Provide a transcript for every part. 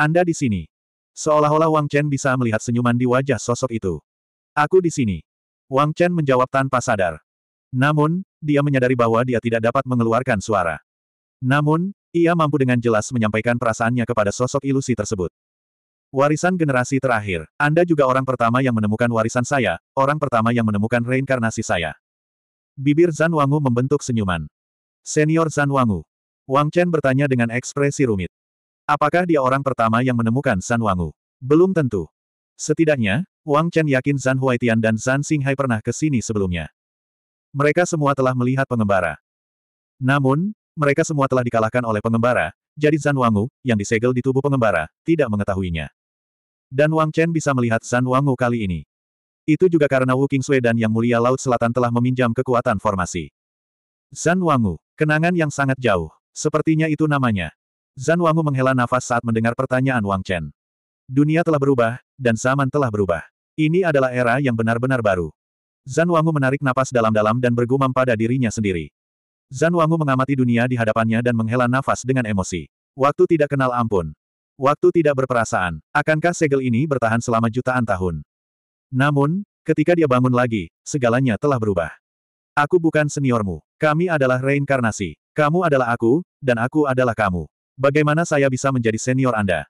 Anda di sini. Seolah-olah Wang Chen bisa melihat senyuman di wajah sosok itu. Aku di sini. Wang Chen menjawab tanpa sadar. Namun, dia menyadari bahwa dia tidak dapat mengeluarkan suara. Namun, ia mampu dengan jelas menyampaikan perasaannya kepada sosok ilusi tersebut. Warisan generasi terakhir. Anda juga orang pertama yang menemukan warisan saya, orang pertama yang menemukan reinkarnasi saya. Bibir Zan Wangu membentuk senyuman. Senior Zan Wangu. Wang Chen bertanya dengan ekspresi rumit. Apakah dia orang pertama yang menemukan Zan Wangu? Belum tentu. Setidaknya, Wang Chen yakin Zan Huaitian dan Zan Xinghai pernah ke sini sebelumnya. Mereka semua telah melihat pengembara. Namun, mereka semua telah dikalahkan oleh pengembara, jadi Zan Wangu, yang disegel di tubuh pengembara, tidak mengetahuinya. Dan Wang Chen bisa melihat Zan Wangu kali ini. Itu juga karena Wu Qingsui dan Yang Mulia Laut Selatan telah meminjam kekuatan formasi. Zan Wangu, kenangan yang sangat jauh. Sepertinya itu namanya. Zan Wangu menghela nafas saat mendengar pertanyaan Wang Chen. Dunia telah berubah, dan zaman telah berubah. Ini adalah era yang benar-benar baru. Zan Wangu menarik napas dalam-dalam dan bergumam pada dirinya sendiri. Zan Wangu mengamati dunia di hadapannya dan menghela nafas dengan emosi. Waktu tidak kenal ampun. Waktu tidak berperasaan. Akankah segel ini bertahan selama jutaan tahun? Namun, ketika dia bangun lagi, segalanya telah berubah. Aku bukan seniormu. Kami adalah reinkarnasi. Kamu adalah aku, dan aku adalah kamu. Bagaimana saya bisa menjadi senior Anda?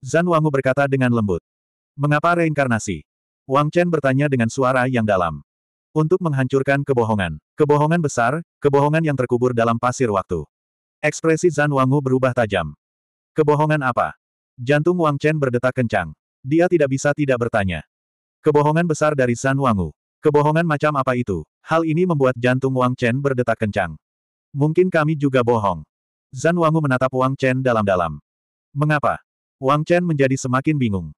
Zan Wangu berkata dengan lembut. Mengapa reinkarnasi? Wang Chen bertanya dengan suara yang dalam. Untuk menghancurkan kebohongan. Kebohongan besar, kebohongan yang terkubur dalam pasir waktu. Ekspresi Zan Wangu berubah tajam. Kebohongan apa? Jantung Wang Chen berdetak kencang. Dia tidak bisa tidak bertanya. Kebohongan besar dari Zan Wangu. Kebohongan macam apa itu? Hal ini membuat jantung Wang Chen berdetak kencang. Mungkin kami juga bohong. Zan Wangu menatap Wang Chen dalam-dalam. Mengapa? Wang Chen menjadi semakin bingung.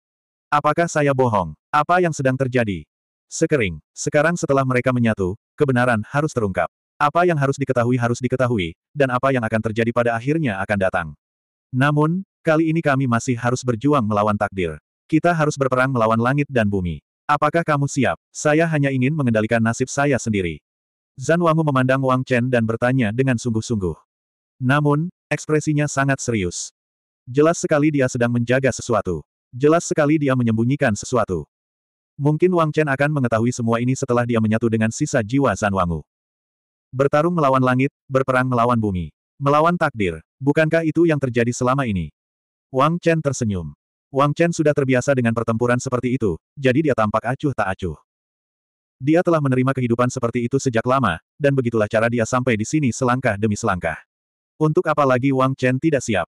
Apakah saya bohong? Apa yang sedang terjadi? Sekering. Sekarang setelah mereka menyatu, kebenaran harus terungkap. Apa yang harus diketahui harus diketahui, dan apa yang akan terjadi pada akhirnya akan datang. Namun, kali ini kami masih harus berjuang melawan takdir. Kita harus berperang melawan langit dan bumi. Apakah kamu siap? Saya hanya ingin mengendalikan nasib saya sendiri. Zan Wangu memandang Wang Chen dan bertanya dengan sungguh-sungguh. Namun, ekspresinya sangat serius. Jelas sekali dia sedang menjaga sesuatu. Jelas sekali dia menyembunyikan sesuatu. Mungkin Wang Chen akan mengetahui semua ini setelah dia menyatu dengan sisa jiwa Zan Wangu. Bertarung melawan langit, berperang melawan bumi. Melawan takdir. Bukankah itu yang terjadi selama ini? Wang Chen tersenyum. Wang Chen sudah terbiasa dengan pertempuran seperti itu, jadi dia tampak acuh tak acuh. Dia telah menerima kehidupan seperti itu sejak lama, dan begitulah cara dia sampai di sini selangkah demi selangkah. Untuk apa lagi Wang Chen tidak siap?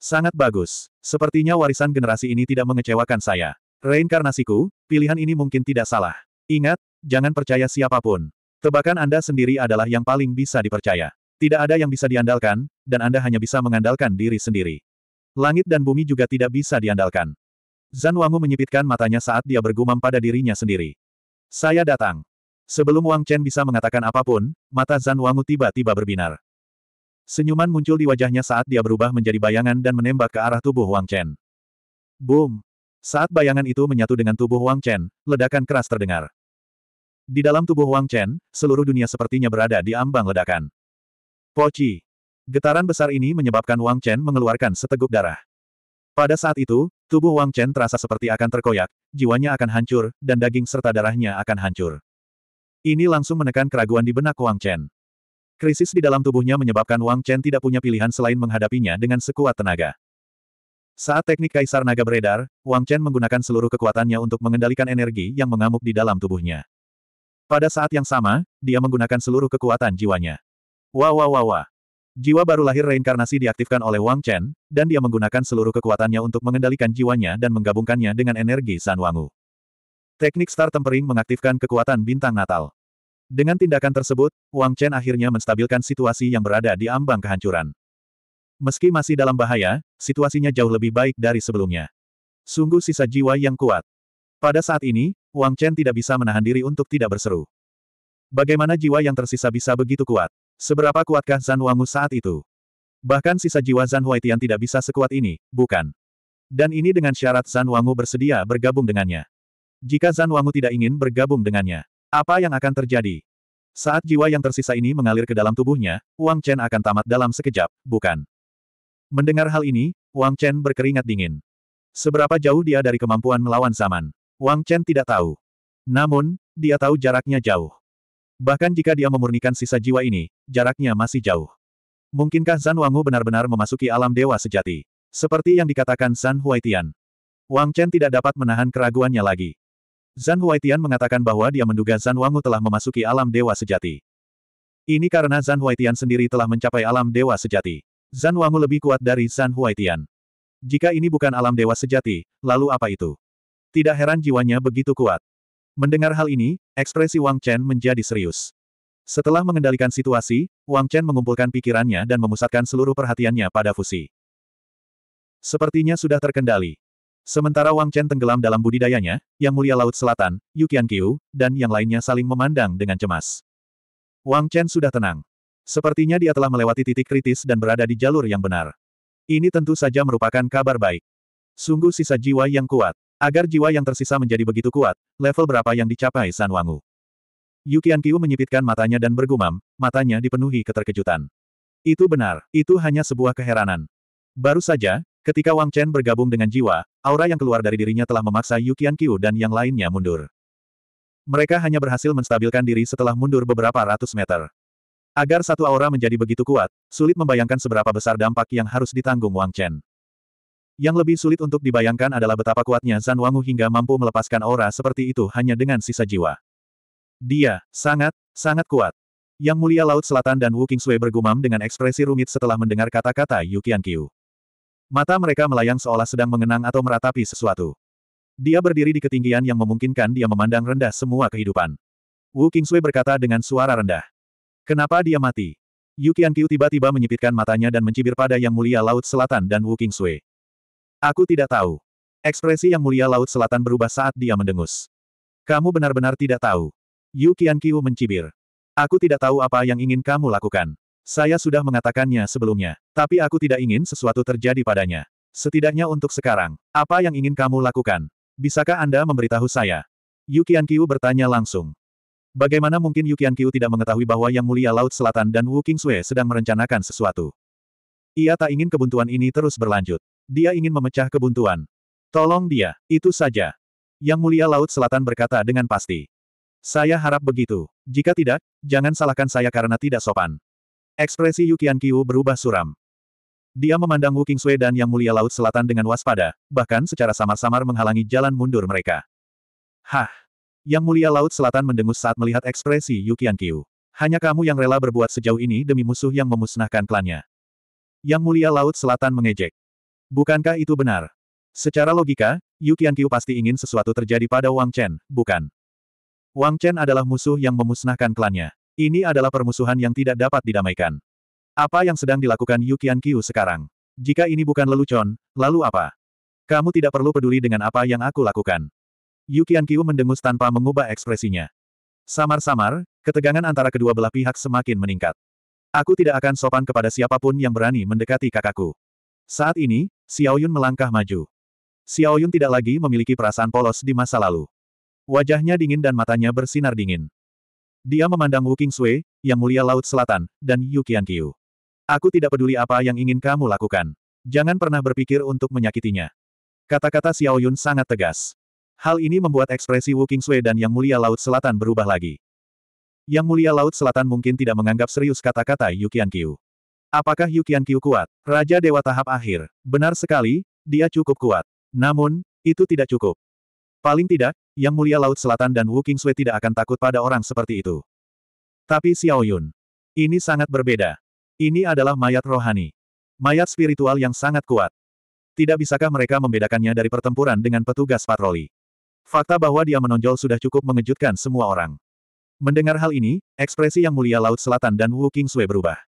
Sangat bagus. Sepertinya warisan generasi ini tidak mengecewakan saya. Reinkarnasiku, pilihan ini mungkin tidak salah. Ingat, jangan percaya siapa pun. Tebakan Anda sendiri adalah yang paling bisa dipercaya. Tidak ada yang bisa diandalkan, dan Anda hanya bisa mengandalkan diri sendiri. Langit dan bumi juga tidak bisa diandalkan. Zan Wangu menyipitkan matanya saat dia bergumam pada dirinya sendiri. Saya datang. Sebelum Wang Chen bisa mengatakan apa pun, mata Zan Wangu tiba-tiba berbinar. Senyuman muncul di wajahnya saat dia berubah menjadi bayangan dan menembak ke arah tubuh Wang Chen. Boom! Saat bayangan itu menyatu dengan tubuh Wang Chen, ledakan keras terdengar. Di dalam tubuh Wang Chen, seluruh dunia sepertinya berada di ambang ledakan. Poci! Getaran besar ini menyebabkan Wang Chen mengeluarkan seteguk darah. Pada saat itu, tubuh Wang Chen terasa seperti akan terkoyak, jiwanya akan hancur, dan daging serta darahnya akan hancur. Ini langsung menekan keraguan di benak Wang Chen. Krisis di dalam tubuhnya menyebabkan Wang Chen tidak punya pilihan selain menghadapinya dengan sekuat tenaga. Saat teknik Kaisar Naga beredar, Wang Chen menggunakan seluruh kekuatannya untuk mengendalikan energi yang mengamuk di dalam tubuhnya. Pada saat yang sama, dia menggunakan seluruh kekuatan jiwanya. Wah wah wah wah. Jiwa baru lahir reinkarnasi diaktifkan oleh Wang Chen, dan dia menggunakan seluruh kekuatannya untuk mengendalikan jiwanya dan menggabungkannya dengan energi San Wangu. Teknik Star Tempering mengaktifkan kekuatan bintang Natal. Dengan tindakan tersebut, Wang Chen akhirnya menstabilkan situasi yang berada di ambang kehancuran. Meski masih dalam bahaya, situasinya jauh lebih baik dari sebelumnya. Sungguh sisa jiwa yang kuat. Pada saat ini, Wang Chen tidak bisa menahan diri untuk tidak berseru. Bagaimana jiwa yang tersisa bisa begitu kuat? Seberapa kuatkah Zan Wangu saat itu? Bahkan sisa jiwa Zan Huaitian tidak bisa sekuat ini, bukan? Dan ini dengan syarat Zan Wangu bersedia bergabung dengannya. Jika Zan Wangu tidak ingin bergabung dengannya, apa yang akan terjadi? Saat jiwa yang tersisa ini mengalir ke dalam tubuhnya, Wang Chen akan tamat dalam sekejap, bukan? Mendengar hal ini, Wang Chen berkeringat dingin. Seberapa jauh dia dari kemampuan melawan zaman? Wang Chen tidak tahu. Namun, dia tahu jaraknya jauh. Bahkan jika dia memurnikan sisa jiwa ini, jaraknya masih jauh. Mungkinkah Zan Wangu benar-benar memasuki alam dewa sejati? Seperti yang dikatakan Zan Huaitian. Wang Chen tidak dapat menahan keraguannya lagi. Zan Huaitian mengatakan bahwa dia menduga Zan Wangu telah memasuki alam dewa sejati. Ini karena Zan Huaitian sendiri telah mencapai alam dewa sejati. Zan Wangu lebih kuat dari Zan Huaitian. Jika ini bukan alam dewa sejati, lalu apa itu? Tidak heran jiwanya begitu kuat. Mendengar hal ini, ekspresi Wang Chen menjadi serius. Setelah mengendalikan situasi, Wang Chen mengumpulkan pikirannya dan memusatkan seluruh perhatiannya pada fusi. Sepertinya sudah terkendali. Sementara Wang Chen tenggelam dalam budidayanya, Yang Mulia Laut Selatan, Yukian Qiu, dan yang lainnya saling memandang dengan cemas. Wang Chen sudah tenang. Sepertinya dia telah melewati titik kritis dan berada di jalur yang benar. Ini tentu saja merupakan kabar baik. Sungguh sisa jiwa yang kuat. Agar jiwa yang tersisa menjadi begitu kuat, level berapa yang dicapai San Wangu? Yukian Qiu menyipitkan matanya dan bergumam, matanya dipenuhi keterkejutan. Itu benar, itu hanya sebuah keheranan. Baru saja, ketika Wang Chen bergabung dengan jiwa, aura yang keluar dari dirinya telah memaksa Yukian Qiu dan yang lainnya mundur. Mereka hanya berhasil menstabilkan diri setelah mundur beberapa ratus meter. Agar satu aura menjadi begitu kuat, sulit membayangkan seberapa besar dampak yang harus ditanggung Wang Chen. Yang lebih sulit untuk dibayangkan adalah betapa kuatnya Zan Wangu hingga mampu melepaskan aura seperti itu hanya dengan sisa jiwa. Dia, sangat, sangat kuat. Yang mulia Laut Selatan dan Wu Kingsui bergumam dengan ekspresi rumit setelah mendengar kata-kata Yu Qiu. Mata mereka melayang seolah sedang mengenang atau meratapi sesuatu. Dia berdiri di ketinggian yang memungkinkan dia memandang rendah semua kehidupan. Wu Kingsui berkata dengan suara rendah. Kenapa dia mati? Yu Qiu tiba-tiba menyipitkan matanya dan mencibir pada Yang Mulia Laut Selatan dan Wu Kingsui. Aku tidak tahu. Ekspresi yang mulia Laut Selatan berubah saat dia mendengus. Kamu benar-benar tidak tahu. Yu Qianqiu mencibir. Aku tidak tahu apa yang ingin kamu lakukan. Saya sudah mengatakannya sebelumnya. Tapi aku tidak ingin sesuatu terjadi padanya. Setidaknya untuk sekarang. Apa yang ingin kamu lakukan? Bisakah Anda memberitahu saya? Yu Qianqiu bertanya langsung. Bagaimana mungkin Yu Qianqiu tidak mengetahui bahwa Yang Mulia Laut Selatan dan Wu Kingsue sedang merencanakan sesuatu? Ia tak ingin kebuntuan ini terus berlanjut. Dia ingin memecah kebuntuan. Tolong dia, itu saja. Yang Mulia Laut Selatan berkata dengan pasti. Saya harap begitu. Jika tidak, jangan salahkan saya karena tidak sopan. Ekspresi Yukian Qiu berubah suram. Dia memandang Wu Kingsui dan Yang Mulia Laut Selatan dengan waspada, bahkan secara samar-samar menghalangi jalan mundur mereka. Hah! Yang Mulia Laut Selatan mendengus saat melihat ekspresi Yukian Qiu. Hanya kamu yang rela berbuat sejauh ini demi musuh yang memusnahkan klannya. Yang Mulia Laut Selatan mengejek. Bukankah itu benar? Secara logika, Yu Qianqiu pasti ingin sesuatu terjadi pada Wang Chen, bukan? Wang Chen adalah musuh yang memusnahkan klannya. Ini adalah permusuhan yang tidak dapat didamaikan. Apa yang sedang dilakukan Yu Qianqiu sekarang? Jika ini bukan lelucon, lalu apa? Kamu tidak perlu peduli dengan apa yang aku lakukan. Yu Qianqiu mendengus tanpa mengubah ekspresinya. Samar-samar, ketegangan antara kedua belah pihak semakin meningkat. Aku tidak akan sopan kepada siapa pun yang berani mendekati kakakku. Saat ini, Xiao Yun melangkah maju. Xiao Yun tidak lagi memiliki perasaan polos di masa lalu. Wajahnya dingin dan matanya bersinar dingin. Dia memandang Wu Kingsui, Yang Mulia Laut Selatan, dan Yu Qianqiu. Aku tidak peduli apa yang ingin kamu lakukan. Jangan pernah berpikir untuk menyakitinya. Kata-kata Xiao Yun sangat tegas. Hal ini membuat ekspresi Wu Kingsui dan Yang Mulia Laut Selatan berubah lagi. Yang Mulia Laut Selatan mungkin tidak menganggap serius kata-kata Yu Qianqiu. Apakah Yukian Qiu kuat? Raja Dewa tahap akhir. Benar sekali, dia cukup kuat. Namun, itu tidak cukup. Paling tidak, Yang Mulia Laut Selatan dan Wu Kingsui tidak akan takut pada orang seperti itu. Tapi Xiao Yun. Ini sangat berbeda. Ini adalah mayat rohani. Mayat spiritual yang sangat kuat. Tidak bisakah mereka membedakannya dari pertempuran dengan petugas patroli? Fakta bahwa dia menonjol sudah cukup mengejutkan semua orang. Mendengar hal ini, ekspresi Yang Mulia Laut Selatan dan Wu Kingsui berubah.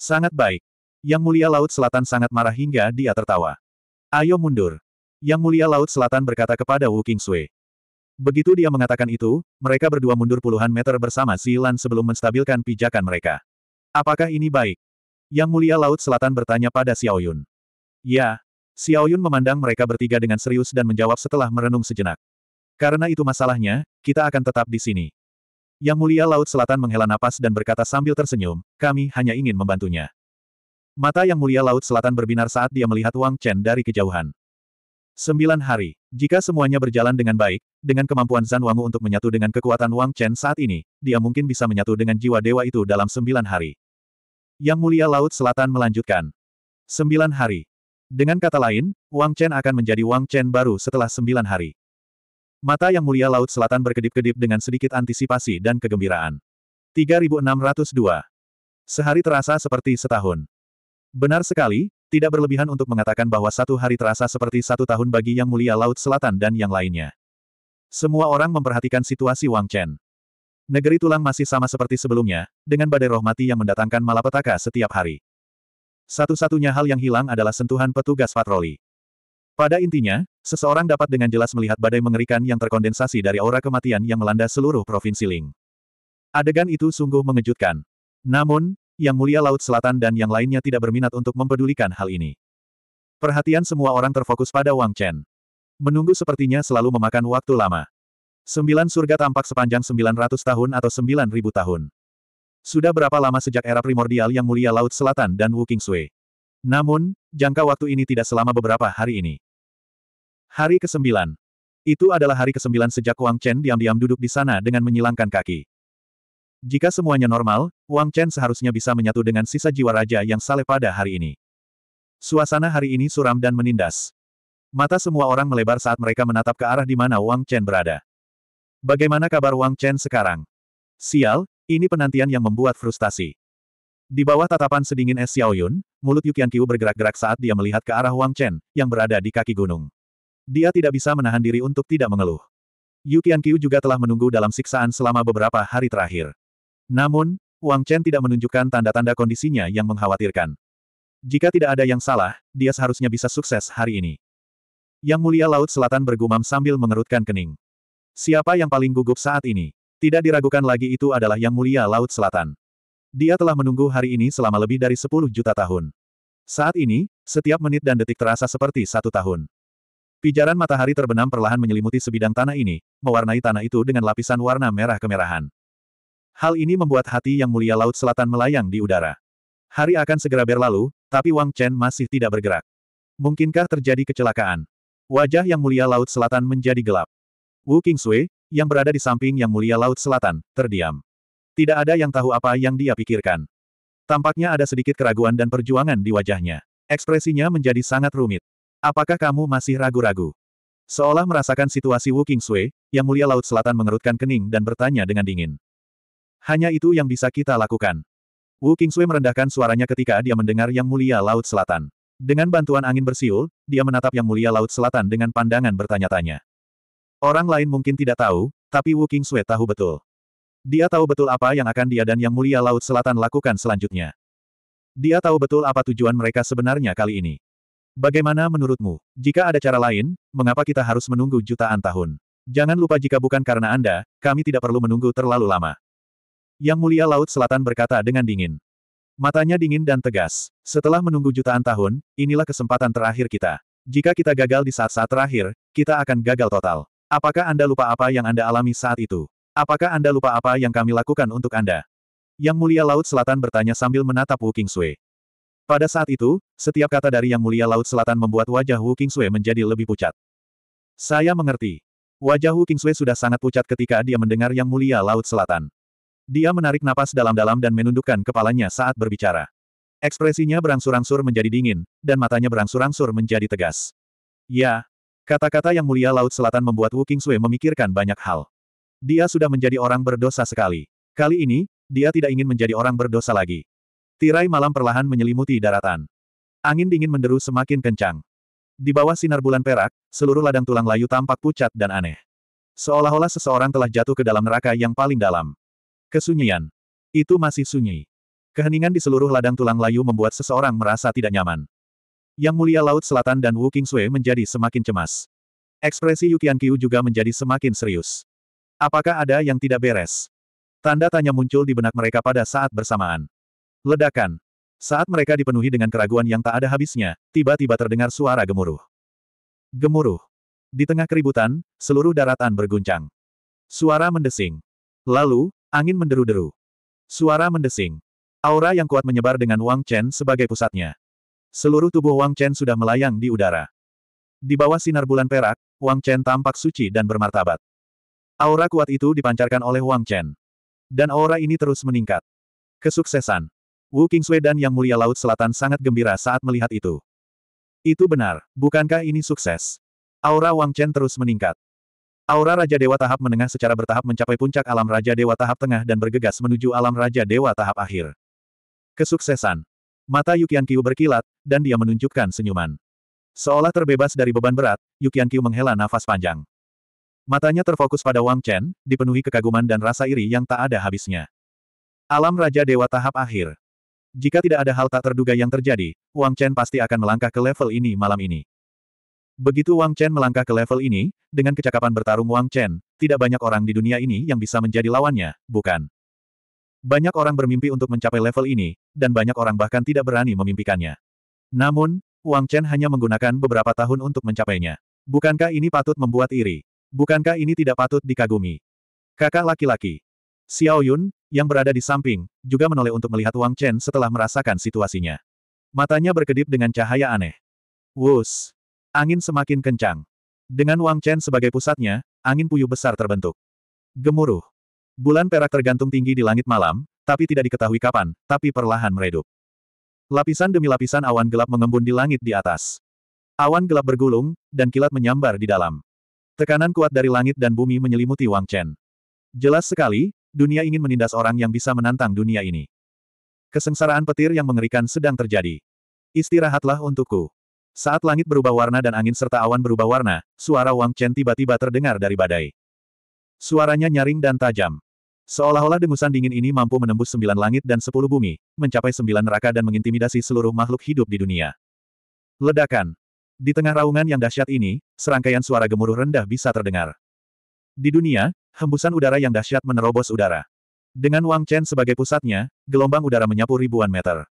Sangat baik. Yang Mulia Laut Selatan sangat marah hingga dia tertawa. Ayo mundur. Yang Mulia Laut Selatan berkata kepada Wu Kingsui. Begitu dia mengatakan itu, mereka berdua mundur puluhan meter bersama Zilan sebelum menstabilkan pijakan mereka. Apakah ini baik? Yang Mulia Laut Selatan bertanya pada Xiao Yun. Ya. Xiao Yun memandang mereka bertiga dengan serius dan menjawab setelah merenung sejenak. Karena itu masalahnya, kita akan tetap di sini. Yang Mulia Laut Selatan menghela napas dan berkata sambil tersenyum, kami hanya ingin membantunya. Mata Yang Mulia Laut Selatan berbinar saat dia melihat Wang Chen dari kejauhan. Sembilan hari. Jika semuanya berjalan dengan baik, dengan kemampuan Zan Wangu untuk menyatu dengan kekuatan Wang Chen saat ini, dia mungkin bisa menyatu dengan jiwa dewa itu dalam sembilan hari. Yang Mulia Laut Selatan melanjutkan. Sembilan hari. Dengan kata lain, Wang Chen akan menjadi Wang Chen baru setelah sembilan hari. Mata Yang Mulia Laut Selatan berkedip-kedip dengan sedikit antisipasi dan kegembiraan. 3602. Sehari terasa seperti setahun. Benar sekali, tidak berlebihan untuk mengatakan bahwa satu hari terasa seperti satu tahun bagi Yang Mulia Laut Selatan dan yang lainnya. Semua orang memperhatikan situasi Wang Chen. Negeri tulang masih sama seperti sebelumnya, dengan badai roh mati yang mendatangkan malapetaka setiap hari. Satu-satunya hal yang hilang adalah sentuhan petugas patroli. Pada intinya, seseorang dapat dengan jelas melihat badai mengerikan yang terkondensasi dari aura kematian yang melanda seluruh provinsi Ling. Adegan itu sungguh mengejutkan. Namun, yang Mulia Laut Selatan dan yang lainnya tidak berminat untuk mempedulikan hal ini. Perhatian semua orang terfokus pada Wang Chen. Menunggu sepertinya selalu memakan waktu lama. Sembilan surga tampak sepanjang 900 tahun atau 9000 tahun. Sudah berapa lama sejak era primordial Yang Mulia Laut Selatan dan Wu Qingsui? Namun, jangka waktu ini tidak selama beberapa hari ini. Hari ke-9. Itu adalah hari ke-9 sejak Wang Chen diam-diam duduk di sana dengan menyilangkan kaki. Jika semuanya normal, Wang Chen seharusnya bisa menyatu dengan sisa jiwa raja yang saleh pada hari ini. Suasana hari ini suram dan menindas. Mata semua orang melebar saat mereka menatap ke arah di mana Wang Chen berada. Bagaimana kabar Wang Chen sekarang? Sial, ini penantian yang membuat frustasi. Di bawah tatapan sedingin es Xiaoyun, mulut Yukian Qiu bergerak-gerak saat dia melihat ke arah Wang Chen, yang berada di kaki gunung. Dia tidak bisa menahan diri untuk tidak mengeluh. Yukian Qiu juga telah menunggu dalam siksaan selama beberapa hari terakhir. Namun, Wang Chen tidak menunjukkan tanda-tanda kondisinya yang mengkhawatirkan. Jika tidak ada yang salah, dia seharusnya bisa sukses hari ini. Yang Mulia Laut Selatan bergumam sambil mengerutkan kening. Siapa yang paling gugup saat ini? Tidak diragukan lagi itu adalah Yang Mulia Laut Selatan. Dia telah menunggu hari ini selama lebih dari 10 juta tahun. Saat ini, setiap menit dan detik terasa seperti satu tahun. Pijaran matahari terbenam perlahan menyelimuti sebidang tanah ini, mewarnai tanah itu dengan lapisan warna merah kemerahan. Hal ini membuat hati Yang Mulia Laut Selatan melayang di udara. Hari akan segera berlalu, tapi Wang Chen masih tidak bergerak. Mungkinkah terjadi kecelakaan? Wajah Yang Mulia Laut Selatan menjadi gelap. Wu Qingsui, yang berada di samping Yang Mulia Laut Selatan, terdiam. Tidak ada yang tahu apa yang dia pikirkan. Tampaknya ada sedikit keraguan dan perjuangan di wajahnya. Ekspresinya menjadi sangat rumit. Apakah kamu masih ragu-ragu? Seolah merasakan situasi Wu Qingsui, Yang Mulia Laut Selatan mengerutkan kening dan bertanya dengan dingin. Hanya itu yang bisa kita lakukan. Wu Qingsui merendahkan suaranya ketika dia mendengar Yang Mulia Laut Selatan. Dengan bantuan angin bersiul, dia menatap Yang Mulia Laut Selatan dengan pandangan bertanya-tanya. Orang lain mungkin tidak tahu, tapi Wu Qingsui tahu betul. Dia tahu betul apa yang akan dia dan Yang Mulia Laut Selatan lakukan selanjutnya. Dia tahu betul apa tujuan mereka sebenarnya kali ini. Bagaimana menurutmu? Jika ada cara lain, mengapa kita harus menunggu jutaan tahun? Jangan lupa jika bukan karena Anda, kami tidak perlu menunggu terlalu lama. Yang Mulia Laut Selatan berkata dengan dingin. Matanya dingin dan tegas. Setelah menunggu jutaan tahun, inilah kesempatan terakhir kita. Jika kita gagal di saat-saat terakhir, kita akan gagal total. Apakah Anda lupa apa yang Anda alami saat itu? Apakah Anda lupa apa yang kami lakukan untuk Anda? Yang Mulia Laut Selatan bertanya sambil menatap Wu Qingsui. Pada saat itu, setiap kata dari Yang Mulia Laut Selatan membuat wajah Wu Qingsui menjadi lebih pucat. Saya mengerti. Wajah Wu Qingsui sudah sangat pucat ketika dia mendengar Yang Mulia Laut Selatan. Dia menarik napas dalam-dalam dan menundukkan kepalanya saat berbicara. Ekspresinya berangsur-angsur menjadi dingin, dan matanya berangsur-angsur menjadi tegas. Ya, kata-kata yang mulia Laut Selatan membuat Wu Qingsui memikirkan banyak hal. Dia sudah menjadi orang berdosa sekali. Kali ini, dia tidak ingin menjadi orang berdosa lagi. Tirai malam perlahan menyelimuti daratan. Angin dingin menderu semakin kencang. Di bawah sinar bulan perak, seluruh ladang tulang layu tampak pucat dan aneh. Seolah-olah seseorang telah jatuh ke dalam neraka yang paling dalam. Kesunyian. Itu masih sunyi. Keheningan di seluruh ladang tulang layu membuat seseorang merasa tidak nyaman. Yang Mulia Laut Selatan dan Wu Qingsui menjadi semakin cemas. Ekspresi Yukian Qiu juga menjadi semakin serius. Apakah ada yang tidak beres? Tanda tanya muncul di benak mereka pada saat bersamaan. Ledakan. Saat mereka dipenuhi dengan keraguan yang tak ada habisnya, tiba-tiba terdengar suara gemuruh. Gemuruh. Di tengah keributan, seluruh daratan berguncang. Suara mendesing. Lalu, Angin menderu-deru. Suara mendesing. Aura yang kuat menyebar dengan Wang Chen sebagai pusatnya. Seluruh tubuh Wang Chen sudah melayang di udara. Di bawah sinar bulan perak, Wang Chen tampak suci dan bermartabat. Aura kuat itu dipancarkan oleh Wang Chen. Dan aura ini terus meningkat. Kesuksesan. Wu Qingsui dan Yang Mulia Laut Selatan sangat gembira saat melihat itu. Itu benar, bukankah ini sukses? Aura Wang Chen terus meningkat. Aura Raja Dewa tahap menengah secara bertahap mencapai puncak alam Raja Dewa tahap tengah dan bergegas menuju alam Raja Dewa tahap akhir. Kesuksesan. Mata Yukian Qiu berkilat, dan dia menunjukkan senyuman. Seolah terbebas dari beban berat, Yukian Qiu menghela nafas panjang. Matanya terfokus pada Wang Chen, dipenuhi kekaguman dan rasa iri yang tak ada habisnya. Alam Raja Dewa tahap akhir. Jika tidak ada hal tak terduga yang terjadi, Wang Chen pasti akan melangkah ke level ini malam ini. Begitu Wang Chen melangkah ke level ini, dengan kecakapan bertarung Wang Chen, tidak banyak orang di dunia ini yang bisa menjadi lawannya, bukan? Banyak orang bermimpi untuk mencapai level ini, dan banyak orang bahkan tidak berani memimpikannya. Namun, Wang Chen hanya menggunakan beberapa tahun untuk mencapainya. Bukankah ini patut membuat iri? Bukankah ini tidak patut dikagumi? Kakak laki-laki. Xiao Yun, yang berada di samping, juga menoleh untuk melihat Wang Chen setelah merasakan situasinya. Matanya berkedip dengan cahaya aneh. Wus! Angin semakin kencang. Dengan Wang Chen sebagai pusatnya, angin puyuh besar terbentuk. Gemuruh. Bulan perak tergantung tinggi di langit malam, tapi tidak diketahui kapan, tapi perlahan meredup. Lapisan demi lapisan awan gelap mengembun di langit di atas. Awan gelap bergulung, dan kilat menyambar di dalam. Tekanan kuat dari langit dan bumi menyelimuti Wang Chen. Jelas sekali, dunia ingin menindas orang yang bisa menantang dunia ini. Kesengsaraan petir yang mengerikan sedang terjadi. Istirahatlah untukku. Saat langit berubah warna dan angin serta awan berubah warna, suara Wang Chen tiba-tiba terdengar dari badai. Suaranya nyaring dan tajam. Seolah-olah dengusan dingin ini mampu menembus sembilan langit dan sepuluh bumi, mencapai sembilan neraka dan mengintimidasi seluruh makhluk hidup di dunia. Ledakan. Di tengah raungan yang dahsyat ini, serangkaian suara gemuruh rendah bisa terdengar. Di dunia, hembusan udara yang dahsyat menerobos udara. Dengan Wang Chen sebagai pusatnya, gelombang udara menyapu ribuan meter.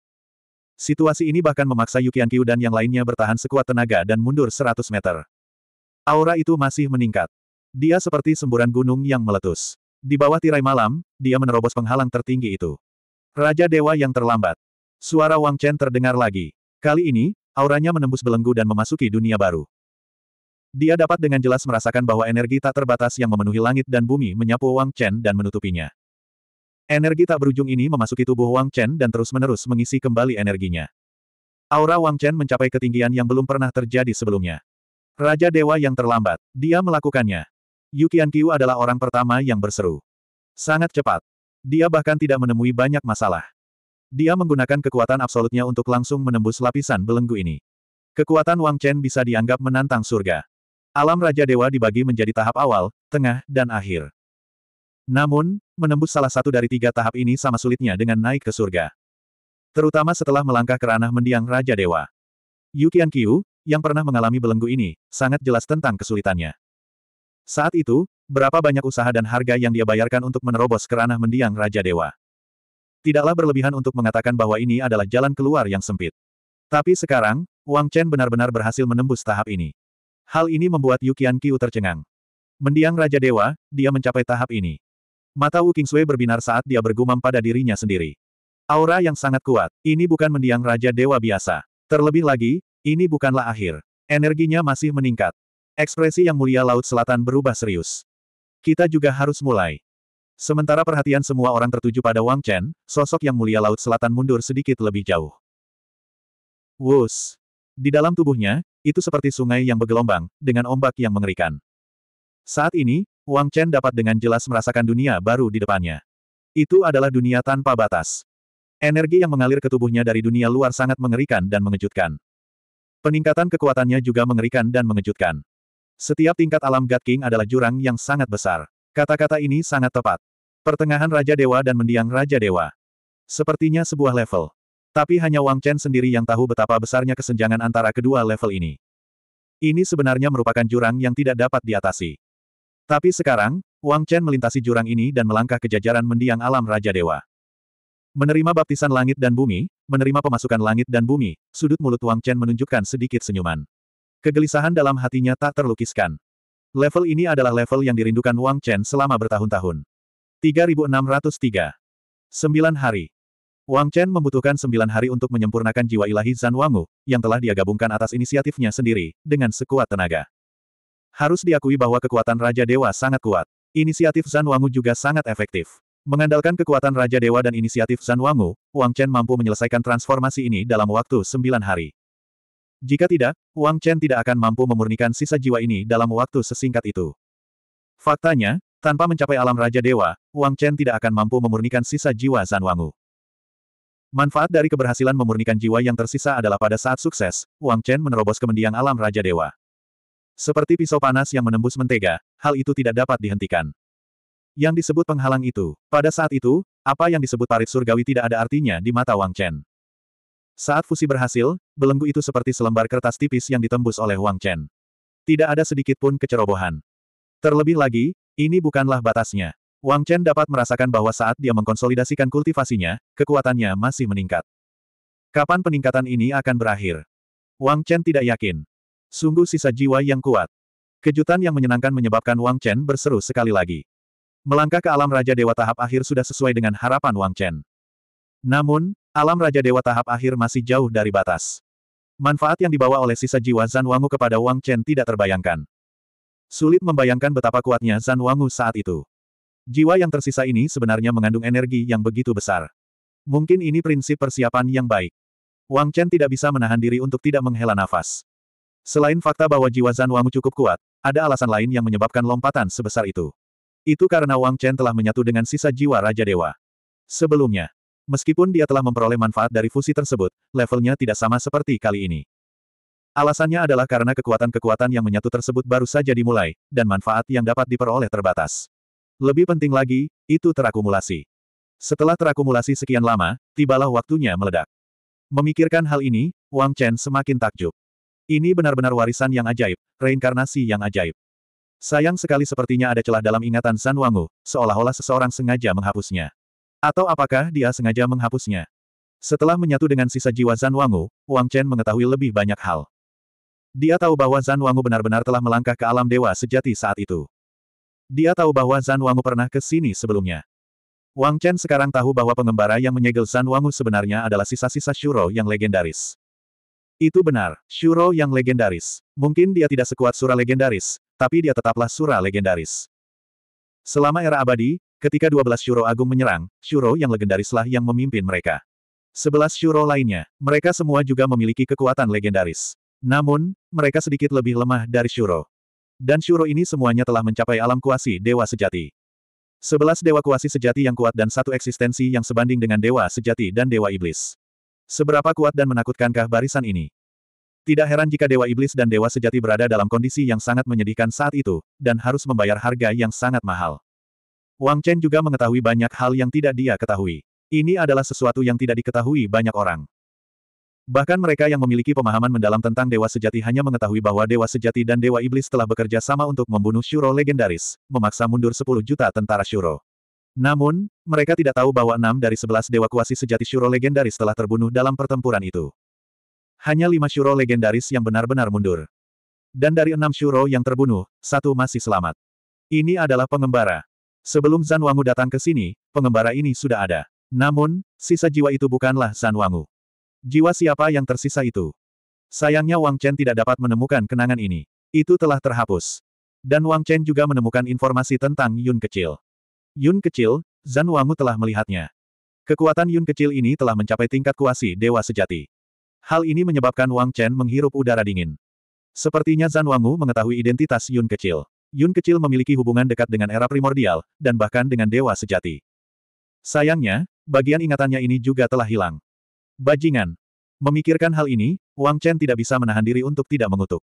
Situasi ini bahkan memaksa Yukian Qiu dan yang lainnya bertahan sekuat tenaga dan mundur seratus meter. Aura itu masih meningkat. Dia seperti semburan gunung yang meletus. Di bawah tirai malam, dia menerobos penghalang tertinggi itu. Raja Dewa yang terlambat. Suara Wang Chen terdengar lagi. Kali ini, auranya menembus belenggu dan memasuki dunia baru. Dia dapat dengan jelas merasakan bahwa energi tak terbatas yang memenuhi langit dan bumi menyapu Wang Chen dan menutupinya. Energi tak berujung ini memasuki tubuh Wang Chen dan terus-menerus mengisi kembali energinya. Aura Wang Chen mencapai ketinggian yang belum pernah terjadi sebelumnya. Raja Dewa yang terlambat. Dia melakukannya. Yukian Qiu adalah orang pertama yang berseru. Sangat cepat. Dia bahkan tidak menemui banyak masalah. Dia menggunakan kekuatan absolutnya untuk langsung menembus lapisan belenggu ini. Kekuatan Wang Chen bisa dianggap menantang surga. Alam Raja Dewa dibagi menjadi tahap awal, tengah, dan akhir. Namun, menembus salah satu dari tiga tahap ini sama sulitnya dengan naik ke surga. Terutama setelah melangkah ke ranah mendiang Raja Dewa. Yukian Qiu, yang pernah mengalami belenggu ini, sangat jelas tentang kesulitannya. Saat itu, berapa banyak usaha dan harga yang dia bayarkan untuk menerobos ke ranah mendiang Raja Dewa. Tidaklah berlebihan untuk mengatakan bahwa ini adalah jalan keluar yang sempit. Tapi sekarang, Wang Chen benar-benar berhasil menembus tahap ini. Hal ini membuat Yukian Qiu tercengang. Mendiang Raja Dewa, dia mencapai tahap ini. Mata Wu Qingsui berbinar saat dia bergumam pada dirinya sendiri. Aura yang sangat kuat, ini bukan mendiang Raja Dewa biasa. Terlebih lagi, ini bukanlah akhir. Energinya masih meningkat. Ekspresi Yang Mulia Laut Selatan berubah serius. Kita juga harus mulai. Sementara perhatian semua orang tertuju pada Wang Chen, sosok Yang Mulia Laut Selatan mundur sedikit lebih jauh. Wus! Di dalam tubuhnya, itu seperti sungai yang bergelombang, dengan ombak yang mengerikan. Saat ini, Wang Chen dapat dengan jelas merasakan dunia baru di depannya. Itu adalah dunia tanpa batas. Energi yang mengalir ke tubuhnya dari dunia luar sangat mengerikan dan mengejutkan. Peningkatan kekuatannya juga mengerikan dan mengejutkan. Setiap tingkat alam God King adalah jurang yang sangat besar. Kata-kata ini sangat tepat. Pertengahan Raja Dewa dan mendiang Raja Dewa. Sepertinya sebuah level. Tapi hanya Wang Chen sendiri yang tahu betapa besarnya kesenjangan antara kedua level ini. Ini sebenarnya merupakan jurang yang tidak dapat diatasi. Tapi sekarang, Wang Chen melintasi jurang ini dan melangkah ke jajaran mendiang alam Raja Dewa. Menerima baptisan langit dan bumi, menerima pemasukan langit dan bumi, sudut mulut Wang Chen menunjukkan sedikit senyuman. Kegelisahan dalam hatinya tak terlukiskan. Level ini adalah level yang dirindukan Wang Chen selama bertahun-tahun. 3603. Sembilan hari. Wang Chen membutuhkan sembilan hari untuk menyempurnakan jiwa ilahi Zan Wangu, yang telah dia gabungkan atas inisiatifnya sendiri, dengan sekuat tenaga. Harus diakui bahwa kekuatan Raja Dewa sangat kuat. Inisiatif Zan Wangu juga sangat efektif. Mengandalkan kekuatan Raja Dewa dan inisiatif Zan Wangu, Wang Chen mampu menyelesaikan transformasi ini dalam waktu sembilan hari. Jika tidak, Wang Chen tidak akan mampu memurnikan sisa jiwa ini dalam waktu sesingkat itu. Faktanya, tanpa mencapai alam Raja Dewa, Wang Chen tidak akan mampu memurnikan sisa jiwa Zan Wangu. Manfaat dari keberhasilan memurnikan jiwa yang tersisa adalah pada saat sukses, Wang Chen menerobos ke mendiang alam Raja Dewa. Seperti pisau panas yang menembus mentega, hal itu tidak dapat dihentikan. Yang disebut penghalang itu, pada saat itu, apa yang disebut parit surgawi tidak ada artinya di mata Wang Chen. Saat fusi berhasil, belenggu itu seperti selembar kertas tipis yang ditembus oleh Wang Chen. Tidak ada sedikit pun kecerobohan. Terlebih lagi, ini bukanlah batasnya. Wang Chen dapat merasakan bahwa saat dia mengkonsolidasikan kultivasinya, kekuatannya masih meningkat. Kapan peningkatan ini akan berakhir? Wang Chen tidak yakin. Sungguh sisa jiwa yang kuat. Kejutan yang menyenangkan menyebabkan Wang Chen berseru sekali lagi. Melangkah ke alam Raja Dewa tahap akhir sudah sesuai dengan harapan Wang Chen. Namun, alam Raja Dewa tahap akhir masih jauh dari batas. Manfaat yang dibawa oleh sisa jiwa Zan Wangu kepada Wang Chen tidak terbayangkan. Sulit membayangkan betapa kuatnya Zan Wangu saat itu. Jiwa yang tersisa ini sebenarnya mengandung energi yang begitu besar. Mungkin ini prinsip persiapan yang baik. Wang Chen tidak bisa menahan diri untuk tidak menghela nafas. Selain fakta bahwa jiwa Zan Wangu cukup kuat, ada alasan lain yang menyebabkan lompatan sebesar itu. Itu karena Wang Chen telah menyatu dengan sisa jiwa Raja Dewa. Sebelumnya, meskipun dia telah memperoleh manfaat dari fusi tersebut, levelnya tidak sama seperti kali ini. Alasannya adalah karena kekuatan-kekuatan yang menyatu tersebut baru saja dimulai, dan manfaat yang dapat diperoleh terbatas. Lebih penting lagi, itu terakumulasi. Setelah terakumulasi sekian lama, tibalah waktunya meledak. Memikirkan hal ini, Wang Chen semakin takjub. Ini benar-benar warisan yang ajaib, reinkarnasi yang ajaib. Sayang sekali sepertinya ada celah dalam ingatan San Wangu, seolah-olah seseorang sengaja menghapusnya. Atau apakah dia sengaja menghapusnya? Setelah menyatu dengan sisa jiwa Zan Wangu, Wang Chen mengetahui lebih banyak hal. Dia tahu bahwa Zan Wangu benar-benar telah melangkah ke alam dewa sejati saat itu. Dia tahu bahwa Zan Wangu pernah ke sini sebelumnya. Wang Chen sekarang tahu bahwa pengembara yang menyegel Zan Wangu sebenarnya adalah sisa-sisa Shuro yang legendaris. Itu benar, Shuro yang legendaris. Mungkin dia tidak sekuat Sura legendaris, tapi dia tetaplah Sura legendaris. Selama era abadi, ketika 12 Shuro Agung menyerang, Shuro yang legendarislah yang memimpin mereka. Sebelas Shuro lainnya, mereka semua juga memiliki kekuatan legendaris. Namun, mereka sedikit lebih lemah dari Shuro. Dan Shuro ini semuanya telah mencapai alam kuasi dewa sejati. Sebelas dewa kuasi sejati yang kuat dan satu eksistensi yang sebanding dengan dewa sejati dan dewa iblis. Seberapa kuat dan menakutkankah barisan ini? Tidak heran jika dewa iblis dan dewa sejati berada dalam kondisi yang sangat menyedihkan saat itu, dan harus membayar harga yang sangat mahal. Wang Chen juga mengetahui banyak hal yang tidak dia ketahui. Ini adalah sesuatu yang tidak diketahui banyak orang. Bahkan mereka yang memiliki pemahaman mendalam tentang Dewa Sejati hanya mengetahui bahwa Dewa Sejati dan Dewa Iblis telah bekerja sama untuk membunuh Shuro legendaris, memaksa mundur 10 juta tentara Shuro. Namun, mereka tidak tahu bahwa enam dari sebelas Dewa Kuasi Sejati Shuro legendaris telah terbunuh dalam pertempuran itu. Hanya lima Shuro legendaris yang benar-benar mundur. Dan dari enam Shuro yang terbunuh, satu masih selamat. Ini adalah pengembara. Sebelum Zan Wangu datang ke sini, pengembara ini sudah ada. Namun, sisa jiwa itu bukanlah Zan Wangu. Jiwa siapa yang tersisa itu? Sayangnya Wang Chen tidak dapat menemukan kenangan ini. Itu telah terhapus. Dan Wang Chen juga menemukan informasi tentang Yun kecil. Yun kecil, Zan Wangu telah melihatnya. Kekuatan Yun kecil ini telah mencapai tingkat kuasi dewa sejati. Hal ini menyebabkan Wang Chen menghirup udara dingin. Sepertinya Zan Wangu mengetahui identitas Yun kecil. Yun kecil memiliki hubungan dekat dengan era primordial, dan bahkan dengan dewa sejati. Sayangnya, bagian ingatannya ini juga telah hilang. Bajingan. Memikirkan hal ini, Wang Chen tidak bisa menahan diri untuk tidak mengutuk.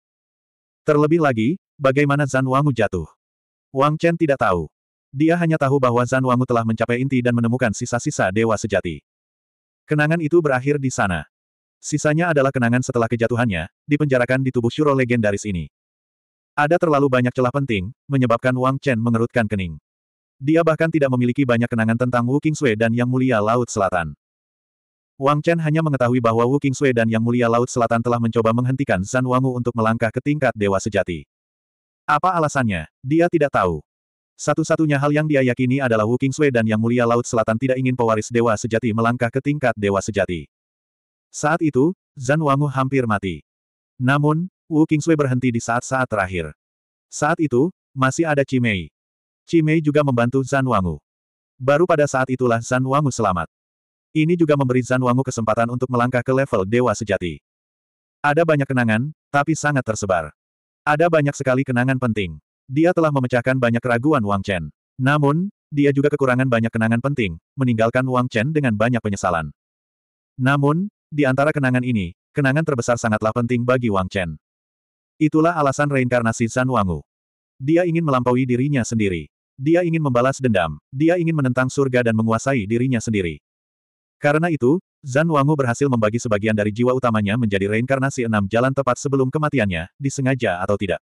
Terlebih lagi, bagaimana Zan Wangu jatuh. Wang Chen tidak tahu. Dia hanya tahu bahwa Zan Wangu telah mencapai inti dan menemukan sisa-sisa dewa sejati. Kenangan itu berakhir di sana. Sisanya adalah kenangan setelah kejatuhannya, dipenjarakan di tubuh Shuro legendaris ini. Ada terlalu banyak celah penting, menyebabkan Wang Chen mengerutkan kening. Dia bahkan tidak memiliki banyak kenangan tentang Wu Qingsui dan Yang Mulia Laut Selatan. Wang Chen hanya mengetahui bahwa Wu Qingsui dan Yang Mulia Laut Selatan telah mencoba menghentikan Zan Wangu untuk melangkah ke tingkat dewa sejati. Apa alasannya? Dia tidak tahu. Satu-satunya hal yang dia yakini adalah Wu Kingsway dan Yang Mulia Laut Selatan tidak ingin pewaris Dewa Sejati melangkah ke tingkat Dewa Sejati. Saat itu, Zan Wangu hampir mati. Namun, Wu Kingsway berhenti di saat-saat terakhir. Saat itu, masih ada Cimei. Cimei juga membantu Zan Wangu. Baru pada saat itulah Zan Wangu selamat. Ini juga memberi Zan Wangu kesempatan untuk melangkah ke level Dewa Sejati. Ada banyak kenangan, tapi sangat tersebar. Ada banyak sekali kenangan penting. Dia telah memecahkan banyak keraguan Wang Chen. Namun, dia juga kekurangan banyak kenangan penting, meninggalkan Wang Chen dengan banyak penyesalan. Namun, di antara kenangan ini, kenangan terbesar sangatlah penting bagi Wang Chen. Itulah alasan reinkarnasi Zan Wangu. Dia ingin melampaui dirinya sendiri. Dia ingin membalas dendam. Dia ingin menentang surga dan menguasai dirinya sendiri. Karena itu, Zan Wangu berhasil membagi sebagian dari jiwa utamanya menjadi reinkarnasi enam jalan tepat sebelum kematiannya, disengaja atau tidak.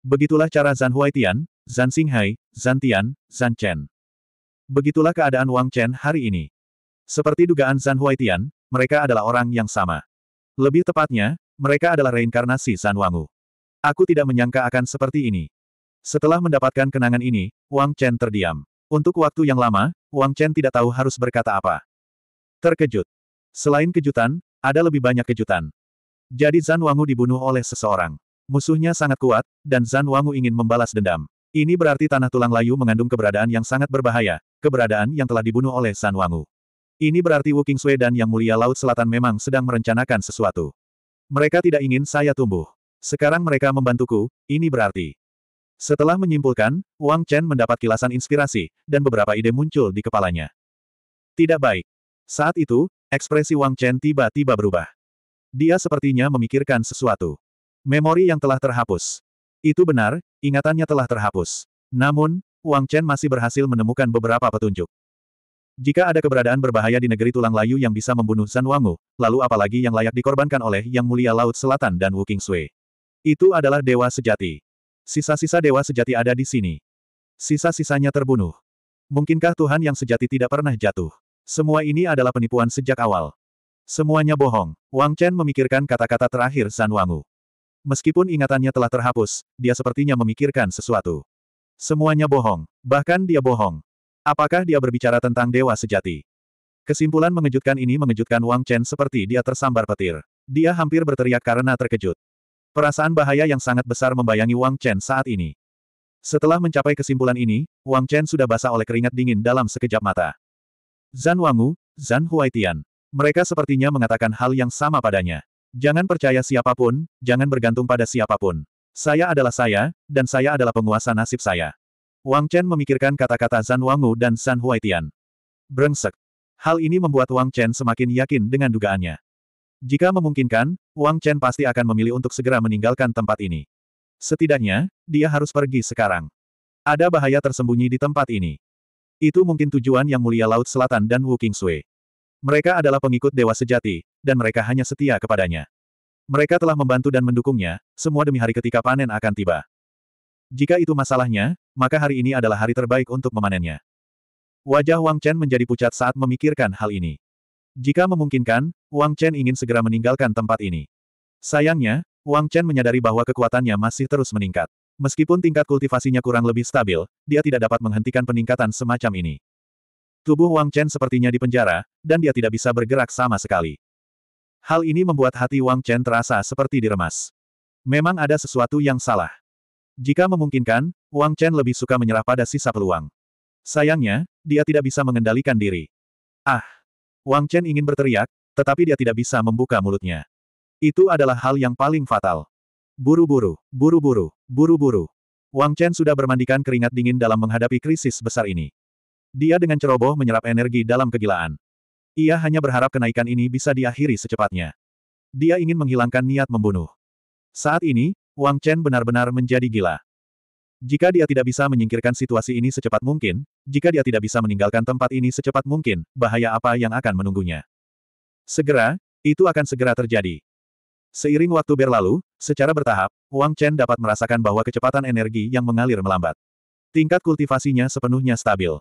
Begitulah cara Zan Huaitian, Zan Xinghai, Zan Tian, Zan Chen. Begitulah keadaan Wang Chen hari ini. Seperti dugaan Zan Huaitian, mereka adalah orang yang sama. Lebih tepatnya, mereka adalah reinkarnasi Zan Wangu. Aku tidak menyangka akan seperti ini. Setelah mendapatkan kenangan ini, Wang Chen terdiam. Untuk waktu yang lama, Wang Chen tidak tahu harus berkata apa. Terkejut. Selain kejutan, ada lebih banyak kejutan. Jadi Zan Wangu dibunuh oleh seseorang. Musuhnya sangat kuat, dan Zan Wangu ingin membalas dendam. Ini berarti tanah tulang layu mengandung keberadaan yang sangat berbahaya, keberadaan yang telah dibunuh oleh Zan Wangu. Ini berarti Wu Kingsui dan Yang Mulia Laut Selatan memang sedang merencanakan sesuatu. Mereka tidak ingin saya tumbuh. Sekarang mereka membantuku, ini berarti. Setelah menyimpulkan, Wang Chen mendapat kilasan inspirasi, dan beberapa ide muncul di kepalanya. Tidak baik. Saat itu, ekspresi Wang Chen tiba-tiba berubah. Dia sepertinya memikirkan sesuatu. Memori yang telah terhapus. Itu benar, ingatannya telah terhapus. Namun, Wang Chen masih berhasil menemukan beberapa petunjuk. Jika ada keberadaan berbahaya di negeri tulang layu yang bisa membunuh Zan Wangu, lalu apalagi yang layak dikorbankan oleh Yang Mulia Laut Selatan dan Wu Kingsui. Itu adalah dewa sejati. Sisa-sisa dewa sejati ada di sini. Sisa-sisanya terbunuh. Mungkinkah Tuhan yang sejati tidak pernah jatuh? Semua ini adalah penipuan sejak awal. Semuanya bohong. Wang Chen memikirkan kata-kata terakhir Zan Wangu. Meskipun ingatannya telah terhapus, dia sepertinya memikirkan sesuatu. Semuanya bohong. Bahkan dia bohong. Apakah dia berbicara tentang dewa sejati? Kesimpulan mengejutkan ini mengejutkan Wang Chen seperti dia tersambar petir. Dia hampir berteriak karena terkejut. Perasaan bahaya yang sangat besar membayangi Wang Chen saat ini. Setelah mencapai kesimpulan ini, Wang Chen sudah basah oleh keringat dingin dalam sekejap mata. Zan Wangu, Zan Huaitian. Mereka sepertinya mengatakan hal yang sama padanya. Jangan percaya siapa pun, jangan bergantung pada siapa pun. Saya adalah saya, dan saya adalah penguasa nasib saya. Wang Chen memikirkan kata-kata Zan Wangu dan San Huaitian. Brengsek. Hal ini membuat Wang Chen semakin yakin dengan dugaannya. Jika memungkinkan, Wang Chen pasti akan memilih untuk segera meninggalkan tempat ini. Setidaknya, dia harus pergi sekarang. Ada bahaya tersembunyi di tempat ini. Itu mungkin tujuan Yang Mulia Laut Selatan dan Wu Kingsui. Mereka adalah pengikut Dewa Sejati, dan mereka hanya setia kepadanya. Mereka telah membantu dan mendukungnya, semua demi hari ketika panen akan tiba. Jika itu masalahnya, maka hari ini adalah hari terbaik untuk memanennya. Wajah Wang Chen menjadi pucat saat memikirkan hal ini. Jika memungkinkan, Wang Chen ingin segera meninggalkan tempat ini. Sayangnya, Wang Chen menyadari bahwa kekuatannya masih terus meningkat. Meskipun tingkat kultivasinya kurang lebih stabil, dia tidak dapat menghentikan peningkatan semacam ini. Tubuh Wang Chen sepertinya di penjara, dan dia tidak bisa bergerak sama sekali. Hal ini membuat hati Wang Chen terasa seperti diremas. Memang ada sesuatu yang salah. Jika memungkinkan, Wang Chen lebih suka menyerah pada sisa peluang. Sayangnya, dia tidak bisa mengendalikan diri. Ah! Wang Chen ingin berteriak, tetapi dia tidak bisa membuka mulutnya. Itu adalah hal yang paling fatal. Buru-buru, buru-buru, buru-buru. Wang Chen sudah bermandikan keringat dingin dalam menghadapi krisis besar ini. Dia dengan ceroboh menyerap energi dalam kegilaan. Ia hanya berharap kenaikan ini bisa diakhiri secepatnya. Dia ingin menghilangkan niat membunuh. Saat ini, Wang Chen benar-benar menjadi gila. Jika dia tidak bisa menyingkirkan situasi ini secepat mungkin, jika dia tidak bisa meninggalkan tempat ini secepat mungkin, bahaya apa yang akan menunggunya? Segera, itu akan segera terjadi. Seiring waktu berlalu, secara bertahap, Wang Chen dapat merasakan bahwa kecepatan energi yang mengalir melambat. Tingkat kultivasinya sepenuhnya stabil.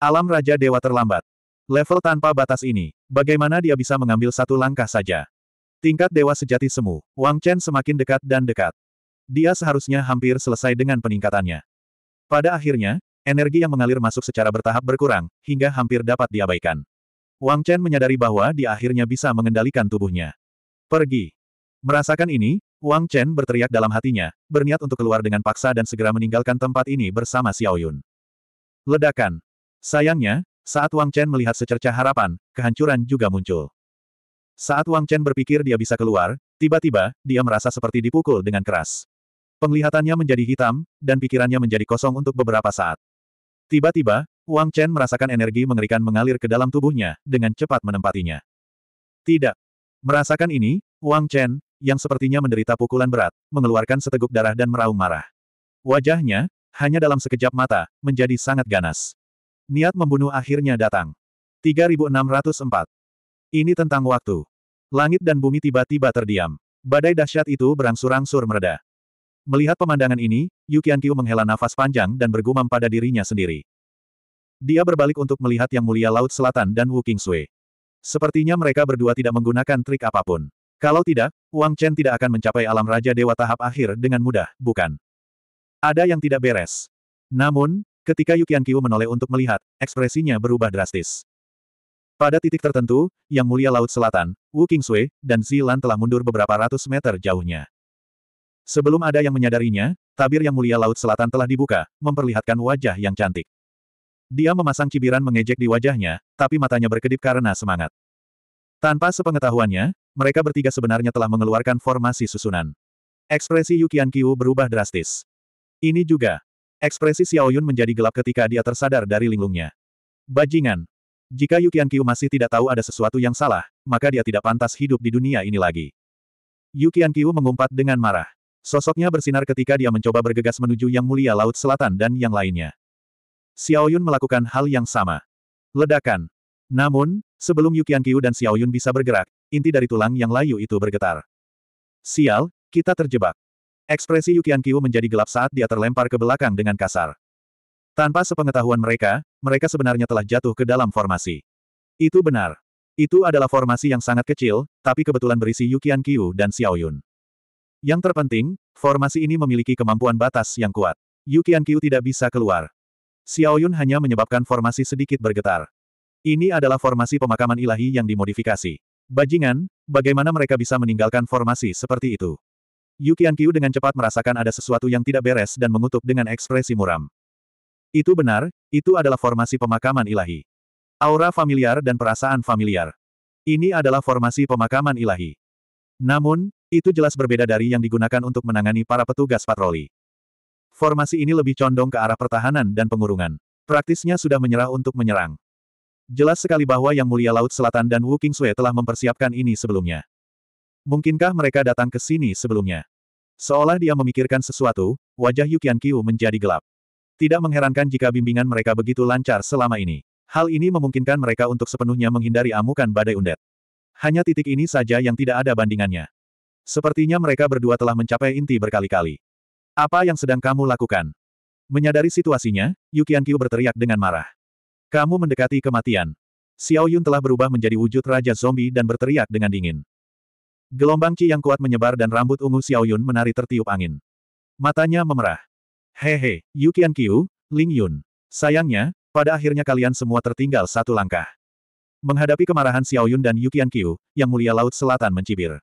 Alam Raja Dewa terlambat. Level tanpa batas ini, bagaimana dia bisa mengambil satu langkah saja? Tingkat Dewa Sejati Semu, Wang Chen semakin dekat dan dekat. Dia seharusnya hampir selesai dengan peningkatannya. Pada akhirnya, energi yang mengalir masuk secara bertahap berkurang, hingga hampir dapat diabaikan. Wang Chen menyadari bahwa dia akhirnya bisa mengendalikan tubuhnya. Pergi. Merasakan ini, Wang Chen berteriak dalam hatinya, berniat untuk keluar dengan paksa dan segera meninggalkan tempat ini bersama Xiao Yun. Ledakan. Sayangnya, saat Wang Chen melihat secercah harapan, kehancuran juga muncul. Saat Wang Chen berpikir dia bisa keluar, tiba-tiba, dia merasa seperti dipukul dengan keras. Penglihatannya menjadi hitam, dan pikirannya menjadi kosong untuk beberapa saat. Tiba-tiba, Wang Chen merasakan energi mengerikan mengalir ke dalam tubuhnya, dengan cepat menempatinya. Tidak. Merasakan ini, Wang Chen, yang sepertinya menderita pukulan berat, mengeluarkan seteguk darah dan meraung marah. Wajahnya, hanya dalam sekejap mata, menjadi sangat ganas. Niat membunuh akhirnya datang. 3604. Ini tentang waktu. Langit dan bumi tiba-tiba terdiam. Badai dahsyat itu berangsur-angsur mereda. Melihat pemandangan ini, Yu Qianqiu menghela nafas panjang dan bergumam pada dirinya sendiri. Dia berbalik untuk melihat Yang Mulia Laut Selatan dan Wu Qingsui. Sepertinya mereka berdua tidak menggunakan trik apa pun. Kalau tidak, Wang Chen tidak akan mencapai alam Raja Dewa tahap akhir dengan mudah, bukan? Ada yang tidak beres. Namun, ketika Yu Qianqiu menoleh untuk melihat, ekspresinya berubah drastis. Pada titik tertentu, Yang Mulia Laut Selatan, Wu Qingsui, dan Zilan telah mundur beberapa ratus meter jauhnya. Sebelum ada yang menyadarinya, tabir Yang Mulia Laut Selatan telah dibuka, memperlihatkan wajah yang cantik. Dia memasang cibiran mengejek di wajahnya, tapi matanya berkedip karena semangat. Tanpa sepengetahuannya, mereka bertiga sebenarnya telah mengeluarkan formasi susunan. Ekspresi Yu Qianqiu berubah drastis. Ini juga. Ekspresi Xiao Yun menjadi gelap ketika dia tersadar dari linglungnya. Bajingan, jika Yu Qianqiu masih tidak tahu ada sesuatu yang salah, maka dia tidak pantas hidup di dunia ini lagi. Yu Qianqiu mengumpat dengan marah. Sosoknya bersinar ketika dia mencoba bergegas menuju Yang Mulia Laut Selatan dan yang lainnya. Xiao Yun melakukan hal yang sama. Ledakan. Namun, sebelum Yu Qianqiu dan Xiao Yun bisa bergerak, inti dari tulang yang layu itu bergetar. Sial, kita terjebak. Ekspresi Yu Qianqiu menjadi gelap saat dia terlempar ke belakang dengan kasar. Tanpa sepengetahuan mereka, mereka sebenarnya telah jatuh ke dalam formasi. Itu benar. Itu adalah formasi yang sangat kecil, tapi kebetulan berisi Yukian Qiu dan Xiao Yun. Yang terpenting, formasi ini memiliki kemampuan batas yang kuat. Yukian Qiu tidak bisa keluar. Xiao Yun hanya menyebabkan formasi sedikit bergetar. Ini adalah formasi pemakaman ilahi yang dimodifikasi. Bajingan, bagaimana mereka bisa meninggalkan formasi seperti itu? Yukian Qiu dengan cepat merasakan ada sesuatu yang tidak beres dan mengutuk dengan ekspresi muram. Itu benar, itu adalah formasi pemakaman ilahi. Aura familiar dan perasaan familiar. Ini adalah formasi pemakaman ilahi. Namun, itu jelas berbeda dari yang digunakan untuk menangani para petugas patroli. Formasi ini lebih condong ke arah pertahanan dan pengurungan. Praktisnya sudah menyerah untuk menyerang. Jelas sekali bahwa Yang Mulia Laut Selatan dan Wu Qingsui telah mempersiapkan ini sebelumnya. Mungkinkah mereka datang ke sini sebelumnya? Seolah dia memikirkan sesuatu, wajah Yukian Qiu menjadi gelap. Tidak mengherankan jika bimbingan mereka begitu lancar selama ini. Hal ini memungkinkan mereka untuk sepenuhnya menghindari amukan badai undet. Hanya titik ini saja yang tidak ada bandingannya. Sepertinya mereka berdua telah mencapai inti berkali-kali. Apa yang sedang kamu lakukan? Menyadari situasinya, Yukian Qiu berteriak dengan marah. Kamu mendekati kematian. Xiao Yun telah berubah menjadi wujud Raja Zombie dan berteriak dengan dingin. Gelombang Qi yang kuat menyebar dan rambut ungu Xiao Yun menari tertiup angin. Matanya memerah. Hehe, Yukian Qiu, Ling Yun. Sayangnya, pada akhirnya kalian semua tertinggal satu langkah. Menghadapi kemarahan Xiao Yun dan Yukian Qiu, Yang Mulia Laut Selatan mencibir.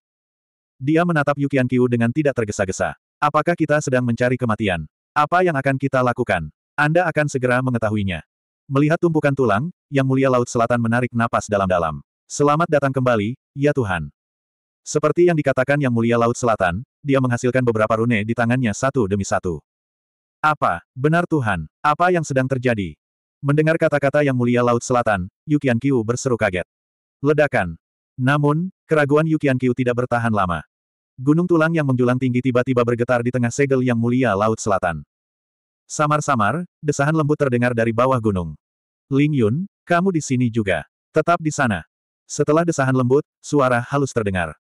Dia menatap Yukian Qiu dengan tidak tergesa-gesa. Apakah kita sedang mencari kematian? Apa yang akan kita lakukan? Anda akan segera mengetahuinya. Melihat tumpukan tulang, Yang Mulia Laut Selatan menarik napas dalam-dalam. Selamat datang kembali, ya Tuhan. Seperti yang dikatakan Yang Mulia Laut Selatan, dia menghasilkan beberapa rune di tangannya satu demi satu. Apa, benar Tuhan, apa yang sedang terjadi? Mendengar kata-kata yang mulia Laut Selatan, Yukian Qiu berseru kaget. Ledakan. Namun, keraguan Yukian Qiu tidak bertahan lama. Gunung tulang yang menjulang tinggi tiba-tiba bergetar di tengah segel yang mulia Laut Selatan. Samar-samar, desahan lembut terdengar dari bawah gunung. Ling Yun, kamu di sini juga. Tetap di sana. Setelah desahan lembut, suara halus terdengar.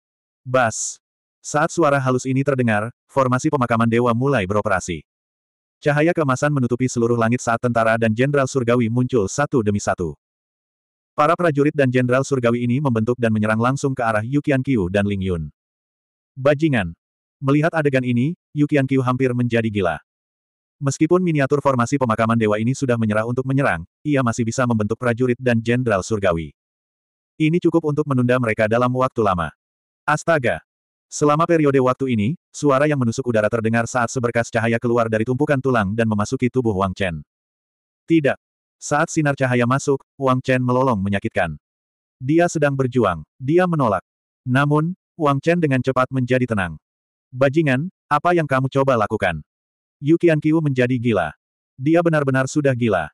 Bas. Saat suara halus ini terdengar, formasi pemakaman dewa mulai beroperasi. Cahaya keemasan menutupi seluruh langit saat tentara dan Jenderal Surgawi muncul satu demi satu. Para prajurit dan Jenderal Surgawi ini membentuk dan menyerang langsung ke arah Yukian Qiu dan Ling Yun. Bajingan! Melihat adegan ini, Yukian Qiu hampir menjadi gila. Meskipun miniatur formasi pemakaman dewa ini sudah menyerah untuk menyerang, ia masih bisa membentuk prajurit dan jenderal surgawi. Ini cukup untuk menunda mereka dalam waktu lama. Astaga! Selama periode waktu ini, suara yang menusuk udara terdengar saat seberkas cahaya keluar dari tumpukan tulang dan memasuki tubuh Wang Chen. Tidak. Saat sinar cahaya masuk, Wang Chen melolong menyakitkan. Dia sedang berjuang. Dia menolak. Namun, Wang Chen dengan cepat menjadi tenang. Bajingan, apa yang kamu coba lakukan? Yu Qianqiu menjadi gila. Dia benar-benar sudah gila.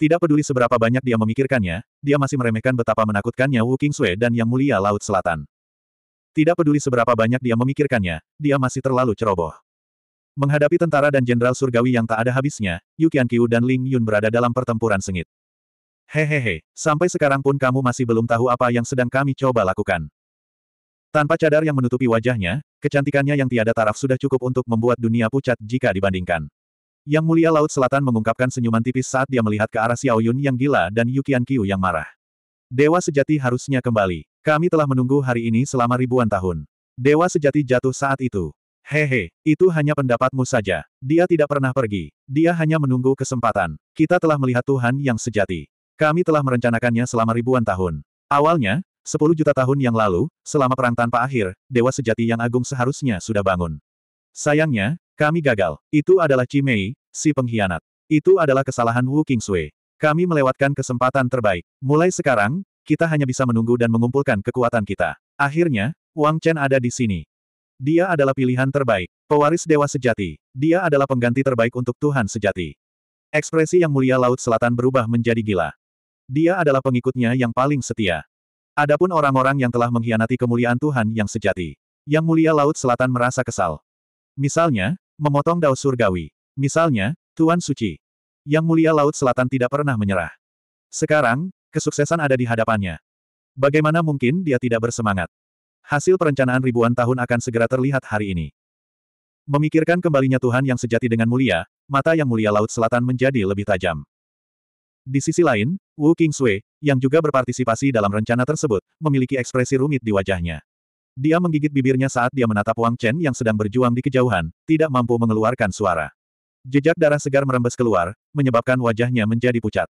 Tidak peduli seberapa banyak dia memikirkannya, dia masih meremehkan betapa menakutkannya Wu Qingsui dan Yang Mulia Laut Selatan. Tidak peduli seberapa banyak dia memikirkannya, dia masih terlalu ceroboh. Menghadapi tentara dan jenderal surgawi yang tak ada habisnya, Yu Qianqiu dan Ling Yun berada dalam pertempuran sengit. Hehehe, sampai sekarang pun kamu masih belum tahu apa yang sedang kami coba lakukan. Tanpa cadar yang menutupi wajahnya, kecantikannya yang tiada taraf sudah cukup untuk membuat dunia pucat jika dibandingkan. Yang mulia Laut Selatan mengungkapkan senyuman tipis saat dia melihat ke arah Xiao Yun yang gila dan Yukian Qiu yang marah. Dewa sejati harusnya kembali. Kami telah menunggu hari ini selama ribuan tahun. Dewa sejati jatuh saat itu. Hehe, itu hanya pendapatmu saja. Dia tidak pernah pergi. Dia hanya menunggu kesempatan. Kita telah melihat Tuhan yang sejati. Kami telah merencanakannya selama ribuan tahun. Awalnya, Sepuluh juta tahun yang lalu, selama perang tanpa akhir, Dewa Sejati yang agung seharusnya sudah bangun. Sayangnya, kami gagal. Itu adalah Cimei, si pengkhianat. Itu adalah kesalahan Wu Qingsui. Kami melewatkan kesempatan terbaik. Mulai sekarang, kita hanya bisa menunggu dan mengumpulkan kekuatan kita. Akhirnya, Wang Chen ada di sini. Dia adalah pilihan terbaik. Pewaris Dewa Sejati. Dia adalah pengganti terbaik untuk Tuhan Sejati. Ekspresi Yang Mulia Laut Selatan berubah menjadi gila. Dia adalah pengikutnya yang paling setia. Adapun orang-orang yang telah mengkhianati kemuliaan Tuhan yang sejati. Yang mulia Laut Selatan merasa kesal. Misalnya, memotong dao surgawi. Misalnya, Tuan Suci. Yang mulia Laut Selatan tidak pernah menyerah. Sekarang, kesuksesan ada di hadapannya. Bagaimana mungkin dia tidak bersemangat? Hasil perencanaan ribuan tahun akan segera terlihat hari ini. Memikirkan kembalinya Tuhan yang sejati dengan mulia, mata yang mulia Laut Selatan menjadi lebih tajam. Di sisi lain, Wu Qingsui, yang juga berpartisipasi dalam rencana tersebut, memiliki ekspresi rumit di wajahnya. Dia menggigit bibirnya saat dia menatap Wang Chen yang sedang berjuang di kejauhan, tidak mampu mengeluarkan suara. Jejak darah segar merembes keluar, menyebabkan wajahnya menjadi pucat.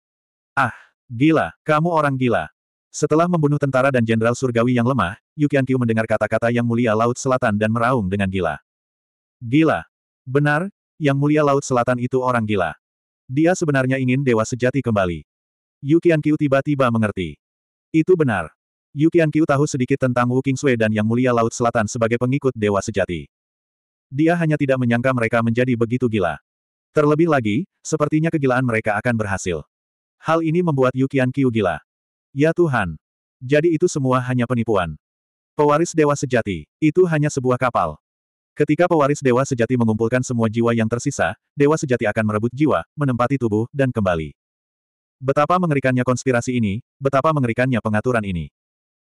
Ah, gila, kamu orang gila. Setelah membunuh tentara dan jenderal surgawi yang lemah, Yu Qianqiu mendengar kata-kata yang mulia Laut Selatan dan meraung dengan gila. Gila. Benar, yang mulia Laut Selatan itu orang gila. Dia sebenarnya ingin dewa sejati kembali. Yu Qianqiu tiba-tiba mengerti. Itu benar. Yu Qianqiu tahu sedikit tentang Wu Qingsui dan Yang Mulia Laut Selatan sebagai pengikut dewa sejati. Dia hanya tidak menyangka mereka menjadi begitu gila. Terlebih lagi, sepertinya kegilaan mereka akan berhasil. Hal ini membuat Yu Qianqiu gila. Ya Tuhan. Jadi itu semua hanya penipuan. Pewaris Dewa Sejati, itu hanya sebuah kapal. Ketika pewaris Dewa Sejati mengumpulkan semua jiwa yang tersisa, Dewa Sejati akan merebut jiwa, menempati tubuh, dan kembali. Betapa mengerikannya konspirasi ini, betapa mengerikannya pengaturan ini.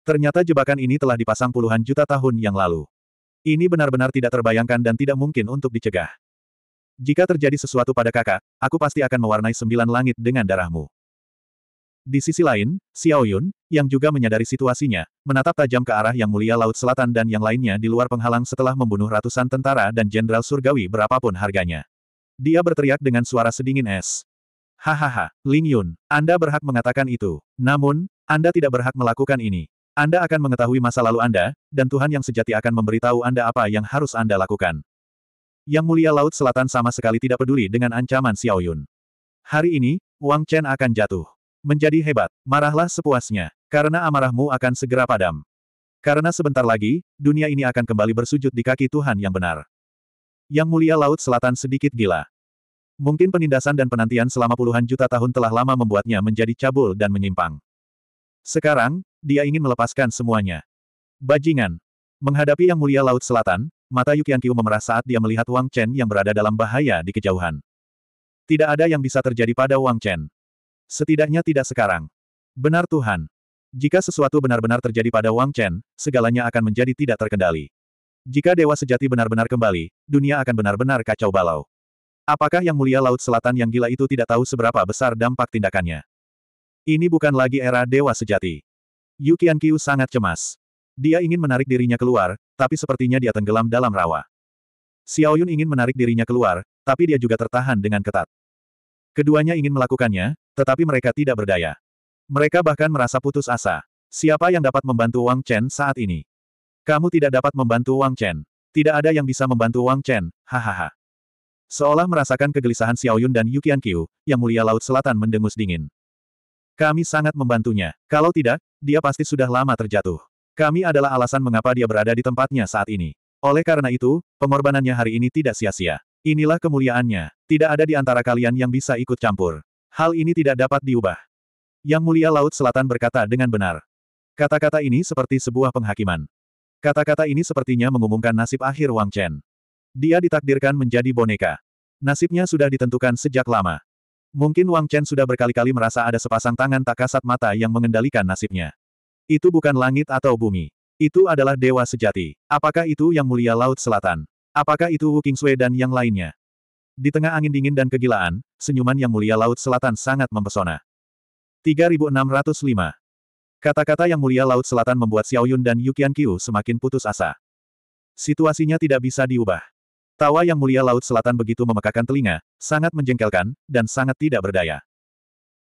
Ternyata jebakan ini telah dipasang puluhan juta tahun yang lalu. Ini benar-benar tidak terbayangkan dan tidak mungkin untuk dicegah. Jika terjadi sesuatu pada kakak, aku pasti akan mewarnai sembilan langit dengan darahmu. Di sisi lain, Xiao Yun, yang juga menyadari situasinya, menatap tajam ke arah Yang Mulia Laut Selatan dan yang lainnya di luar penghalang setelah membunuh ratusan tentara dan jenderal surgawi berapapun harganya. Dia berteriak dengan suara sedingin es. Hahaha, Ling Yun, Anda berhak mengatakan itu. Namun, Anda tidak berhak melakukan ini. Anda akan mengetahui masa lalu Anda, dan Tuhan yang sejati akan memberitahu Anda apa yang harus Anda lakukan. Yang Mulia Laut Selatan sama sekali tidak peduli dengan ancaman Xiao Yun. Hari ini, Wang Chen akan jatuh. Menjadi hebat, marahlah sepuasnya, karena amarahmu akan segera padam. Karena sebentar lagi, dunia ini akan kembali bersujud di kaki Tuhan yang benar. Yang mulia Laut Selatan sedikit gila. Mungkin penindasan dan penantian selama puluhan juta tahun telah lama membuatnya menjadi cabul dan menyimpang. Sekarang, dia ingin melepaskan semuanya. Bajingan. Menghadapi Yang Mulia Laut Selatan, mata Yukian Qiu memerah saat dia melihat Wang Chen yang berada dalam bahaya di kejauhan. Tidak ada yang bisa terjadi pada Wang Chen. Setidaknya tidak sekarang. Benar Tuhan. Jika sesuatu benar-benar terjadi pada Wang Chen, segalanya akan menjadi tidak terkendali. Jika Dewa Sejati benar-benar kembali, dunia akan benar-benar kacau balau. Apakah Yang Mulia Laut Selatan yang gila itu tidak tahu seberapa besar dampak tindakannya? Ini bukan lagi era Dewa Sejati. Yu Qianqiu sangat cemas. Dia ingin menarik dirinya keluar, tapi sepertinya dia tenggelam dalam rawa. Xiao Yun ingin menarik dirinya keluar, tapi dia juga tertahan dengan ketat. Keduanya ingin melakukannya, tetapi mereka tidak berdaya. Mereka bahkan merasa putus asa. Siapa yang dapat membantu Wang Chen saat ini? Kamu tidak dapat membantu Wang Chen. Tidak ada yang bisa membantu Wang Chen, hahaha. Seolah merasakan kegelisahan Xiao Yun dan Yukian Qiu, yang mulia Laut Selatan mendengus dingin. Kami sangat membantunya. Kalau tidak, dia pasti sudah lama terjatuh. Kami adalah alasan mengapa dia berada di tempatnya saat ini. Oleh karena itu, pengorbanannya hari ini tidak sia-sia. Inilah kemuliaannya. Tidak ada di antara kalian yang bisa ikut campur. Hal ini tidak dapat diubah. Yang mulia Laut Selatan berkata dengan benar. Kata-kata ini seperti sebuah penghakiman. Kata-kata ini sepertinya mengumumkan nasib akhir Wang Chen. Dia ditakdirkan menjadi boneka. Nasibnya sudah ditentukan sejak lama. Mungkin Wang Chen sudah berkali-kali merasa ada sepasang tangan tak kasat mata yang mengendalikan nasibnya. Itu bukan langit atau bumi. Itu adalah dewa sejati. Apakah itu yang mulia Laut Selatan? Apakah itu Wu Kingsui dan yang lainnya? Di tengah angin dingin dan kegilaan, senyuman yang mulia Laut Selatan sangat mempesona. 3605 Kata-kata yang mulia Laut Selatan membuat Xiao Yun dan Yukian Qiu semakin putus asa. Situasinya tidak bisa diubah. Tawa yang mulia Laut Selatan begitu memekakan telinga, sangat menjengkelkan, dan sangat tidak berdaya.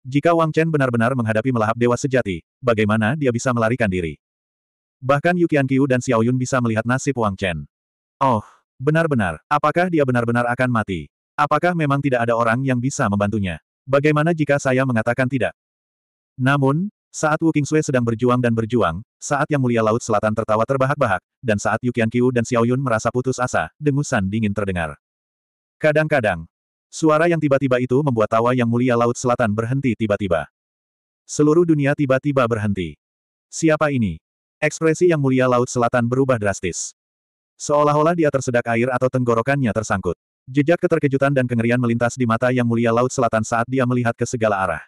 Jika Wang Chen benar-benar menghadapi melahap dewa sejati, bagaimana dia bisa melarikan diri? Bahkan Yukian Qiu dan Xiao Yun bisa melihat nasib Wang Chen. Oh, benar-benar, apakah dia benar-benar akan mati? Apakah memang tidak ada orang yang bisa membantunya? Bagaimana jika saya mengatakan tidak? Namun, saat Wu Kingsui sedang berjuang dan berjuang, saat Yang Mulia Laut Selatan tertawa terbahak-bahak, dan saat Yukian Qiu dan Xiao Yun merasa putus asa, dengusan dingin terdengar. Kadang-kadang, suara yang tiba-tiba itu membuat tawa Yang Mulia Laut Selatan berhenti tiba-tiba. Seluruh dunia tiba-tiba berhenti. Siapa ini? Ekspresi Yang Mulia Laut Selatan berubah drastis. Seolah-olah dia tersedak air atau tenggorokannya tersangkut. Jejak keterkejutan dan kengerian melintas di mata Yang Mulia Laut Selatan saat dia melihat ke segala arah.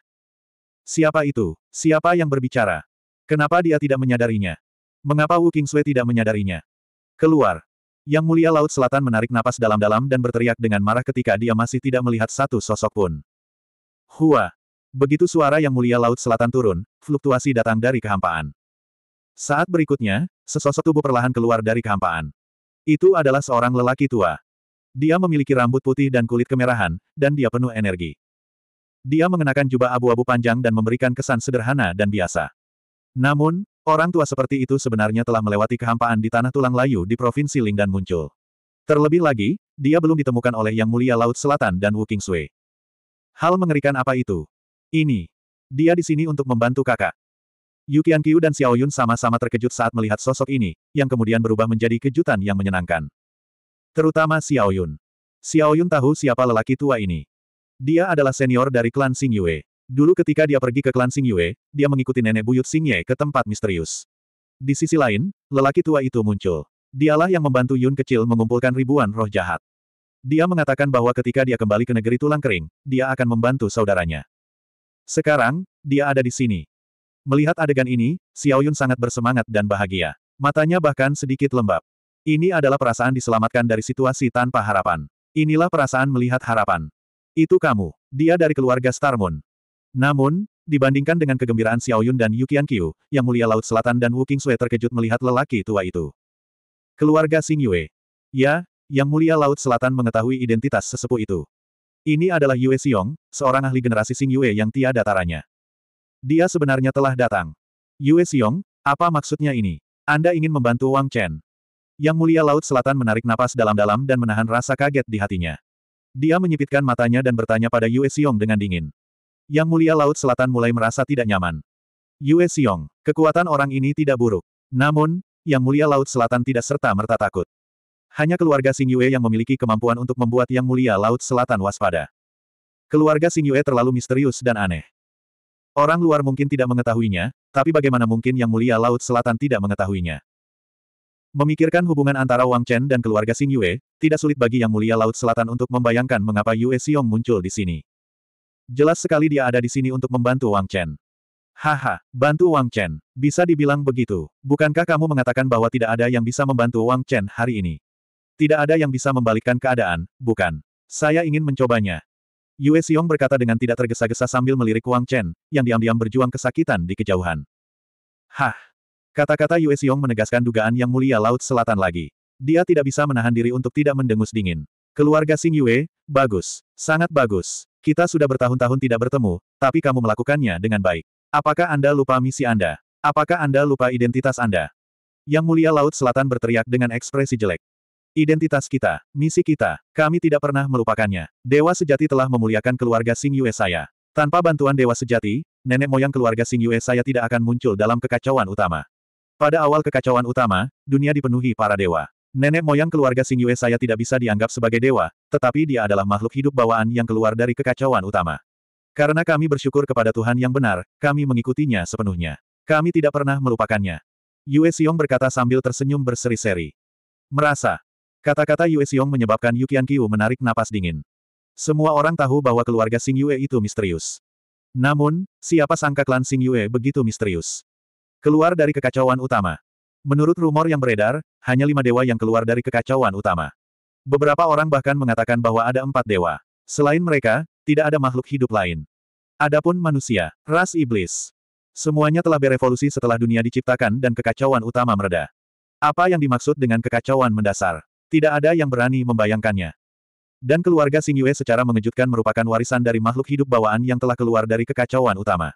Siapa itu? Siapa yang berbicara? Kenapa dia tidak menyadarinya? Mengapa Wu Kingsui tidak menyadarinya? Keluar. Yang mulia Laut Selatan menarik napas dalam-dalam dan berteriak dengan marah ketika dia masih tidak melihat satu sosok pun. Hua. Begitu suara Yang mulia Laut Selatan turun, fluktuasi datang dari kehampaan. Saat berikutnya, sesosok tubuh perlahan keluar dari kehampaan. Itu adalah seorang lelaki tua. Dia memiliki rambut putih dan kulit kemerahan, dan dia penuh energi. Dia mengenakan jubah abu-abu panjang dan memberikan kesan sederhana dan biasa. Namun, orang tua seperti itu sebenarnya telah melewati kehampaan di tanah tulang layu di Provinsi Ling dan muncul. Terlebih lagi, dia belum ditemukan oleh Yang Mulia Laut Selatan dan Wu Kingsui. Hal mengerikan apa itu? Ini. Dia di sini untuk membantu kakak. Yukian Qiu dan Xiao Yun sama-sama terkejut saat melihat sosok ini, yang kemudian berubah menjadi kejutan yang menyenangkan. Terutama Xiao Yun. Xiao Yun tahu siapa lelaki tua ini. Dia adalah senior dari klan Xing Yue. Dulu ketika dia pergi ke klan Xing Yue, dia mengikuti nenek buyut Xing Ye ke tempat misterius. Di sisi lain, lelaki tua itu muncul. Dialah yang membantu Yun kecil mengumpulkan ribuan roh jahat. Dia mengatakan bahwa ketika dia kembali ke negeri tulang kering, dia akan membantu saudaranya. Sekarang, dia ada di sini. Melihat adegan ini, Xiao Yun sangat bersemangat dan bahagia. Matanya bahkan sedikit lembab. Ini adalah perasaan diselamatkan dari situasi tanpa harapan. Inilah perasaan melihat harapan. Itu kamu. Dia dari keluarga Starmoon. Namun, dibandingkan dengan kegembiraan Xiao Yun dan Yukian Qiu, Yang Mulia Laut Selatan dan Wu Kingsui terkejut melihat lelaki tua itu. Keluarga Xing Yue. Ya, Yang Mulia Laut Selatan mengetahui identitas sesepuh itu. Ini adalah Yue Xiong, seorang ahli generasi Xing Yue yang tiada taranya. Dia sebenarnya telah datang. Yue Xiong, apa maksudnya ini? Anda ingin membantu Wang Chen. Yang Mulia Laut Selatan menarik napas dalam-dalam dan menahan rasa kaget di hatinya. Dia menyipitkan matanya dan bertanya pada Yue Xiong dengan dingin. Yang mulia Laut Selatan mulai merasa tidak nyaman. Yue Xiong, kekuatan orang ini tidak buruk. Namun, Yang mulia Laut Selatan tidak serta-merta takut. Hanya keluarga Xing Yue yang memiliki kemampuan untuk membuat Yang mulia Laut Selatan waspada. Keluarga Xing Yue terlalu misterius dan aneh. Orang luar mungkin tidak mengetahuinya, tapi bagaimana mungkin Yang mulia Laut Selatan tidak mengetahuinya? Memikirkan hubungan antara Wang Chen dan keluarga Xing Yue, tidak sulit bagi Yang Mulia Laut Selatan untuk membayangkan mengapa Yue Xiong muncul di sini. Jelas sekali dia ada di sini untuk membantu Wang Chen. Haha, bantu Wang Chen. Bisa dibilang begitu. Bukankah kamu mengatakan bahwa tidak ada yang bisa membantu Wang Chen hari ini? Tidak ada yang bisa membalikkan keadaan, bukan? Saya ingin mencobanya. Yue Xiong berkata dengan tidak tergesa-gesa sambil melirik Wang Chen, yang diam-diam berjuang kesakitan di kejauhan. Hah, Kata-kata Yue Xiong menegaskan dugaan yang mulia Laut Selatan lagi. Dia tidak bisa menahan diri untuk tidak mendengus dingin. Keluarga Xing Yue, bagus. Sangat bagus. Kita sudah bertahun-tahun tidak bertemu, tapi kamu melakukannya dengan baik. Apakah Anda lupa misi Anda? Apakah Anda lupa identitas Anda? Yang mulia Laut Selatan berteriak dengan ekspresi jelek. Identitas kita, misi kita, kami tidak pernah melupakannya. Dewa sejati telah memuliakan keluarga Xing Yue saya. Tanpa bantuan Dewa sejati, nenek moyang keluarga Xing Yue saya tidak akan muncul dalam kekacauan utama. Pada awal kekacauan utama, dunia dipenuhi para dewa. Nenek moyang keluarga Xing Yue saya tidak bisa dianggap sebagai dewa, tetapi dia adalah makhluk hidup bawaan yang keluar dari kekacauan utama. Karena kami bersyukur kepada Tuhan yang benar, kami mengikutinya sepenuhnya. Kami tidak pernah melupakannya. Yue Xiong berkata sambil tersenyum berseri-seri. Merasa. Kata-kata Yue Xiong menyebabkan Yukian Qiu menarik napas dingin. Semua orang tahu bahwa keluarga Xing Yue itu misterius. Namun, siapa sangka klan Xing Yue begitu misterius? Keluar dari kekacauan utama. Menurut rumor yang beredar, hanya lima dewa yang keluar dari kekacauan utama. Beberapa orang bahkan mengatakan bahwa ada empat dewa. Selain mereka, tidak ada makhluk hidup lain. Adapun manusia, ras iblis. Semuanya telah berevolusi setelah dunia diciptakan dan kekacauan utama mereda. Apa yang dimaksud dengan kekacauan mendasar? Tidak ada yang berani membayangkannya. Dan keluarga Xing Yue secara mengejutkan merupakan warisan dari makhluk hidup bawaan yang telah keluar dari kekacauan utama.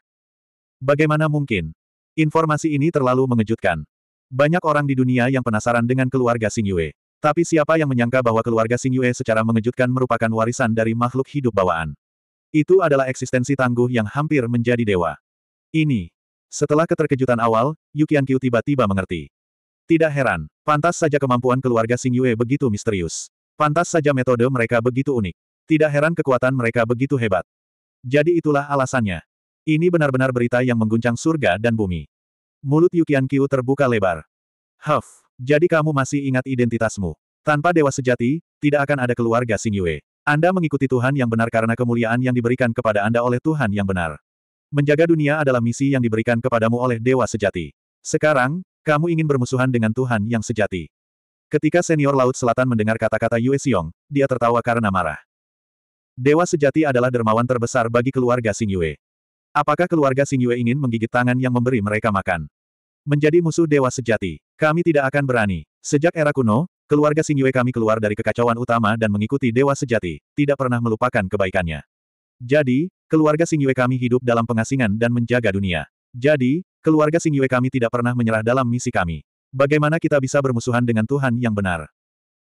Bagaimana mungkin? Informasi ini terlalu mengejutkan. Banyak orang di dunia yang penasaran dengan keluarga Xing Yue. Tapi siapa yang menyangka bahwa keluarga Xing Yue secara mengejutkan merupakan warisan dari makhluk hidup bawaan? Itu adalah eksistensi tangguh yang hampir menjadi dewa. Ini. Setelah keterkejutan awal, Yukian Qiu tiba-tiba mengerti. Tidak heran, pantas saja kemampuan keluarga Xing Yue begitu misterius. Pantas saja metode mereka begitu unik. Tidak heran kekuatan mereka begitu hebat. Jadi itulah alasannya. Ini benar-benar berita yang mengguncang surga dan bumi. Mulut Yukian Qiu terbuka lebar. Huff, jadi kamu masih ingat identitasmu. Tanpa dewa sejati, tidak akan ada keluarga Xing Yue. Anda mengikuti Tuhan yang benar karena kemuliaan yang diberikan kepada Anda oleh Tuhan yang benar. Menjaga dunia adalah misi yang diberikan kepadamu oleh Dewa Sejati. Sekarang, kamu ingin bermusuhan dengan Tuhan yang sejati. Ketika senior Laut Selatan mendengar kata-kata Yue Xiong, dia tertawa karena marah. Dewa Sejati adalah dermawan terbesar bagi keluarga Xing Yue. Apakah keluarga Xing Yue ingin menggigit tangan yang memberi mereka makan? Menjadi musuh Dewa Sejati, kami tidak akan berani. Sejak era kuno, Keluarga Xing Yue kami keluar dari kekacauan utama dan mengikuti Dewa Sejati, tidak pernah melupakan kebaikannya. Jadi, keluarga Xing Yue kami hidup dalam pengasingan dan menjaga dunia. Jadi, keluarga Xing Yue kami tidak pernah menyerah dalam misi kami. Bagaimana kita bisa bermusuhan dengan Tuhan yang benar?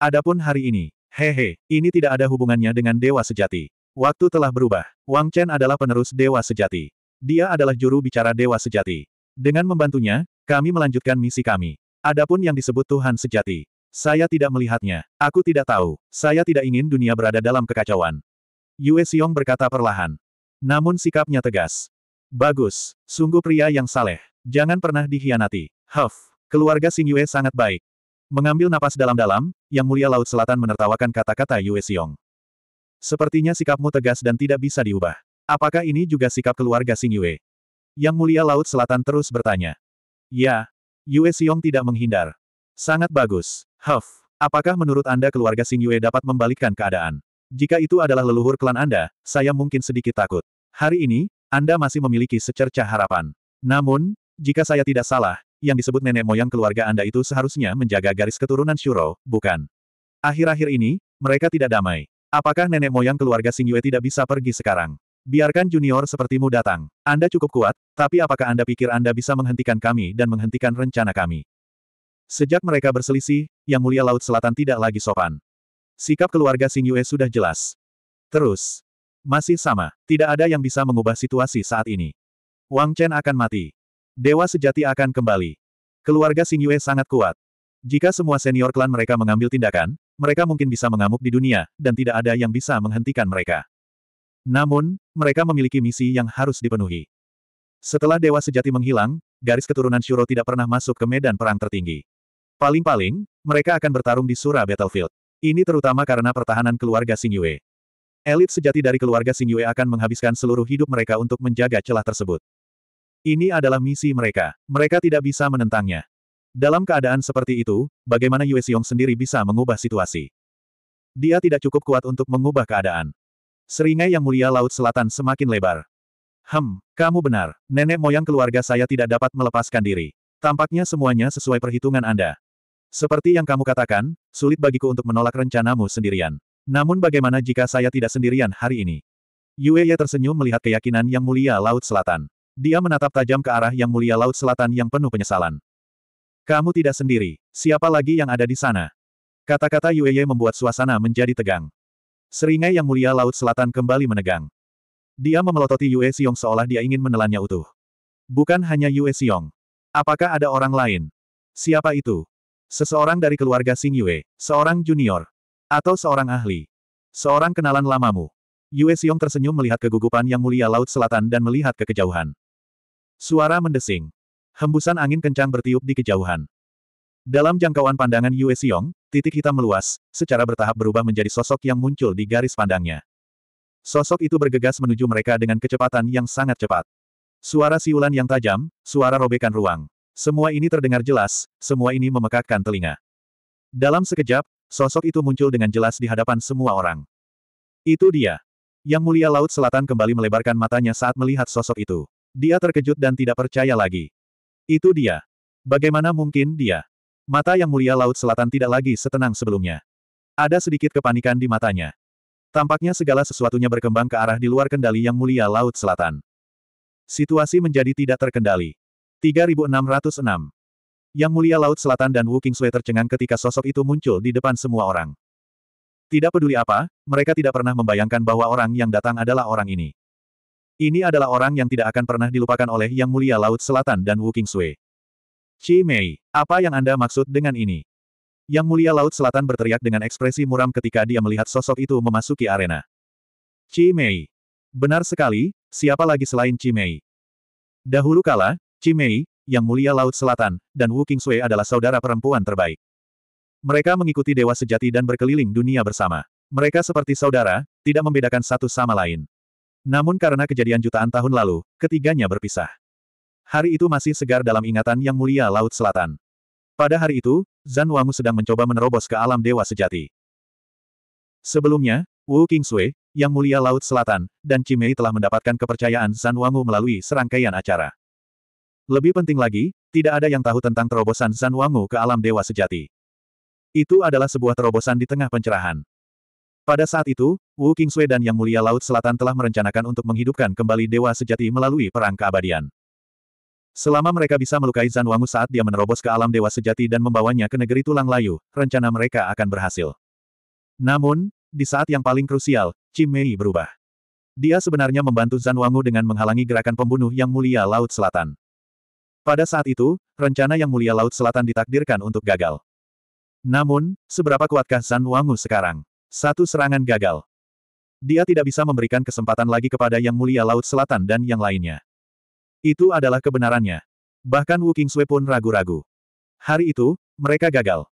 Adapun hari ini, hehe, ini tidak ada hubungannya dengan Dewa Sejati. Waktu telah berubah. Wang Chen adalah penerus Dewa Sejati. Dia adalah juru bicara Dewa Sejati. Dengan membantunya, kami melanjutkan misi kami. Adapun yang disebut Tuhan Sejati, saya tidak melihatnya. Aku tidak tahu. Saya tidak ingin dunia berada dalam kekacauan. Yue Xiong berkata perlahan. Namun sikapnya tegas. Bagus. Sungguh pria yang saleh. Jangan pernah dikhianati. Huff. Keluarga Xing Yue sangat baik. Mengambil napas dalam-dalam, Yang Mulia Laut Selatan menertawakan kata-kata Yue Xiong. Sepertinya sikapmu tegas dan tidak bisa diubah. Apakah ini juga sikap keluarga Xing Yue? Yang Mulia Laut Selatan terus bertanya. Ya. Yue Xiong tidak menghindar. Sangat bagus. Huff. Apakah menurut Anda keluarga Xing Yue dapat membalikkan keadaan? Jika itu adalah leluhur klan Anda, saya mungkin sedikit takut. Hari ini, Anda masih memiliki secercah harapan. Namun, jika saya tidak salah, yang disebut nenek moyang keluarga Anda itu seharusnya menjaga garis keturunan Shuro, bukan? Akhir-akhir ini, mereka tidak damai. Apakah nenek moyang keluarga Xing Yue tidak bisa pergi sekarang? Biarkan junior sepertimu datang. Anda cukup kuat, tapi apakah Anda pikir Anda bisa menghentikan kami dan menghentikan rencana kami? Sejak mereka berselisih, Yang Mulia Laut Selatan tidak lagi sopan. Sikap keluarga Xing Yue sudah jelas. Terus. Masih sama, tidak ada yang bisa mengubah situasi saat ini. Wang Chen akan mati. Dewa sejati akan kembali. Keluarga Xing Yue sangat kuat. Jika semua senior klan mereka mengambil tindakan, mereka mungkin bisa mengamuk di dunia, dan tidak ada yang bisa menghentikan mereka. Namun, mereka memiliki misi yang harus dipenuhi. Setelah Dewa Sejati menghilang, garis keturunan Shuro tidak pernah masuk ke medan perang tertinggi. Paling-paling, mereka akan bertarung di Surah Battlefield. Ini terutama karena pertahanan keluarga Xing Yue. Elit sejati dari keluarga Xing Yue akan menghabiskan seluruh hidup mereka untuk menjaga celah tersebut. Ini adalah misi mereka. Mereka tidak bisa menentangnya. Dalam keadaan seperti itu, bagaimana Yue Xiong sendiri bisa mengubah situasi? Dia tidak cukup kuat untuk mengubah keadaan. Seringai yang mulia Laut Selatan semakin lebar. Hem, kamu benar. Nenek moyang keluarga saya tidak dapat melepaskan diri. Tampaknya semuanya sesuai perhitungan Anda. Seperti yang kamu katakan, sulit bagiku untuk menolak rencanamu sendirian. Namun bagaimana jika saya tidak sendirian hari ini? Yue Ye tersenyum melihat keyakinan Yang Mulia Laut Selatan. Dia menatap tajam ke arah Yang Mulia Laut Selatan yang penuh penyesalan. Kamu tidak sendiri. Siapa lagi yang ada di sana? Kata-kata Yue Ye membuat suasana menjadi tegang. Seringai Yang Mulia Laut Selatan kembali menegang. Dia memelototi Yue Xiong seolah dia ingin menelannya utuh. Bukan hanya Yue Xiong. Apakah ada orang lain? Siapa itu? Seseorang dari keluarga Xing Yue, seorang junior, atau seorang ahli. Seorang kenalan lamamu. Yue Xiong tersenyum melihat kegugupan yang mulia Laut Selatan dan melihat ke kejauhan. Suara mendesing. Hembusan angin kencang bertiup di kejauhan. Dalam jangkauan pandangan Yue Xiong, titik hitam meluas, secara bertahap berubah menjadi sosok yang muncul di garis pandangnya. Sosok itu bergegas menuju mereka dengan kecepatan yang sangat cepat. Suara siulan yang tajam, suara robekan ruang. Semua ini terdengar jelas, semua ini memekakkan telinga. Dalam sekejap, sosok itu muncul dengan jelas di hadapan semua orang. Itu dia. Yang mulia Laut Selatan kembali melebarkan matanya saat melihat sosok itu. Dia terkejut dan tidak percaya lagi. Itu dia. Bagaimana mungkin dia? Mata yang mulia Laut Selatan tidak lagi setenang sebelumnya. Ada sedikit kepanikan di matanya. Tampaknya segala sesuatunya berkembang ke arah di luar kendali yang mulia Laut Selatan. Situasi menjadi tidak terkendali. 3606. Yang mulia Laut Selatan dan Wu Kingsway tercengang ketika sosok itu muncul di depan semua orang. Tidak peduli apa, mereka tidak pernah membayangkan bahwa orang yang datang adalah orang ini. Ini adalah orang yang tidak akan pernah dilupakan oleh Yang Mulia Laut Selatan dan Wu Kingsway. Chi Mei, apa yang Anda maksud dengan ini? Yang Mulia Laut Selatan berteriak dengan ekspresi muram ketika dia melihat sosok itu memasuki arena. Chi Mei. Benar sekali, siapa lagi selain Chi Mei? Dahulu kala, Mei, Yang Mulia Laut Selatan, dan Wu Kingsui adalah saudara perempuan terbaik. Mereka mengikuti Dewa Sejati dan berkeliling dunia bersama. Mereka seperti saudara, tidak membedakan satu sama lain. Namun karena kejadian jutaan tahun lalu, ketiganya berpisah. Hari itu masih segar dalam ingatan Yang Mulia Laut Selatan. Pada hari itu, Zan Wangu sedang mencoba menerobos ke alam Dewa Sejati. Sebelumnya, Wu Kingsui, Yang Mulia Laut Selatan, dan Mei telah mendapatkan kepercayaan Zan Wangu melalui serangkaian acara. Lebih penting lagi, tidak ada yang tahu tentang terobosan Zan Wangu ke alam dewa sejati. Itu adalah sebuah terobosan di tengah pencerahan. Pada saat itu, Wu Kingsui dan Yang Mulia Laut Selatan telah merencanakan untuk menghidupkan kembali dewa sejati melalui perang keabadian. Selama mereka bisa melukai Zan Wangu saat dia menerobos ke alam dewa sejati dan membawanya ke negeri tulang layu, rencana mereka akan berhasil. Namun, di saat yang paling krusial, Chim Mei berubah. Dia sebenarnya membantu Zan Wangu dengan menghalangi gerakan pembunuh Yang Mulia Laut Selatan. Pada saat itu, rencana Yang Mulia Laut Selatan ditakdirkan untuk gagal. Namun, seberapa kuatkah Zan Wangu sekarang? Satu serangan gagal. Dia tidak bisa memberikan kesempatan lagi kepada Yang Mulia Laut Selatan dan yang lainnya. Itu adalah kebenarannya. Bahkan Wu Kingsui pun ragu-ragu. Hari itu, mereka gagal.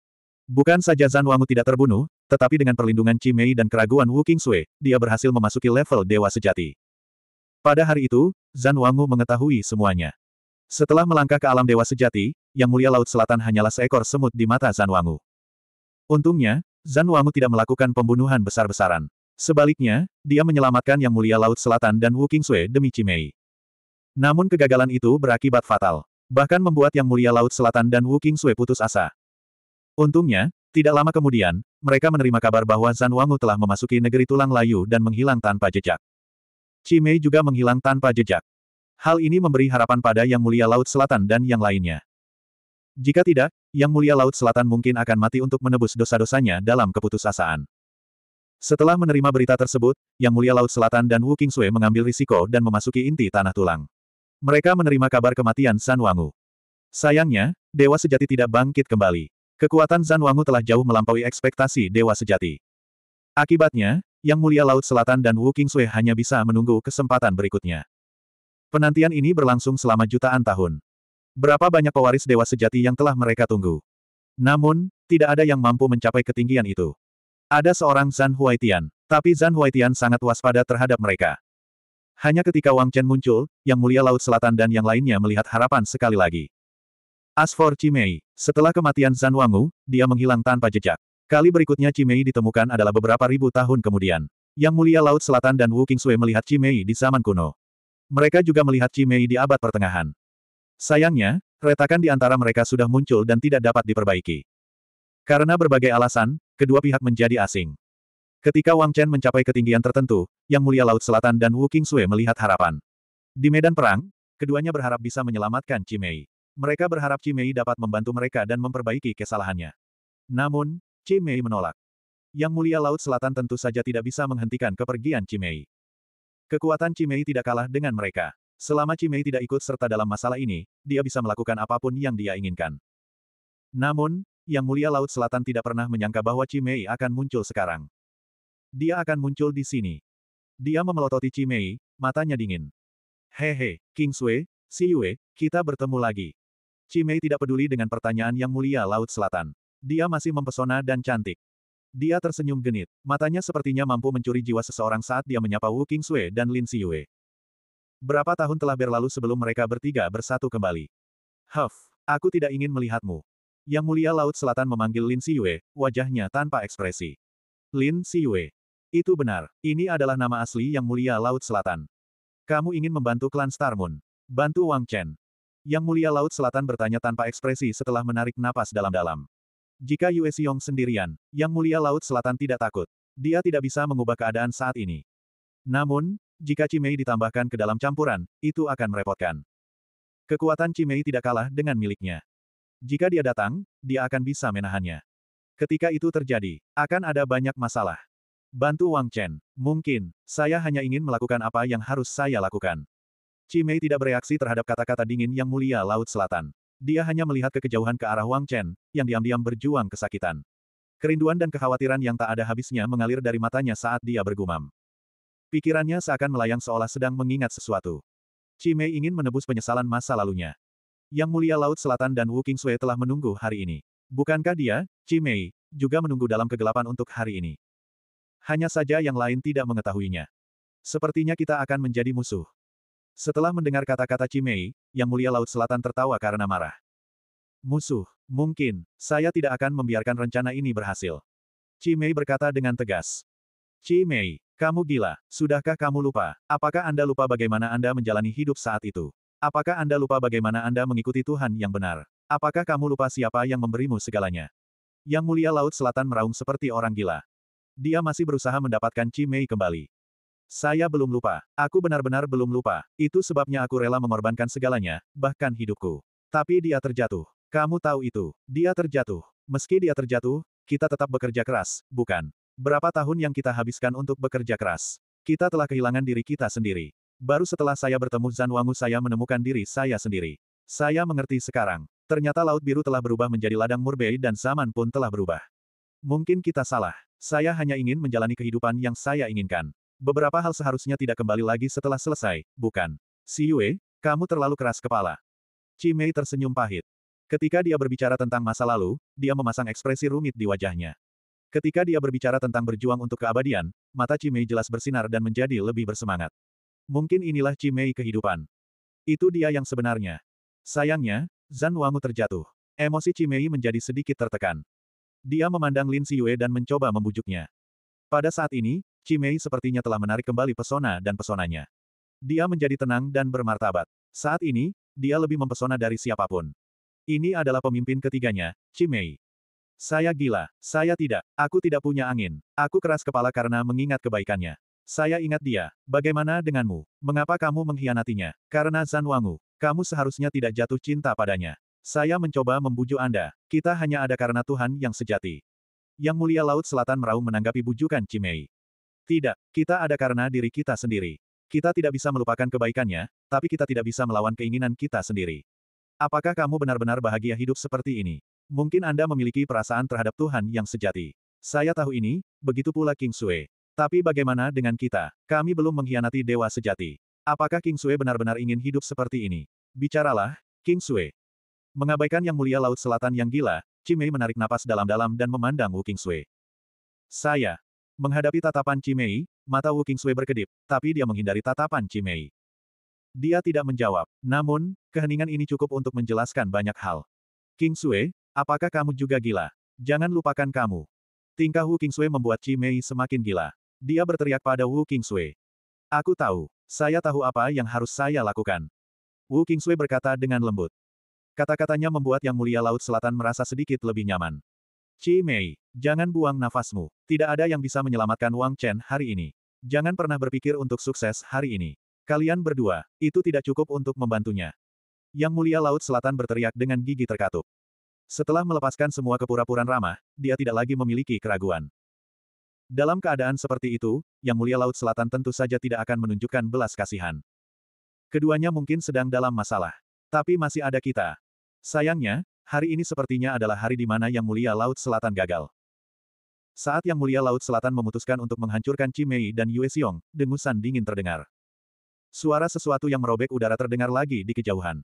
Bukan saja Zan Wangu tidak terbunuh, tetapi dengan perlindungan Chi Mei dan keraguan Wu Kingsui, dia berhasil memasuki level Dewa Sejati. Pada hari itu, Zan Wangu mengetahui semuanya. Setelah melangkah ke alam dewa sejati, Yang Mulia Laut Selatan hanyalah seekor semut di mata Zan Wangu. Untungnya, Zan Wangu tidak melakukan pembunuhan besar-besaran. Sebaliknya, dia menyelamatkan Yang Mulia Laut Selatan dan Wu Kingsui demi Cimei. Namun kegagalan itu berakibat fatal. Bahkan membuat Yang Mulia Laut Selatan dan Wu Kingsui putus asa. Untungnya, tidak lama kemudian, mereka menerima kabar bahwa Zan Wangu telah memasuki negeri tulang layu dan menghilang tanpa jejak. Cimei juga menghilang tanpa jejak. Hal ini memberi harapan pada Yang Mulia Laut Selatan dan yang lainnya. Jika tidak, Yang Mulia Laut Selatan mungkin akan mati untuk menebus dosa-dosanya dalam keputusasaan. Setelah menerima berita tersebut, Yang Mulia Laut Selatan dan Wu Kingsui mengambil risiko dan memasuki inti tanah tulang. Mereka menerima kabar kematian San Wangu. Sayangnya, Dewa Sejati tidak bangkit kembali. Kekuatan Zan Wangu telah jauh melampaui ekspektasi Dewa Sejati. Akibatnya, Yang Mulia Laut Selatan dan Wu Kingsui hanya bisa menunggu kesempatan berikutnya. Penantian ini berlangsung selama jutaan tahun. Berapa banyak pewaris dewa sejati yang telah mereka tunggu. Namun, tidak ada yang mampu mencapai ketinggian itu. Ada seorang Zan Huaitian, tapi Zan Huaitian sangat waspada terhadap mereka. Hanya ketika Wang Chen muncul, Yang Mulia Laut Selatan dan yang lainnya melihat harapan sekali lagi. As for Chimei, setelah kematian Zan Wangu, dia menghilang tanpa jejak. Kali berikutnya Chimei ditemukan adalah beberapa ribu tahun kemudian. Yang Mulia Laut Selatan dan Wu Kingsui melihat Chimei di zaman kuno. Mereka juga melihat Mei di abad pertengahan. Sayangnya, retakan di antara mereka sudah muncul dan tidak dapat diperbaiki. Karena berbagai alasan, kedua pihak menjadi asing. Ketika Wang Chen mencapai ketinggian tertentu, Yang Mulia Laut Selatan dan Wu Qingsui melihat harapan. Di medan perang, keduanya berharap bisa menyelamatkan Cimei. Mereka berharap Cimei dapat membantu mereka dan memperbaiki kesalahannya. Namun, Cimei menolak. Yang Mulia Laut Selatan tentu saja tidak bisa menghentikan kepergian Cimei. Kekuatan Cimei tidak kalah dengan mereka. Selama Cimei tidak ikut serta dalam masalah ini, dia bisa melakukan apa pun yang dia inginkan. Namun, Yang Mulia Laut Selatan tidak pernah menyangka bahwa Cimei akan muncul sekarang. Dia akan muncul di sini. Dia memelototi Cimei, matanya dingin. Hehe, King Sui, Si Yue, kita bertemu lagi. Cimei tidak peduli dengan pertanyaan yang mulia Laut Selatan. Dia masih mempesona dan cantik. Dia tersenyum genit. Matanya sepertinya mampu mencuri jiwa seseorang saat dia menyapa Wu King Sui dan Lin Si Yue. Berapa tahun telah berlalu sebelum mereka bertiga bersatu kembali? Huff, aku tidak ingin melihatmu. Yang mulia Laut Selatan memanggil Lin Si Yue, wajahnya tanpa ekspresi. Lin Si Yue, itu benar, ini adalah nama asli Yang Mulia Laut Selatan. Kamu ingin membantu klan Star Moon. Bantu Wang Chen. Yang Mulia Laut Selatan bertanya tanpa ekspresi setelah menarik napas dalam-dalam. Jika Yue Xiong sendirian, Yang Mulia Laut Selatan tidak takut. Dia tidak bisa mengubah keadaan saat ini. Namun, jika Cimei ditambahkan ke dalam campuran, itu akan merepotkan. Kekuatan Cimei tidak kalah dengan miliknya. Jika dia datang, dia akan bisa menahannya. Ketika itu terjadi, akan ada banyak masalah. Bantu Wang Chen. Mungkin, saya hanya ingin melakukan apa yang harus saya lakukan. Mei tidak bereaksi terhadap kata-kata dingin yang mulia Laut Selatan. Dia hanya melihat ke kejauhan ke arah Wang Chen, yang diam-diam berjuang kesakitan. Kerinduan dan kekhawatiran yang tak ada habisnya mengalir dari matanya saat dia bergumam. Pikirannya seakan melayang seolah sedang mengingat sesuatu. Mei ingin menebus penyesalan masa lalunya. Yang mulia Laut Selatan dan Wu Qingsui telah menunggu hari ini. Bukankah dia, Mei, juga menunggu dalam kegelapan untuk hari ini? Hanya saja yang lain tidak mengetahuinya. Sepertinya kita akan menjadi musuh. Setelah mendengar kata-kata Cimei, Yang Mulia Laut Selatan tertawa karena marah. Musuh, mungkin, saya tidak akan membiarkan rencana ini berhasil. Cimei berkata dengan tegas. Cimei, kamu gila, sudahkah kamu lupa? Apakah Anda lupa bagaimana Anda menjalani hidup saat itu? Apakah Anda lupa bagaimana Anda mengikuti Tuhan yang benar? Apakah kamu lupa siapa yang memberimu segalanya? Yang Mulia Laut Selatan meraung seperti orang gila. Dia masih berusaha mendapatkan Chi Mei kembali. Saya belum lupa. Aku benar-benar belum lupa. Itu sebabnya aku rela mengorbankan segalanya, bahkan hidupku. Tapi dia terjatuh. Kamu tahu itu. Dia terjatuh. Meski dia terjatuh, kita tetap bekerja keras, bukan? Berapa tahun yang kita habiskan untuk bekerja keras? Kita telah kehilangan diri kita sendiri. Baru setelah saya bertemu Zan Wangu saya menemukan diri saya sendiri. Saya mengerti sekarang. Ternyata Laut Biru telah berubah menjadi ladang murbei dan zaman pun telah berubah. Mungkin kita salah. Saya hanya ingin menjalani kehidupan yang saya inginkan. Beberapa hal seharusnya tidak kembali lagi setelah selesai, bukan? Si Yue, kamu terlalu keras kepala. Chi Mei tersenyum pahit. Ketika dia berbicara tentang masa lalu, dia memasang ekspresi rumit di wajahnya. Ketika dia berbicara tentang berjuang untuk keabadian, mata Chi Mei jelas bersinar dan menjadi lebih bersemangat. Mungkin inilah Chi Mei kehidupan. Itu dia yang sebenarnya. Sayangnya, Zan Wangu terjatuh. Emosi Chi Mei menjadi sedikit tertekan. Dia memandang Lin Xiyue dan mencoba membujuknya. Pada saat ini, Mei sepertinya telah menarik kembali pesona dan pesonanya. Dia menjadi tenang dan bermartabat. Saat ini, dia lebih mempesona dari siapa pun. Ini adalah pemimpin ketiganya, Mei. Saya gila, saya tidak, aku tidak punya angin. Aku keras kepala karena mengingat kebaikannya. Saya ingat dia, bagaimana denganmu? Mengapa kamu mengkhianatinya? Karena Zan Wangu, kamu seharusnya tidak jatuh cinta padanya. Saya mencoba membujuk Anda. Kita hanya ada karena Tuhan yang sejati. Yang Mulia Laut Selatan meraung menanggapi bujukan Cimei. Tidak, kita ada karena diri kita sendiri. Kita tidak bisa melupakan kebaikannya, tapi kita tidak bisa melawan keinginan kita sendiri. Apakah kamu benar-benar bahagia hidup seperti ini? Mungkin Anda memiliki perasaan terhadap Tuhan yang sejati. Saya tahu ini, begitu pula King Sui. Tapi bagaimana dengan kita? Kami belum mengkhianati dewa sejati. Apakah King Sui benar-benar ingin hidup seperti ini? Bicaralah, King Sui. Mengabaikan Yang Mulia Laut Selatan yang gila, Cimei menarik napas dalam-dalam dan memandang Wu Qingsui. Saya. Menghadapi tatapan Cimei, mata Wu Qingsui berkedip, tapi dia menghindari tatapan Cimei. Dia tidak menjawab, namun, keheningan ini cukup untuk menjelaskan banyak hal. Qingsui, apakah kamu juga gila? Jangan lupakan kamu. Tingkah Wu Qingsui membuat Cimei semakin gila. Dia berteriak pada Wu Qingsui. Aku tahu. Saya tahu apa yang harus saya lakukan. Wu Qingsui berkata dengan lembut. Kata-katanya membuat Yang Mulia Laut Selatan merasa sedikit lebih nyaman. Chi Mei, jangan buang nafasmu. Tidak ada yang bisa menyelamatkan Wang Chen hari ini. Jangan pernah berpikir untuk sukses hari ini. Kalian berdua, itu tidak cukup untuk membantunya. Yang mulia Laut Selatan berteriak dengan gigi terkatup. Setelah melepaskan semua kepura-puraan ramah, dia tidak lagi memiliki keraguan. Dalam keadaan seperti itu, Yang Mulia Laut Selatan tentu saja tidak akan menunjukkan belas kasihan. Keduanya mungkin sedang dalam masalah. Tapi masih ada kita. Sayangnya, hari ini sepertinya adalah hari di mana Yang Mulia Laut Selatan gagal. Saat Yang Mulia Laut Selatan memutuskan untuk menghancurkan Mei dan Yue Xiong, dengusan dingin terdengar. Suara sesuatu yang merobek udara terdengar lagi di kejauhan.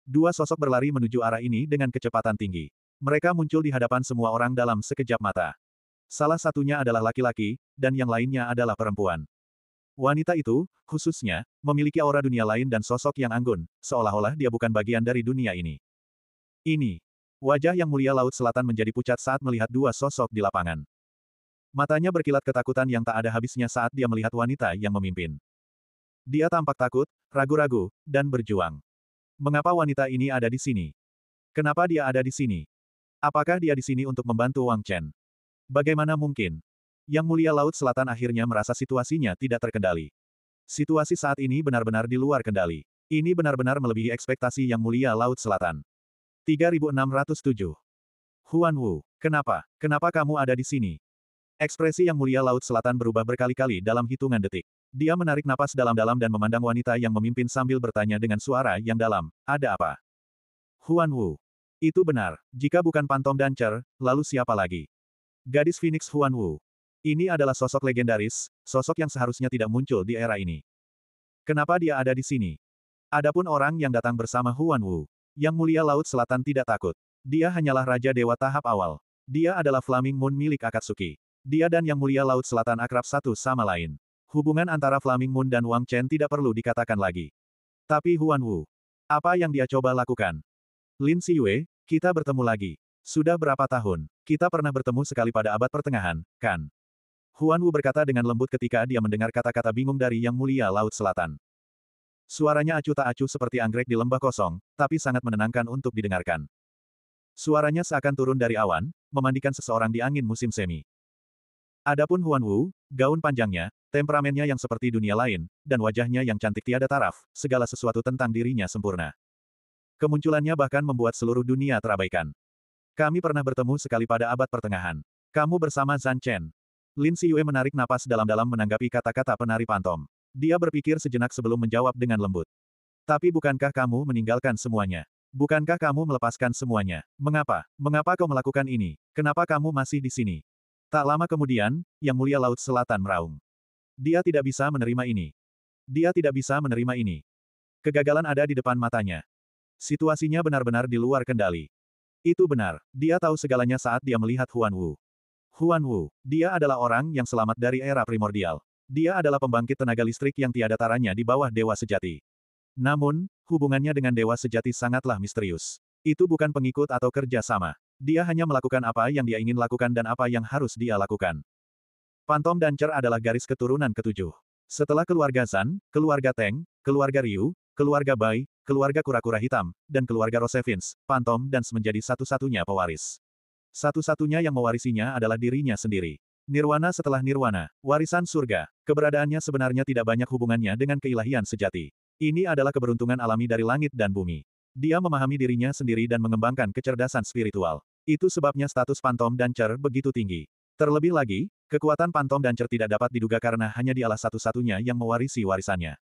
Dua sosok berlari menuju arah ini dengan kecepatan tinggi. Mereka muncul di hadapan semua orang dalam sekejap mata. Salah satunya adalah laki-laki, dan yang lainnya adalah perempuan. Wanita itu, khususnya, memiliki aura dunia lain dan sosok yang anggun, seolah-olah dia bukan bagian dari dunia ini. Ini. Wajah yang mulia Laut Selatan menjadi pucat saat melihat dua sosok di lapangan. Matanya berkilat ketakutan yang tak ada habisnya saat dia melihat wanita yang memimpin. Dia tampak takut, ragu-ragu, dan berjuang. Mengapa wanita ini ada di sini? Kenapa dia ada di sini? Apakah dia di sini untuk membantu Wang Chen? Bagaimana mungkin? Yang mulia Laut Selatan akhirnya merasa situasinya tidak terkendali. Situasi saat ini benar-benar di luar kendali. Ini benar-benar melebihi ekspektasi Yang mulia Laut Selatan. 3607. Huan Wu, kenapa? Kenapa kamu ada di sini? Ekspresi Yang Mulia Laut Selatan berubah berkali-kali dalam hitungan detik. Dia menarik napas dalam-dalam dan memandang wanita yang memimpin sambil bertanya dengan suara yang dalam, ada apa? Huan Wu. Itu benar, jika bukan Pantom Dancer, lalu siapa lagi? Gadis Phoenix Huan Wu. Ini adalah sosok legendaris, sosok yang seharusnya tidak muncul di era ini. Kenapa dia ada di sini? Adapun orang yang datang bersama Huan Wu, yang mulia Laut Selatan tidak takut. Dia hanyalah Raja Dewa tahap awal. Dia adalah Flaming Moon milik Akatsuki. Dia dan Yang Mulia Laut Selatan akrab satu sama lain. Hubungan antara Flaming Moon dan Wang Chen tidak perlu dikatakan lagi. Tapi Huan Wu. Apa yang dia coba lakukan? Lin Xiyue, kita bertemu lagi. Sudah berapa tahun? Kita pernah bertemu sekali pada abad pertengahan, kan? Huan Wu berkata dengan lembut ketika dia mendengar kata-kata bingung dari Yang Mulia Laut Selatan. Suaranya acuh tak acuh seperti anggrek di lembah kosong, tapi sangat menenangkan untuk didengarkan. Suaranya seakan turun dari awan, memandikan seseorang di angin musim semi. Adapun Huan Wu, gaun panjangnya, temperamennya yang seperti dunia lain, dan wajahnya yang cantik tiada taraf, segala sesuatu tentang dirinya sempurna. Kemunculannya bahkan membuat seluruh dunia terabaikan. Kami pernah bertemu sekali pada abad pertengahan. Kamu bersama Zan Chen. Lin Xiyue menarik napas dalam-dalam menanggapi kata-kata penari pantom. Dia berpikir sejenak sebelum menjawab dengan lembut. Tapi bukankah kamu meninggalkan semuanya? Bukankah kamu melepaskan semuanya? Mengapa? Mengapa kau melakukan ini? Kenapa kamu masih di sini? Tak lama kemudian, Yang Mulia Laut Selatan meraung. Dia tidak bisa menerima ini. Dia tidak bisa menerima ini. Kegagalan ada di depan matanya. Situasinya benar-benar di luar kendali. Itu benar, dia tahu segalanya saat dia melihat Huan Wu. Huan Wu, dia adalah orang yang selamat dari era primordial. Dia adalah pembangkit tenaga listrik yang tiada taranya di bawah Dewa Sejati. Namun, hubungannya dengan Dewa Sejati sangatlah misterius. Itu bukan pengikut atau kerja sama. Dia hanya melakukan apa yang dia ingin lakukan dan apa yang harus dia lakukan. Pantom Dancer adalah garis keturunan ketujuh. Setelah keluarga Zan, keluarga Teng, keluarga Ryu, keluarga Bai, keluarga kura-kura hitam, dan keluarga Rosevins, Pantom dan menjadi satu-satunya pewaris. Satu-satunya yang mewarisinya adalah dirinya sendiri. Nirwana setelah nirwana, warisan surga, keberadaannya sebenarnya tidak banyak hubungannya dengan keilahian sejati. Ini adalah keberuntungan alami dari langit dan bumi. Dia memahami dirinya sendiri dan mengembangkan kecerdasan spiritual. Itu sebabnya status Pantom Dancer begitu tinggi. Terlebih lagi, kekuatan Pantom Dancer tidak dapat diduga karena hanya dialah satu-satunya yang mewarisi warisannya.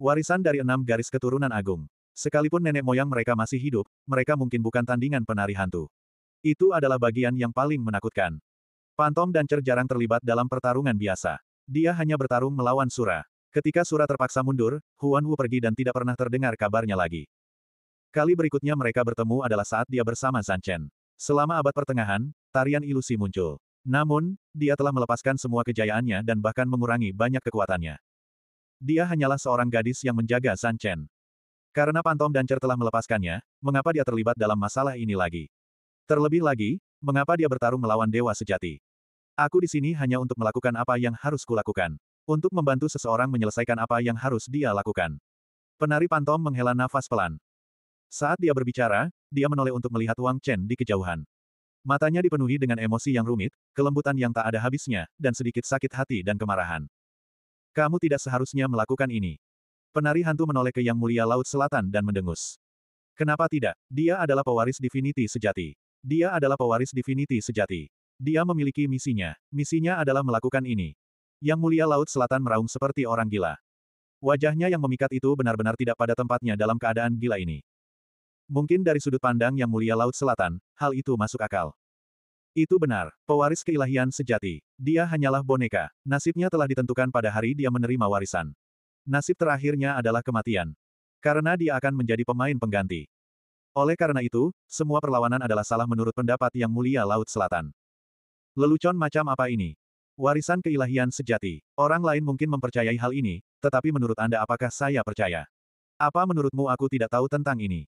Warisan dari enam garis keturunan agung. Sekalipun nenek moyang mereka masih hidup, mereka mungkin bukan tandingan penari hantu. Itu adalah bagian yang paling menakutkan. Pantom dan Cer jarang terlibat dalam pertarungan biasa. Dia hanya bertarung melawan Sura. Ketika Sura terpaksa mundur, Huan Wu pergi dan tidak pernah terdengar kabarnya lagi. Kali berikutnya mereka bertemu adalah saat dia bersama Zan Chen. Selama abad pertengahan, tarian ilusi muncul. Namun, dia telah melepaskan semua kejayaannya dan bahkan mengurangi banyak kekuatannya. Dia hanyalah seorang gadis yang menjaga Zan Chen. Karena Pantom dan Cer telah melepaskannya, mengapa dia terlibat dalam masalah ini lagi? Terlebih lagi, Mengapa dia bertarung melawan dewa sejati? Aku di sini hanya untuk melakukan apa yang harus kulakukan. Untuk membantu seseorang menyelesaikan apa yang harus dia lakukan. Penari pantom menghela nafas pelan. Saat dia berbicara, dia menoleh untuk melihat Wang Chen di kejauhan. Matanya dipenuhi dengan emosi yang rumit, kelembutan yang tak ada habisnya, dan sedikit sakit hati dan kemarahan. Kamu tidak seharusnya melakukan ini. Penari hantu menoleh ke Yang Mulia Laut Selatan dan mendengus. Kenapa tidak? Dia adalah pewaris divinity sejati. Dia adalah pewaris divinity sejati. Dia memiliki misinya. Misinya adalah melakukan ini. Yang Mulia Laut Selatan meraung seperti orang gila. Wajahnya yang memikat itu benar-benar tidak pada tempatnya dalam keadaan gila ini. Mungkin dari sudut pandang Yang Mulia Laut Selatan, hal itu masuk akal. Itu benar, pewaris keilahian sejati. Dia hanyalah boneka. Nasibnya telah ditentukan pada hari dia menerima warisan. Nasib terakhirnya adalah kematian. Karena dia akan menjadi pemain pengganti. Oleh karena itu, semua perlawanan adalah salah menurut pendapat Yang Mulia Laut Selatan. Lelucon macam apa ini? Warisan keilahian sejati. Orang lain mungkin mempercayai hal ini, tetapi menurut Anda apakah saya percaya? Apa menurutmu aku tidak tahu tentang ini?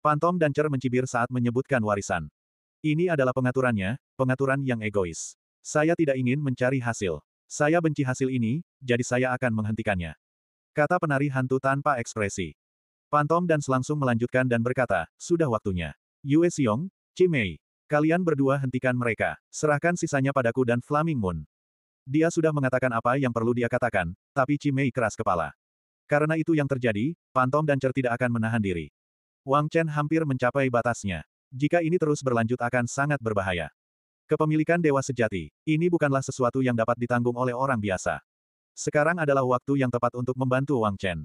Pantom dan Cer mencibir saat menyebutkan warisan. Ini adalah pengaturannya, pengaturan yang egois. Saya tidak ingin mencari hasil. Saya benci hasil ini, jadi saya akan menghentikannya. Kata penari hantu tanpa ekspresi. Pantom dan langsung melanjutkan dan berkata, sudah waktunya. Yue Xiong, Cimei, kalian berdua hentikan mereka. Serahkan sisanya padaku dan Flaming Moon. Dia sudah mengatakan apa yang perlu dia katakan, tapi Cimei keras kepala. Karena itu yang terjadi, Pantom dan Cer tidak akan menahan diri. Wang Chen hampir mencapai batasnya. Jika ini terus berlanjut akan sangat berbahaya. Kepemilikan Dewa Sejati, ini bukanlah sesuatu yang dapat ditanggung oleh orang biasa. Sekarang adalah waktu yang tepat untuk membantu Wang Chen.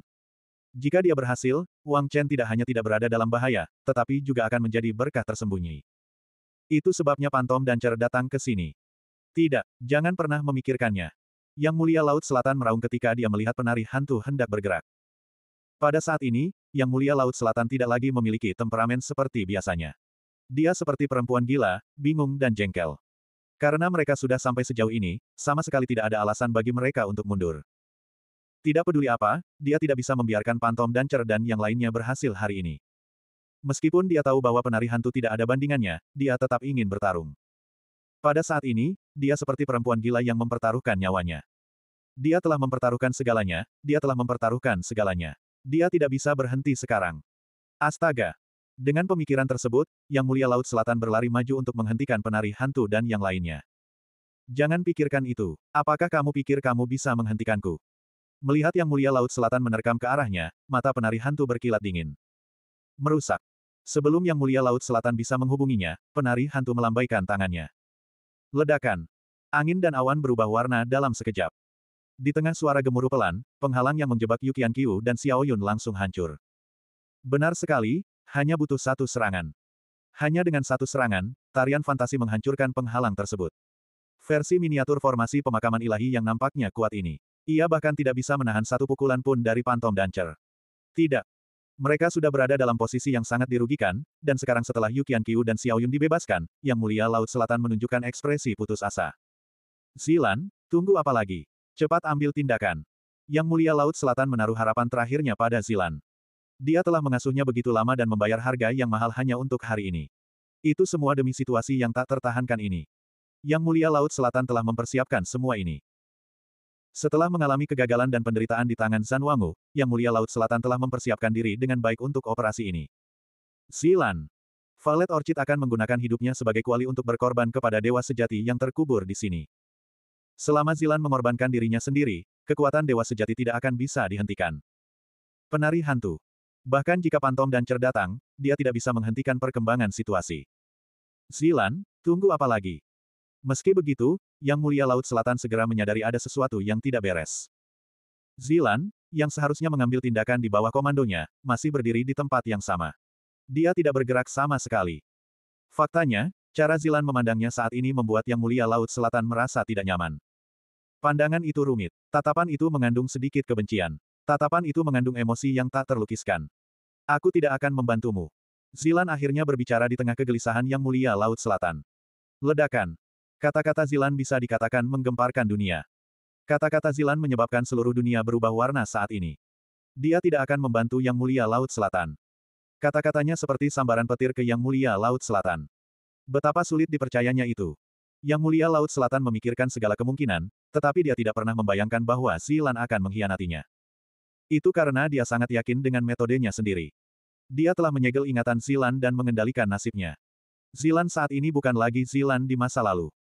Jika dia berhasil, Wang Chen tidak hanya tidak berada dalam bahaya, tetapi juga akan menjadi berkah tersembunyi. Itu sebabnya Pantom dan Cer datang ke sini. Tidak, jangan pernah memikirkannya. Yang mulia Laut Selatan meraung ketika dia melihat penari hantu hendak bergerak. Pada saat ini, Yang mulia Laut Selatan tidak lagi memiliki temperamen seperti biasanya. Dia seperti perempuan gila, bingung dan jengkel. Karena mereka sudah sampai sejauh ini, sama sekali tidak ada alasan bagi mereka untuk mundur. Tidak peduli apa, dia tidak bisa membiarkan Pantom dan Cer dan yang lainnya berhasil hari ini. Meskipun dia tahu bahwa penari hantu tidak ada bandingannya, dia tetap ingin bertarung. Pada saat ini, dia seperti perempuan gila yang mempertaruhkan nyawanya. Dia telah mempertaruhkan segalanya, dia telah mempertaruhkan segalanya. Dia tidak bisa berhenti sekarang. Astaga! Dengan pemikiran tersebut, Yang Mulia Laut Selatan berlari maju untuk menghentikan penari hantu dan yang lainnya. Jangan pikirkan itu. Apakah kamu pikir kamu bisa menghentikanku? Melihat Yang Mulia Laut Selatan menerkam ke arahnya, mata penari hantu berkilat dingin. Merusak. Sebelum Yang Mulia Laut Selatan bisa menghubunginya, penari hantu melambaikan tangannya. Ledakan. Angin dan awan berubah warna dalam sekejap. Di tengah suara gemuruh pelan, penghalang yang menjebak Yukian Qiu dan Xiao Yun langsung hancur. Benar sekali, hanya butuh satu serangan. Hanya dengan satu serangan, tarian fantasi menghancurkan penghalang tersebut. Versi miniatur formasi pemakaman ilahi yang nampaknya kuat ini. Ia bahkan tidak bisa menahan satu pukulan pun dari Pantom Dancer. Tidak. Mereka sudah berada dalam posisi yang sangat dirugikan, dan sekarang setelah Yukian Qiu dan Xiao Yun dibebaskan, Yang Mulia Laut Selatan menunjukkan ekspresi putus asa. Zilan, tunggu apa lagi? Cepat ambil tindakan. Yang Mulia Laut Selatan menaruh harapan terakhirnya pada Zilan. Dia telah mengasuhnya begitu lama dan membayar harga yang mahal hanya untuk hari ini. Itu semua demi situasi yang tak tertahankan ini. Yang Mulia Laut Selatan telah mempersiapkan semua ini. Setelah mengalami kegagalan dan penderitaan di tangan Zan Wangu, Yang Mulia Laut Selatan telah mempersiapkan diri dengan baik untuk operasi ini. Zilan. Valet Orchid akan menggunakan hidupnya sebagai kuali untuk berkorban kepada dewa sejati yang terkubur di sini. Selama Zilan mengorbankan dirinya sendiri, kekuatan dewa sejati tidak akan bisa dihentikan. Penari hantu. Bahkan jika Pantom dan Cer datang, dia tidak bisa menghentikan perkembangan situasi. Zilan, tunggu apa lagi? Meski begitu, Yang Mulia Laut Selatan segera menyadari ada sesuatu yang tidak beres. Zilan, yang seharusnya mengambil tindakan di bawah komandonya, masih berdiri di tempat yang sama. Dia tidak bergerak sama sekali. Faktanya, cara Zilan memandangnya saat ini membuat Yang Mulia Laut Selatan merasa tidak nyaman. Pandangan itu rumit. Tatapan itu mengandung sedikit kebencian. Tatapan itu mengandung emosi yang tak terlukiskan. Aku tidak akan membantumu. Zilan akhirnya berbicara di tengah kegelisahan yang mulia Laut Selatan. Ledakan. Kata-kata Zilan bisa dikatakan menggemparkan dunia. Kata-kata Zilan menyebabkan seluruh dunia berubah warna saat ini. Dia tidak akan membantu Yang Mulia Laut Selatan. Kata-katanya seperti sambaran petir ke Yang Mulia Laut Selatan. Betapa sulit dipercayanya itu. Yang Mulia Laut Selatan memikirkan segala kemungkinan, tetapi dia tidak pernah membayangkan bahwa Zilan akan mengkhianatinya. Itu karena dia sangat yakin dengan metodenya sendiri. Dia telah menyegel ingatan Zilan dan mengendalikan nasibnya. Zilan saat ini bukan lagi Zilan di masa lalu.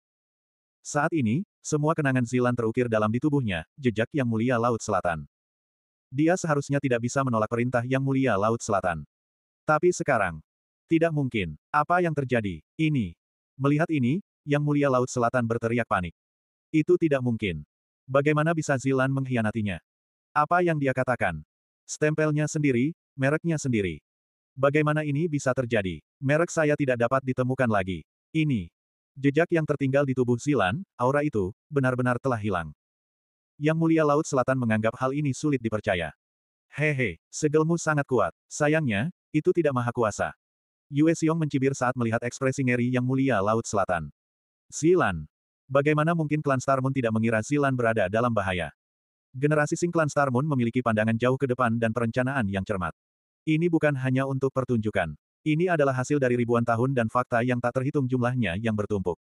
Saat ini, semua kenangan Zilan terukir dalam di tubuhnya, jejak yang mulia Laut Selatan. Dia seharusnya tidak bisa menolak perintah yang mulia Laut Selatan. Tapi sekarang, tidak mungkin. Apa yang terjadi? Ini. Melihat ini, yang mulia Laut Selatan berteriak panik. Itu tidak mungkin. Bagaimana bisa Zilan mengkhianatinya? Apa yang dia katakan? Stempelnya sendiri, mereknya sendiri. Bagaimana ini bisa terjadi? Merek saya tidak dapat ditemukan lagi. Ini. Jejak yang tertinggal di tubuh Zilan, aura itu, benar-benar telah hilang. Yang mulia Laut Selatan menganggap hal ini sulit dipercaya. Hehe, segelmu sangat kuat. Sayangnya, itu tidak maha kuasa. Yue Xiong mencibir saat melihat ekspresi ngeri yang mulia Laut Selatan. Zilan. Bagaimana mungkin klan Star Moon tidak mengira Zilan berada dalam bahaya? Generasi Sing klan Star memiliki pandangan jauh ke depan dan perencanaan yang cermat. Ini bukan hanya untuk pertunjukan. Ini adalah hasil dari ribuan tahun dan fakta yang tak terhitung jumlahnya yang bertumpuk.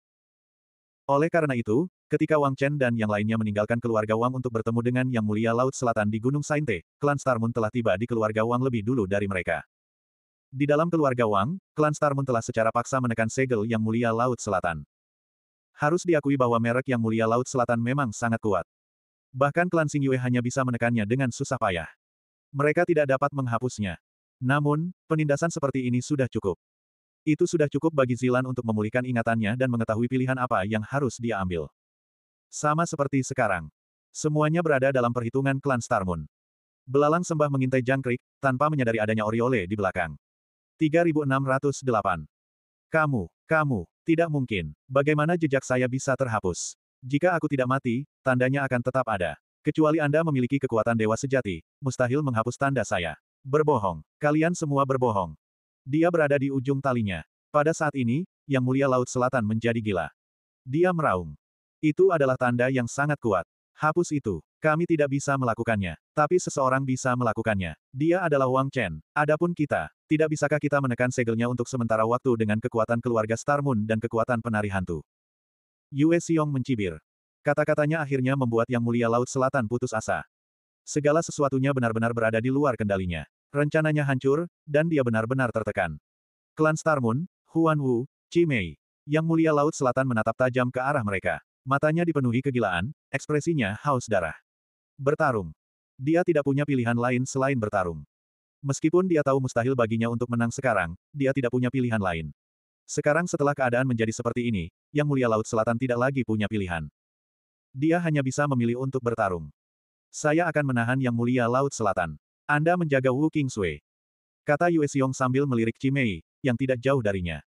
Oleh karena itu, ketika Wang Chen dan yang lainnya meninggalkan keluarga Wang untuk bertemu dengan Yang Mulia Laut Selatan di Gunung Sainte, klan Star Moon telah tiba di keluarga Wang lebih dulu dari mereka. Di dalam keluarga Wang, klan Star Moon telah secara paksa menekan segel Yang Mulia Laut Selatan. Harus diakui bahwa merek Yang Mulia Laut Selatan memang sangat kuat. Bahkan klan Xing Yue hanya bisa menekannya dengan susah payah. Mereka tidak dapat menghapusnya. Namun, penindasan seperti ini sudah cukup. Itu sudah cukup bagi Zilan untuk memulihkan ingatannya dan mengetahui pilihan apa yang harus dia ambil. Sama seperti sekarang. Semuanya berada dalam perhitungan klan Starmoon. Belalang sembah mengintai jangkrik, tanpa menyadari adanya Oriole di belakang. 3608. Kamu, kamu, tidak mungkin. Bagaimana jejak saya bisa terhapus? Jika aku tidak mati, tandanya akan tetap ada. Kecuali Anda memiliki kekuatan dewa sejati, mustahil menghapus tanda saya. Berbohong. Kalian semua berbohong. Dia berada di ujung talinya. Pada saat ini, Yang Mulia Laut Selatan menjadi gila. Dia meraung. Itu adalah tanda yang sangat kuat. Hapus itu. Kami tidak bisa melakukannya. Tapi seseorang bisa melakukannya. Dia adalah Wang Chen. Adapun kita, tidak bisakah kita menekan segelnya untuk sementara waktu dengan kekuatan keluarga Star Moon dan kekuatan penari hantu? Yue Xiong mencibir. Kata-katanya akhirnya membuat Yang Mulia Laut Selatan putus asa. Segala sesuatunya benar-benar berada di luar kendalinya. Rencananya hancur, dan dia benar-benar tertekan. Klan Star Moon, Huan Wu, Chi Mei. Yang mulia Laut Selatan menatap tajam ke arah mereka. Matanya dipenuhi kegilaan, ekspresinya haus darah. Bertarung. Dia tidak punya pilihan lain selain bertarung. Meskipun dia tahu mustahil baginya untuk menang sekarang, dia tidak punya pilihan lain. Sekarang setelah keadaan menjadi seperti ini, Yang Mulia Laut Selatan tidak lagi punya pilihan. Dia hanya bisa memilih untuk bertarung. Saya akan menahan Yang Mulia Laut Selatan. Anda menjaga Wu Qingsui. Kata Yue Xiong sambil melirik Cimei, yang tidak jauh darinya.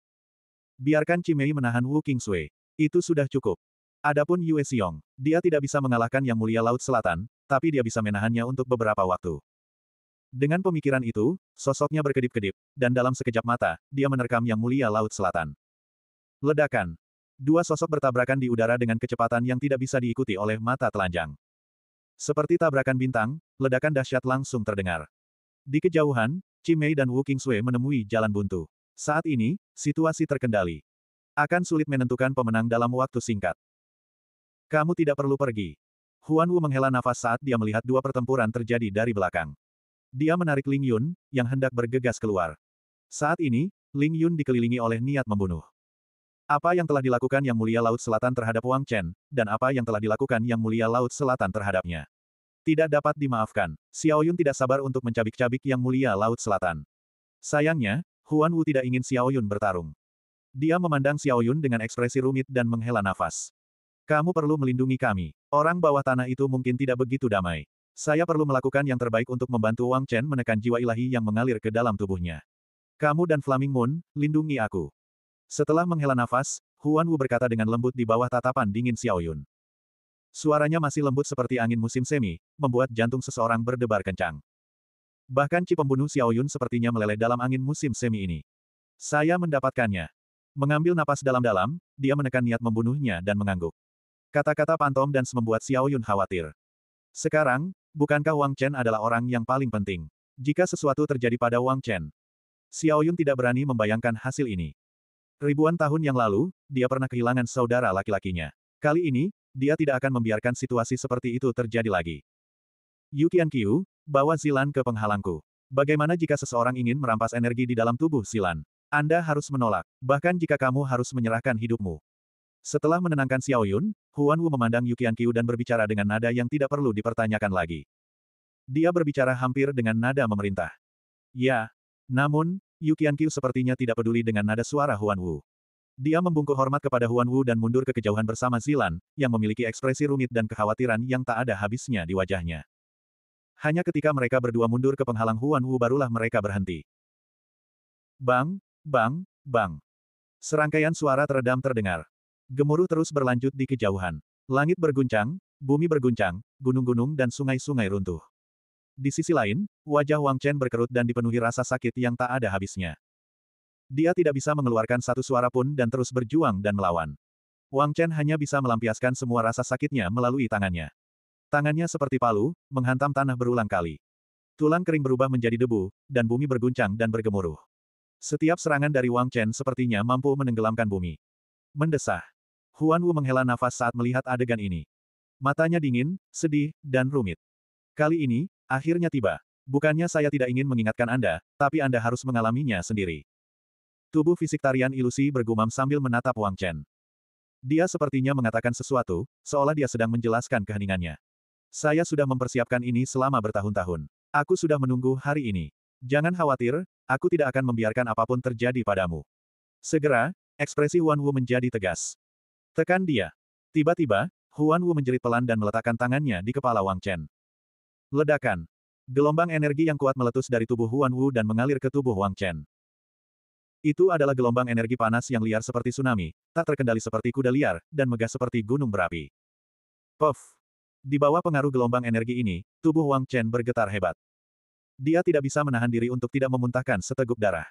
Biarkan Cimei menahan Wu Qingsui. Itu sudah cukup. Adapun Yue Xiong, dia tidak bisa mengalahkan Yang Mulia Laut Selatan, tapi dia bisa menahannya untuk beberapa waktu. Dengan pemikiran itu, sosoknya berkedip-kedip, dan dalam sekejap mata, dia menerkam Yang Mulia Laut Selatan. Ledakan. Dua sosok bertabrakan di udara dengan kecepatan yang tidak bisa diikuti oleh mata telanjang. Seperti tabrakan bintang, ledakan dahsyat langsung terdengar. Di kejauhan, Cimei dan Wu Qingsui menemui jalan buntu. Saat ini, situasi terkendali. Akan sulit menentukan pemenang dalam waktu singkat. Kamu tidak perlu pergi. Huan Wu menghela nafas saat dia melihat dua pertempuran terjadi dari belakang. Dia menarik Ling Yun, yang hendak bergegas keluar. Saat ini, Ling Yun dikelilingi oleh niat membunuh. Apa yang telah dilakukan Yang Mulia Laut Selatan terhadap Wang Chen, dan apa yang telah dilakukan Yang Mulia Laut Selatan terhadapnya. Tidak dapat dimaafkan. Xiao Yun tidak sabar untuk mencabik-cabik Yang Mulia Laut Selatan. Sayangnya, Huan Wu tidak ingin Xiao Yun bertarung. Dia memandang Xiao Yun dengan ekspresi rumit dan menghela nafas. Kamu perlu melindungi kami. Orang bawah tanah itu mungkin tidak begitu damai. Saya perlu melakukan yang terbaik untuk membantu Wang Chen menekan jiwa ilahi yang mengalir ke dalam tubuhnya. Kamu dan Flaming Moon, lindungi aku. Setelah menghela nafas, Huan Wu berkata dengan lembut di bawah tatapan dingin Xiao Yun. Suaranya masih lembut seperti angin musim semi, membuat jantung seseorang berdebar kencang. Bahkan Ci pembunuh Xiao Yun sepertinya meleleh dalam angin musim semi ini. Saya mendapatkannya. Mengambil napas dalam-dalam, dia menekan niat membunuhnya dan mengangguk. Kata-kata Pantom dan membuat Xiao Yun khawatir. Sekarang, bukankah Wang Chen adalah orang yang paling penting? Jika sesuatu terjadi pada Wang Chen, Xiao Yun tidak berani membayangkan hasil ini. Ribuan tahun yang lalu, dia pernah kehilangan saudara laki-lakinya. Kali ini, dia tidak akan membiarkan situasi seperti itu terjadi lagi. Yukian Qiu, bawa Zilan ke penghalangku. Bagaimana jika seseorang ingin merampas energi di dalam tubuh Zilan? Anda harus menolak, bahkan jika kamu harus menyerahkan hidupmu. Setelah menenangkan Xiao Yun, Huan Wu memandang Yukian Qiu dan berbicara dengan nada yang tidak perlu dipertanyakan lagi. Dia berbicara hampir dengan nada memerintah. Ya. Namun, Yukian Qiu sepertinya tidak peduli dengan nada suara Huan Wu. Dia membungkuk hormat kepada Huan Wu dan mundur ke kejauhan bersama Zilan, yang memiliki ekspresi rumit dan kekhawatiran yang tak ada habisnya di wajahnya. Hanya ketika mereka berdua mundur ke penghalang Huan Wu barulah mereka berhenti. Bang, Bang, bang. Serangkaian suara teredam terdengar. Gemuruh terus berlanjut di kejauhan. Langit berguncang, bumi berguncang, gunung-gunung dan sungai-sungai runtuh. Di sisi lain, wajah Wang Chen berkerut dan dipenuhi rasa sakit yang tak ada habisnya. Dia tidak bisa mengeluarkan satu suara pun dan terus berjuang dan melawan. Wang Chen hanya bisa melampiaskan semua rasa sakitnya melalui tangannya. Tangannya seperti palu, menghantam tanah berulang kali. Tulang kering berubah menjadi debu, dan bumi berguncang dan bergemuruh. Setiap serangan dari Wang Chen sepertinya mampu menenggelamkan bumi. Mendesah. Huan Wu menghela nafas saat melihat adegan ini. Matanya dingin, sedih, dan rumit. Kali ini, akhirnya tiba. Bukannya saya tidak ingin mengingatkan Anda, tapi Anda harus mengalaminya sendiri. Tubuh fisik tarian ilusi bergumam sambil menatap Wang Chen. Dia sepertinya mengatakan sesuatu, seolah dia sedang menjelaskan keheningannya. Saya sudah mempersiapkan ini selama bertahun-tahun. Aku sudah menunggu hari ini. Jangan khawatir, aku tidak akan membiarkan apa pun terjadi padamu. Segera, ekspresi Huan Wu menjadi tegas. Tekan dia. Tiba-tiba, Huan Wu menjerit pelan dan meletakkan tangannya di kepala Wang Chen. Ledakan. Gelombang energi yang kuat meletus dari tubuh Huan Wu dan mengalir ke tubuh Wang Chen. Itu adalah gelombang energi panas yang liar seperti tsunami, tak terkendali seperti kuda liar, dan megah seperti gunung berapi. Puff. Di bawah pengaruh gelombang energi ini, tubuh Wang Chen bergetar hebat. Dia tidak bisa menahan diri untuk tidak memuntahkan seteguk darah.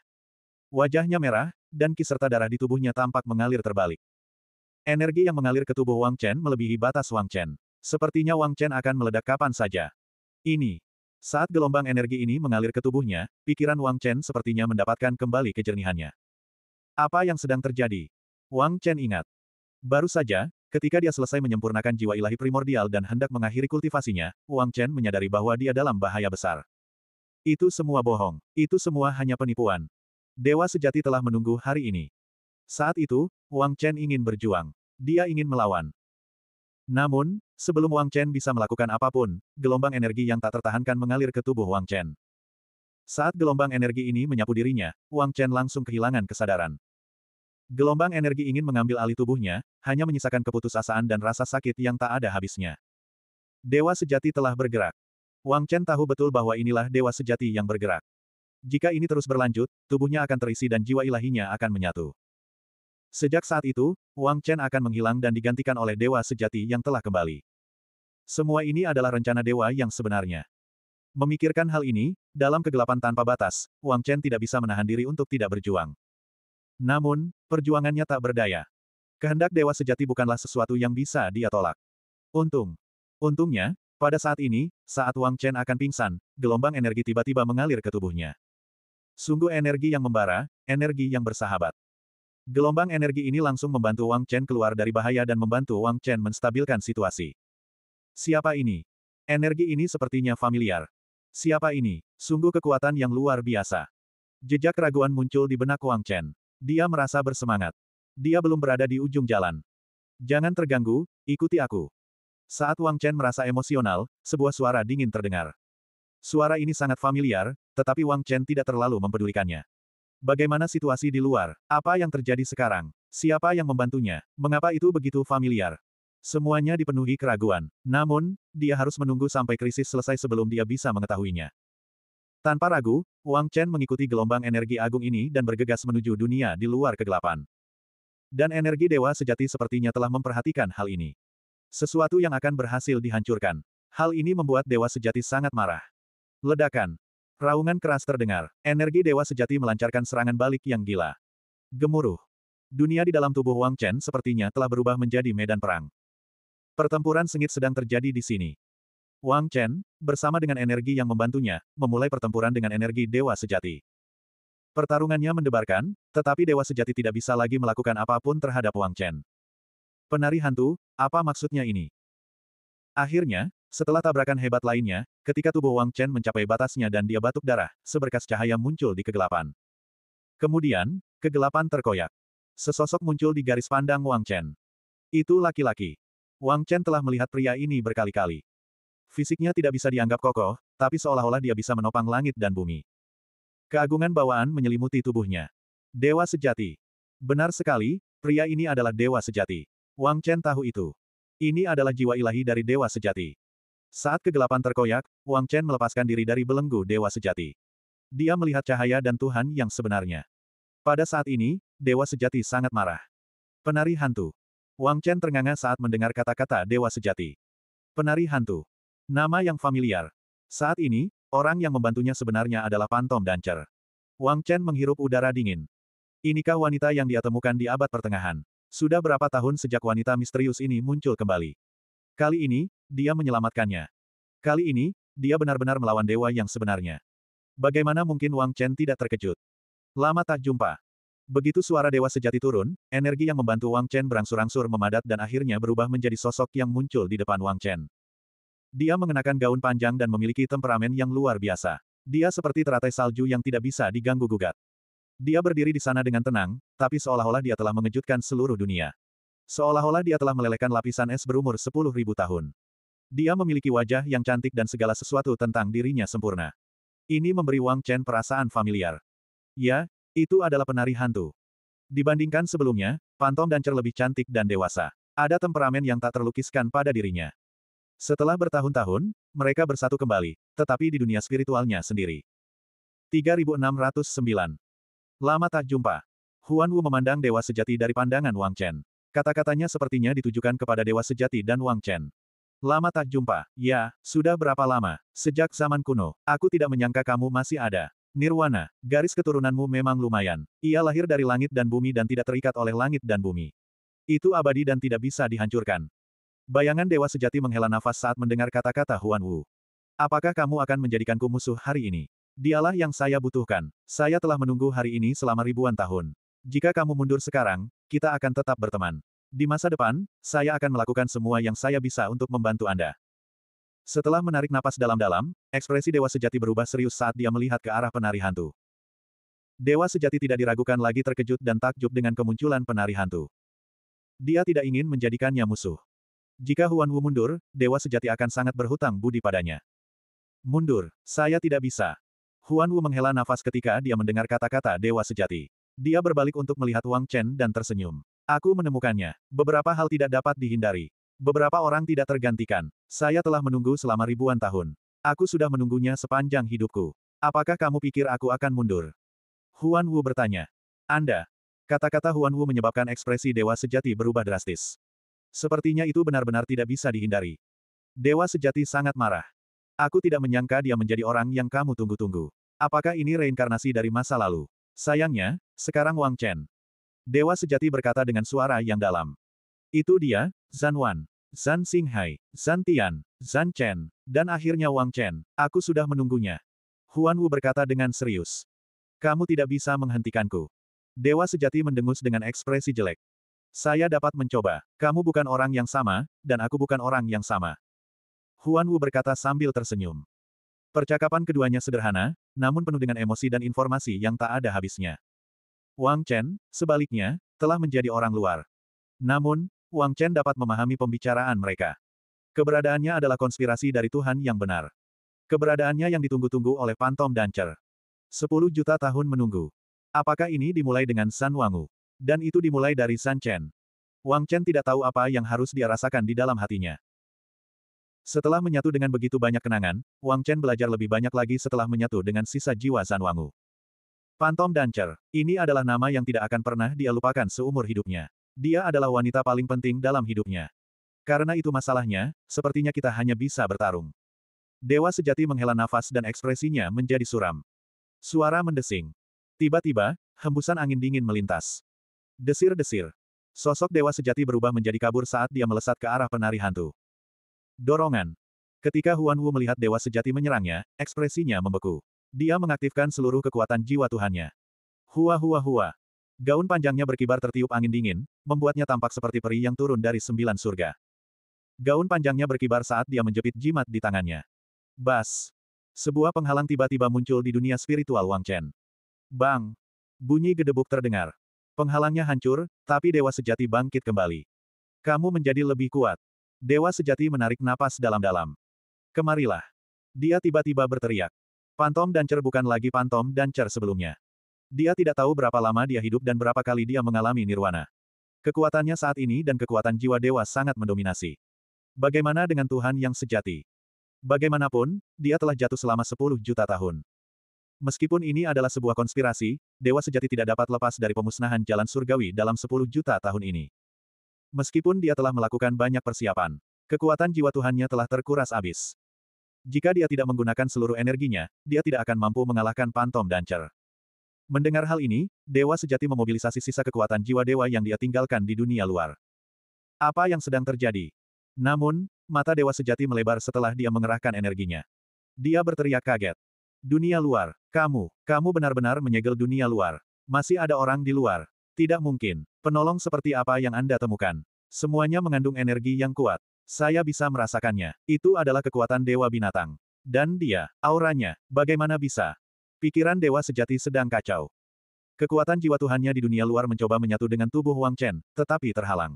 Wajahnya merah, dan kiserta darah di tubuhnya tampak mengalir terbalik. Energi yang mengalir ke tubuh Wang Chen melebihi batas Wang Chen. Sepertinya Wang Chen akan meledak kapan saja. Ini. Saat gelombang energi ini mengalir ke tubuhnya, pikiran Wang Chen sepertinya mendapatkan kembali kejernihannya. Apa yang sedang terjadi? Wang Chen ingat. Baru saja, ketika dia selesai menyempurnakan jiwa ilahi primordial dan hendak mengakhiri kultivasinya, Wang Chen menyadari bahwa dia dalam bahaya besar. Itu semua bohong. Itu semua hanya penipuan. Dewa sejati telah menunggu hari ini. Saat itu, Wang Chen ingin berjuang. Dia ingin melawan. Namun, sebelum Wang Chen bisa melakukan apa pun, gelombang energi yang tak tertahankan mengalir ke tubuh Wang Chen. Saat gelombang energi ini menyapu dirinya, Wang Chen langsung kehilangan kesadaran. Gelombang energi ingin mengambil alih tubuhnya, hanya menyisakan keputusasaan dan rasa sakit yang tak ada habisnya. Dewa sejati telah bergerak. Wang Chen tahu betul bahwa inilah dewa sejati yang bergerak. Jika ini terus berlanjut, tubuhnya akan terisi dan jiwa ilahinya akan menyatu. Sejak saat itu, Wang Chen akan menghilang dan digantikan oleh dewa sejati yang telah kembali. Semua ini adalah rencana dewa yang sebenarnya. Memikirkan hal ini, dalam kegelapan tanpa batas, Wang Chen tidak bisa menahan diri untuk tidak berjuang. Namun, perjuangannya tak berdaya. Kehendak dewa sejati bukanlah sesuatu yang bisa dia tolak. Untung. Untungnya, pada saat ini, saat Wang Chen akan pingsan, gelombang energi tiba-tiba mengalir ke tubuhnya. Sungguh energi yang membara, energi yang bersahabat. Gelombang energi ini langsung membantu Wang Chen keluar dari bahaya dan membantu Wang Chen menstabilkan situasi. Siapa ini? Energi ini sepertinya familiar. Siapa ini? Sungguh kekuatan yang luar biasa. Jejak keraguan muncul di benak Wang Chen. Dia merasa bersemangat. Dia belum berada di ujung jalan. Jangan terganggu, ikuti aku. Saat Wang Chen merasa emosional, sebuah suara dingin terdengar. Suara ini sangat familiar, tetapi Wang Chen tidak terlalu mempedulikannya. Bagaimana situasi di luar? Apa yang terjadi sekarang? Siapa yang membantunya? Mengapa itu begitu familiar? Semuanya dipenuhi keraguan. Namun, dia harus menunggu sampai krisis selesai sebelum dia bisa mengetahuinya. Tanpa ragu, Wang Chen mengikuti gelombang energi agung ini dan bergegas menuju dunia di luar kegelapan. Dan energi dewa sejati sepertinya telah memperhatikan hal ini. Sesuatu yang akan berhasil dihancurkan. Hal ini membuat Dewa Sejati sangat marah. Ledakan. Raungan keras terdengar. Energi Dewa Sejati melancarkan serangan balik yang gila. Gemuruh. Dunia di dalam tubuh Wang Chen sepertinya telah berubah menjadi medan perang. Pertempuran sengit sedang terjadi di sini. Wang Chen, bersama dengan energi yang membantunya, memulai pertempuran dengan energi Dewa Sejati. Pertarungannya mendebarkan, tetapi Dewa Sejati tidak bisa lagi melakukan apa pun terhadap Wang Chen. Penari hantu, apa maksudnya ini? Akhirnya, setelah tabrakan hebat lainnya, ketika tubuh Wang Chen mencapai batasnya dan dia batuk darah, seberkas cahaya muncul di kegelapan. Kemudian, Kegelapan terkoyak. Sesosok muncul di garis pandang Wang Chen. Itu laki-laki. Wang Chen telah melihat pria ini berkali-kali. Fisiknya tidak bisa dianggap kokoh, tapi seolah-olah dia bisa menopang langit dan bumi. Keagungan bawaan menyelimuti tubuhnya. Dewa sejati. Benar sekali, pria ini adalah dewa sejati. Wang Chen tahu itu. Ini adalah jiwa ilahi dari dewa sejati. Saat kegelapan terkoyak, Wang Chen melepaskan diri dari belenggu dewa sejati. Dia melihat cahaya dan Tuhan yang sebenarnya. Pada saat ini, dewa sejati sangat marah. Penari hantu. Wang Chen ternganga saat mendengar kata-kata dewa sejati. Penari hantu. Nama yang familiar. Saat ini, orang yang membantunya sebenarnya adalah Pantom Dancer. Wang Chen menghirup udara dingin. Inikah wanita yang dia temukan di abad pertengahan? Sudah berapa tahun sejak wanita misterius ini muncul kembali? Kali ini, dia menyelamatkannya. Kali ini, dia benar-benar melawan dewa yang sebenarnya. Bagaimana mungkin Wang Chen tidak terkejut? Lama tak jumpa. Begitu suara dewa sejati turun, energi yang membantu Wang Chen berangsur-angsur memadat dan akhirnya berubah menjadi sosok yang muncul di depan Wang Chen. Dia mengenakan gaun panjang dan memiliki temperamen yang luar biasa. Dia seperti teratai salju yang tidak bisa diganggu-gugat. Dia berdiri di sana dengan tenang, tapi seolah-olah dia telah mengejutkan seluruh dunia. Seolah-olah dia telah melelehkan lapisan es berumur sepuluh ribu tahun. Dia memiliki wajah yang cantik dan segala sesuatu tentang dirinya sempurna. Ini memberi Wang Chen perasaan familiar. Ya, itu adalah penari hantu. Dibandingkan sebelumnya, Pantom Dancer lebih cantik dan dewasa. Ada temperamen yang tak terlukiskan pada dirinya. Setelah bertahun-tahun, mereka bersatu kembali, tetapi di dunia spiritualnya sendiri. 3609. Lama tak jumpa. Huan Wu memandang dewa sejati dari pandangan Wang Chen. Kata-katanya sepertinya ditujukan kepada dewa sejati dan Wang Chen. Lama tak jumpa. Ya, sudah berapa lama? Sejak zaman kuno. Aku tidak menyangka kamu masih ada. Nirwana, garis keturunanmu memang lumayan. Ia lahir dari langit dan bumi dan tidak terikat oleh langit dan bumi. Itu abadi dan tidak bisa dihancurkan. Bayangan dewa sejati menghela nafas saat mendengar kata-kata Huan Wu. Apakah kamu akan menjadikanku musuh hari ini? Dialah yang saya butuhkan. Saya telah menunggu hari ini selama ribuan tahun. Jika kamu mundur sekarang, kita akan tetap berteman. Di masa depan, saya akan melakukan semua yang saya bisa untuk membantu Anda. Setelah menarik napas dalam-dalam, ekspresi Dewa Sejati berubah serius saat dia melihat ke arah penari hantu. Dewa Sejati tidak diragukan lagi terkejut dan takjub dengan kemunculan penari hantu. Dia tidak ingin menjadikannya musuh. Jika Huan Wu mundur, Dewa Sejati akan sangat berhutang budi padanya. Mundur, saya tidak bisa. Huan Wu menghela nafas ketika dia mendengar kata-kata Dewa Sejati. Dia berbalik untuk melihat Wang Chen dan tersenyum. Aku menemukannya. Beberapa hal tidak dapat dihindari. Beberapa orang tidak tergantikan. Saya telah menunggu selama ribuan tahun. Aku sudah menunggunya sepanjang hidupku. Apakah kamu pikir aku akan mundur? Huan Wu bertanya. Anda. Kata-kata Huan Wu menyebabkan ekspresi Dewa Sejati berubah drastis. Sepertinya itu benar-benar tidak bisa dihindari. Dewa sejati sangat marah. Aku tidak menyangka dia menjadi orang yang kamu tunggu-tunggu. Apakah ini reinkarnasi dari masa lalu? Sayangnya, sekarang Wang Chen. Dewa sejati berkata dengan suara yang dalam. Itu dia, Zan Wan, Zan Xinghai, Zan Tian, Zan Chen, dan akhirnya Wang Chen. Aku sudah menunggunya. Huan Wu berkata dengan serius. Kamu tidak bisa menghentikanku. Dewa sejati mendengus dengan ekspresi jelek. Saya dapat mencoba. Kamu bukan orang yang sama, dan aku bukan orang yang sama. Huan Wu berkata sambil tersenyum. Percakapan keduanya sederhana, namun penuh dengan emosi dan informasi yang tak ada habisnya. Wang Chen, sebaliknya, telah menjadi orang luar. Namun, Wang Chen dapat memahami pembicaraan mereka. Keberadaannya adalah konspirasi dari Tuhan yang benar. Keberadaannya yang ditunggu-tunggu oleh Pantom Dancer. Sepuluh juta tahun menunggu. Apakah ini dimulai dengan San Wangu? Dan itu dimulai dari San Chen. Wang Chen tidak tahu apa yang harus dia rasakan di dalam hatinya. Setelah menyatu dengan begitu banyak kenangan, Wang Chen belajar lebih banyak lagi setelah menyatu dengan sisa jiwa San Wangu. Pantom Dancer, ini adalah nama yang tidak akan pernah dia lupakan seumur hidupnya. Dia adalah wanita paling penting dalam hidupnya. Karena itu masalahnya, sepertinya kita hanya bisa bertarung. Dewa sejati menghela nafas dan ekspresinya menjadi suram. Suara mendesing. Tiba-tiba, hembusan angin dingin melintas. Desir-desir. Sosok dewa sejati berubah menjadi kabur saat dia melesat ke arah penari hantu. Dorongan. Ketika Huan Wu melihat dewa sejati menyerangnya, ekspresinya membeku. Dia mengaktifkan seluruh kekuatan jiwa Tuhannya. Hua hua hua. Gaun panjangnya berkibar tertiup angin dingin, membuatnya tampak seperti peri yang turun dari sembilan surga. Gaun panjangnya berkibar saat dia menjepit jimat di tangannya. Bas. Sebuah penghalang tiba-tiba muncul di dunia spiritual Wang Chen. Bang! Bunyi gedebuk terdengar. Penghalangnya hancur, tapi dewa sejati bangkit kembali. Kamu menjadi lebih kuat. Dewa sejati menarik napas dalam-dalam. Kemarilah. Dia tiba-tiba berteriak. Pantom Dancer bukan lagi Pantom Dancer sebelumnya. Dia tidak tahu berapa lama dia hidup dan berapa kali dia mengalami nirwana. Kekuatannya saat ini dan kekuatan jiwa dewa sangat mendominasi. Bagaimana dengan Tuhan yang sejati? Bagaimanapun, dia telah jatuh selama 10 juta tahun. Meskipun ini adalah sebuah konspirasi, Dewa Sejati tidak dapat lepas dari pemusnahan jalan surgawi dalam 10 juta tahun ini. Meskipun dia telah melakukan banyak persiapan, kekuatan jiwa Tuhannya telah terkuras habis. Jika dia tidak menggunakan seluruh energinya, dia tidak akan mampu mengalahkan Pantom Dancer. Mendengar hal ini, Dewa Sejati memobilisasi sisa kekuatan jiwa dewa yang dia tinggalkan di dunia luar. Apa yang sedang terjadi? Namun, mata Dewa Sejati melebar setelah dia mengerahkan energinya. Dia berteriak kaget. Dunia luar. Kamu, kamu benar-benar menyegel dunia luar. Masih ada orang di luar. Tidak mungkin. Penolong seperti apa yang Anda temukan? Semuanya mengandung energi yang kuat. Saya bisa merasakannya. Itu adalah kekuatan Dewa Binatang. Dan dia, auranya, bagaimana bisa? Pikiran Dewa Sejati sedang kacau. Kekuatan jiwa Tuhannya di dunia luar mencoba menyatu dengan tubuh Wang Chen, tetapi terhalang.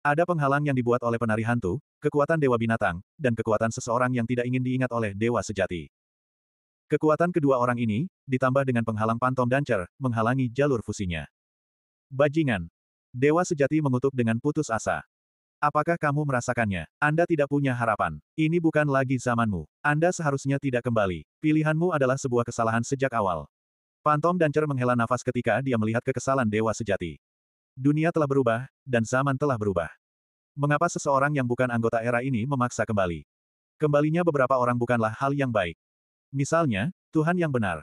Ada penghalang yang dibuat oleh penari hantu, kekuatan Dewa Binatang, dan kekuatan seseorang yang tidak ingin diingat oleh Dewa Sejati. Kekuatan kedua orang ini, ditambah dengan penghalang Pantom Dancer, menghalangi jalur fusinya. Bajingan. Dewa sejati mengutuk dengan putus asa. Apakah kamu merasakannya? Anda tidak punya harapan. Ini bukan lagi zamanmu. Anda seharusnya tidak kembali. Pilihanmu adalah sebuah kesalahan sejak awal. Pantom Dancer menghela nafas ketika dia melihat kekesalan Dewa sejati. Dunia telah berubah, dan zaman telah berubah. Mengapa seseorang yang bukan anggota era ini memaksa kembali? Kembalinya beberapa orang bukanlah hal yang baik. Misalnya, Tuhan yang benar.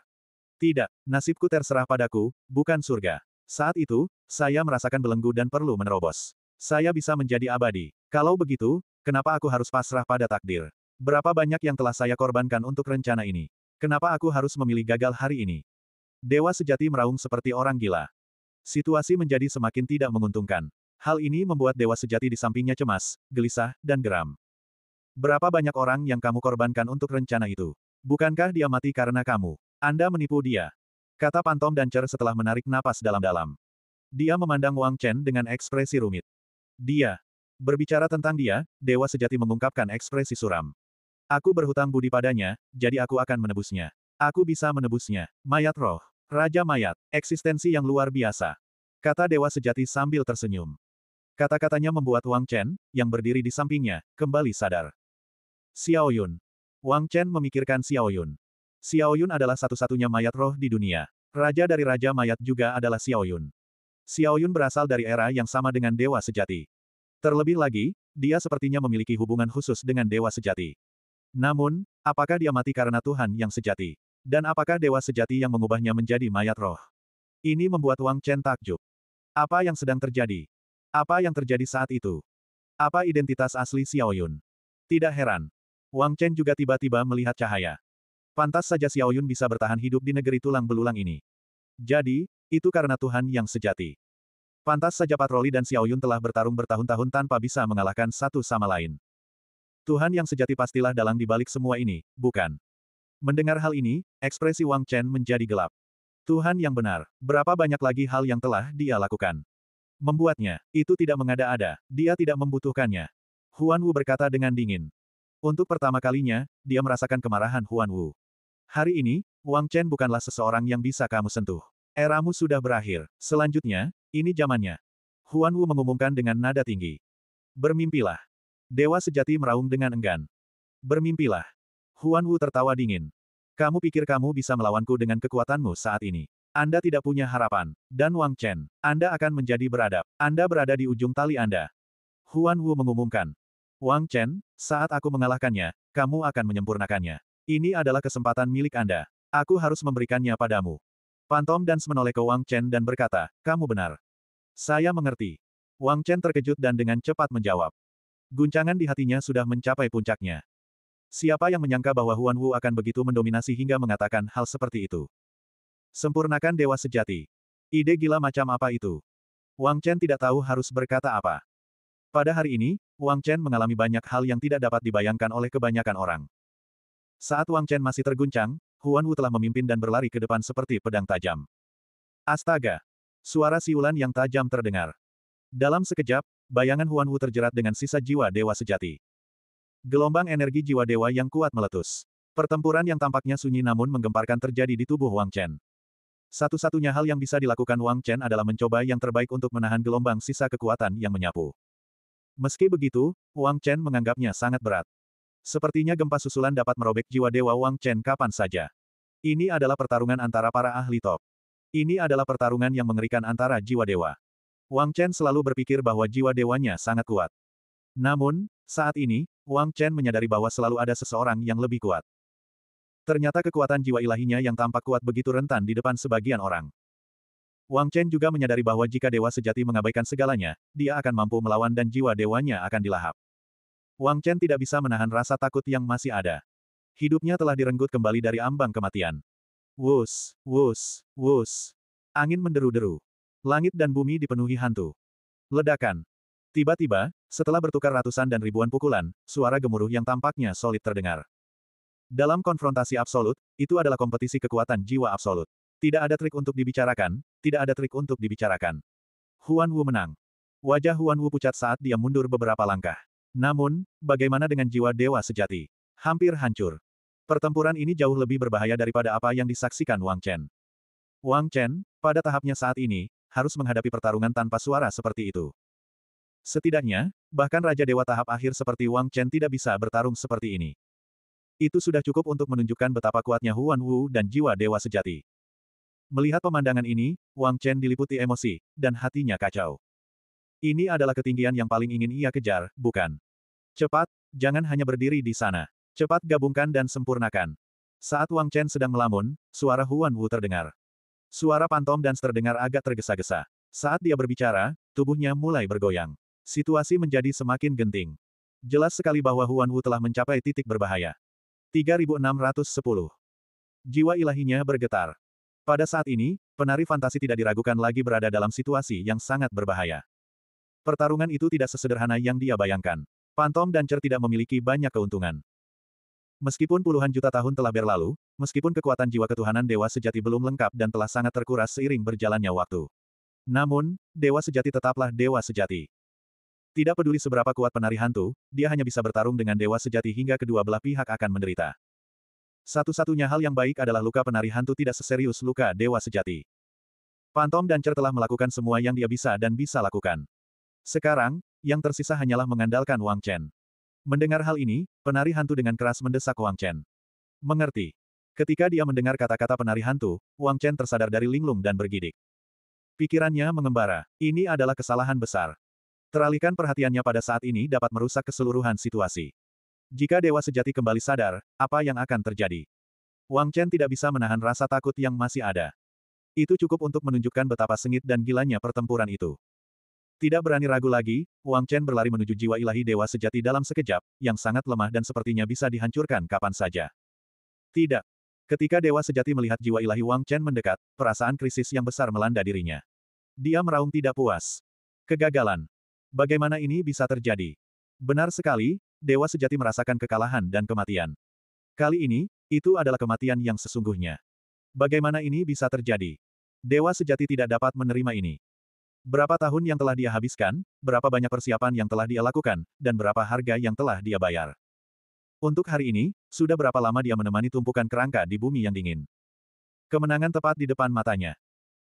Tidak, nasibku terserah padaku, bukan surga. Saat itu, saya merasakan belenggu dan perlu menerobos. Saya bisa menjadi abadi. Kalau begitu, kenapa aku harus pasrah pada takdir? Berapa banyak yang telah saya korbankan untuk rencana ini? Kenapa aku harus memilih gagal hari ini? Dewa sejati meraung seperti orang gila. Situasi menjadi semakin tidak menguntungkan. Hal ini membuat dewa sejati di sampingnya cemas, gelisah, dan geram. Berapa banyak orang yang kamu korbankan untuk rencana itu? Bukankah dia mati karena kamu? Anda menipu dia. Kata Pantom Dancer setelah menarik napas dalam-dalam. Dia memandang Wang Chen dengan ekspresi rumit. Dia. Berbicara tentang dia, Dewa Sejati mengungkapkan ekspresi suram. Aku berhutang budi padanya, jadi aku akan menebusnya. Aku bisa menebusnya. Mayat roh. Raja mayat. Eksistensi yang luar biasa. Kata Dewa Sejati sambil tersenyum. Kata-katanya membuat Wang Chen, yang berdiri di sampingnya, kembali sadar. Xiao Yun. Wang Chen memikirkan Xiao Yun. Xiao Yun adalah satu-satunya mayat roh di dunia. Raja dari Raja Mayat juga adalah Xiao Yun. Xiao Yun berasal dari era yang sama dengan Dewa Sejati. Terlebih lagi, dia sepertinya memiliki hubungan khusus dengan Dewa Sejati. Namun, apakah dia mati karena Tuhan yang sejati? Dan apakah Dewa Sejati yang mengubahnya menjadi mayat roh? Ini membuat Wang Chen takjub. Apa yang sedang terjadi? Apa yang terjadi saat itu? Apa identitas asli Xiao Yun? Tidak heran, Wang Chen juga tiba-tiba melihat cahaya. Pantas saja Xiao Yun bisa bertahan hidup di negeri tulang belulang ini. Jadi, itu karena Tuhan yang sejati. Pantas saja patroli dan Xiao Yun telah bertarung bertahun-tahun tanpa bisa mengalahkan satu sama lain. Tuhan yang sejati pastilah dalang di balik semua ini, bukan? Mendengar hal ini, ekspresi Wang Chen menjadi gelap. Tuhan yang benar, berapa banyak lagi hal yang telah dia lakukan. Membuatnya, itu tidak mengada-ada, dia tidak membutuhkannya. Huan Wu berkata dengan dingin. Untuk pertama kalinya, dia merasakan kemarahan Huan Wu. Hari ini, Wang Chen bukanlah seseorang yang bisa kamu sentuh. Eramu sudah berakhir. Selanjutnya, ini zamannya. Huan Wu mengumumkan dengan nada tinggi. Bermimpilah. Dewa sejati meraung dengan enggan. Bermimpilah. Huan Wu tertawa dingin. Kamu pikir kamu bisa melawanku dengan kekuatanmu saat ini. Anda tidak punya harapan. Dan Wang Chen, Anda akan menjadi beradab. Anda berada di ujung tali Anda. Huan Wu mengumumkan. Wang Chen, saat aku mengalahkannya, kamu akan menyempurnakannya. Ini adalah kesempatan milik Anda. Aku harus memberikannya padamu. Pantom dan menoleh ke Wang Chen dan berkata, kamu benar. Saya mengerti. Wang Chen terkejut dan dengan cepat menjawab. Guncangan di hatinya sudah mencapai puncaknya. Siapa yang menyangka bahwa Huan Wu akan begitu mendominasi hingga mengatakan hal seperti itu? Sempurnakan Dewa Sejati. Ide gila macam apa itu? Wang Chen tidak tahu harus berkata apa. Pada hari ini, Wang Chen mengalami banyak hal yang tidak dapat dibayangkan oleh kebanyakan orang. Saat Wang Chen masih terguncang, Huan Wu telah memimpin dan berlari ke depan seperti pedang tajam. Astaga! Suara siulan yang tajam terdengar. Dalam sekejap, bayangan Huan Wu terjerat dengan sisa jiwa dewa sejati. Gelombang energi jiwa dewa yang kuat meletus. Pertempuran yang tampaknya sunyi namun menggemparkan terjadi di tubuh Wang Chen. Satu-satunya hal yang bisa dilakukan Wang Chen adalah mencoba yang terbaik untuk menahan gelombang sisa kekuatan yang menyapu. Meski begitu, Wang Chen menganggapnya sangat berat. Sepertinya gempa susulan dapat merobek jiwa dewa Wang Chen kapan saja. Ini adalah pertarungan antara para ahli top. Ini adalah pertarungan yang mengerikan antara jiwa dewa. Wang Chen selalu berpikir bahwa jiwa dewanya sangat kuat. Namun, saat ini, Wang Chen menyadari bahwa selalu ada seseorang yang lebih kuat. Ternyata kekuatan jiwa ilahinya yang tampak kuat begitu rentan di depan sebagian orang. Wang Chen juga menyadari bahwa jika dewa sejati mengabaikan segalanya, dia akan mampu melawan dan jiwa dewanya akan dilahap. Wang Chen tidak bisa menahan rasa takut yang masih ada. Hidupnya telah direnggut kembali dari ambang kematian. Wus, wus, wus. Angin menderu-deru. Langit dan bumi dipenuhi hantu. Ledakan. Tiba-tiba, setelah bertukar ratusan dan ribuan pukulan, suara gemuruh yang tampaknya solid terdengar. Dalam konfrontasi absolut, itu adalah kompetisi kekuatan jiwa absolut. Tidak ada trik untuk dibicarakan, tidak ada trik untuk dibicarakan. Huan Wu menang. Wajah Huan Wu pucat saat dia mundur beberapa langkah. Namun, bagaimana dengan jiwa dewa sejati? Hampir hancur. Pertempuran ini jauh lebih berbahaya daripada apa yang disaksikan Wang Chen. Wang Chen, pada tahapnya saat ini, harus menghadapi pertarungan tanpa suara seperti itu. Setidaknya, bahkan Raja Dewa tahap akhir seperti Wang Chen tidak bisa bertarung seperti ini. Itu sudah cukup untuk menunjukkan betapa kuatnya Huan Wu dan jiwa dewa sejati. Melihat pemandangan ini, Wang Chen diliputi emosi, dan hatinya kacau. Ini adalah ketinggian yang paling ingin ia kejar, bukan? Cepat, jangan hanya berdiri di sana. Cepat gabungkan dan sempurnakan. Saat Wang Chen sedang melamun, suara Huan Wu terdengar. Suara pantom dan terdengar agak tergesa-gesa. Saat dia berbicara, tubuhnya mulai bergoyang. Situasi menjadi semakin genting. Jelas sekali bahwa Huan Wu telah mencapai titik berbahaya. 3610. Jiwa ilahinya bergetar. Pada saat ini, penari fantasi tidak diragukan lagi berada dalam situasi yang sangat berbahaya. Pertarungan itu tidak sesederhana yang dia bayangkan. Pantom dan Cer tidak memiliki banyak keuntungan. Meskipun puluhan juta tahun telah berlalu, meskipun kekuatan jiwa ketuhanan dewa sejati belum lengkap dan telah sangat terkuras seiring berjalannya waktu. Namun, dewa sejati tetaplah dewa sejati. Tidak peduli seberapa kuat penari hantu, dia hanya bisa bertarung dengan dewa sejati hingga kedua belah pihak akan menderita. Satu-satunya hal yang baik adalah luka penari hantu tidak seserius luka dewa sejati. Pantom dan Cer telah melakukan semua yang dia bisa dan bisa lakukan. Sekarang, yang tersisa hanyalah mengandalkan Wang Chen. Mendengar hal ini, penari hantu dengan keras mendesak Wang Chen. Mengerti. Ketika dia mendengar kata-kata penari hantu, Wang Chen tersadar dari linglung dan bergidik. Pikirannya mengembara. Ini adalah kesalahan besar. Teralihkan perhatiannya pada saat ini dapat merusak keseluruhan situasi. Jika Dewa Sejati kembali sadar, apa yang akan terjadi? Wang Chen tidak bisa menahan rasa takut yang masih ada. Itu cukup untuk menunjukkan betapa sengit dan gilanya pertempuran itu. Tidak berani ragu lagi, Wang Chen berlari menuju jiwa ilahi Dewa Sejati dalam sekejap, yang sangat lemah dan sepertinya bisa dihancurkan kapan saja. Tidak. Ketika Dewa Sejati melihat jiwa ilahi Wang Chen mendekat, perasaan krisis yang besar melanda dirinya. Dia meraung tidak puas. Kegagalan. Bagaimana ini bisa terjadi? Benar sekali, Dewa Sejati merasakan kekalahan dan kematian. Kali ini, itu adalah kematian yang sesungguhnya. Bagaimana ini bisa terjadi? Dewa Sejati tidak dapat menerima ini. Berapa tahun yang telah dia habiskan, berapa banyak persiapan yang telah dia lakukan, dan berapa harga yang telah dia bayar. Untuk hari ini, sudah berapa lama dia menemani tumpukan kerangka di bumi yang dingin. Kemenangan tepat di depan matanya.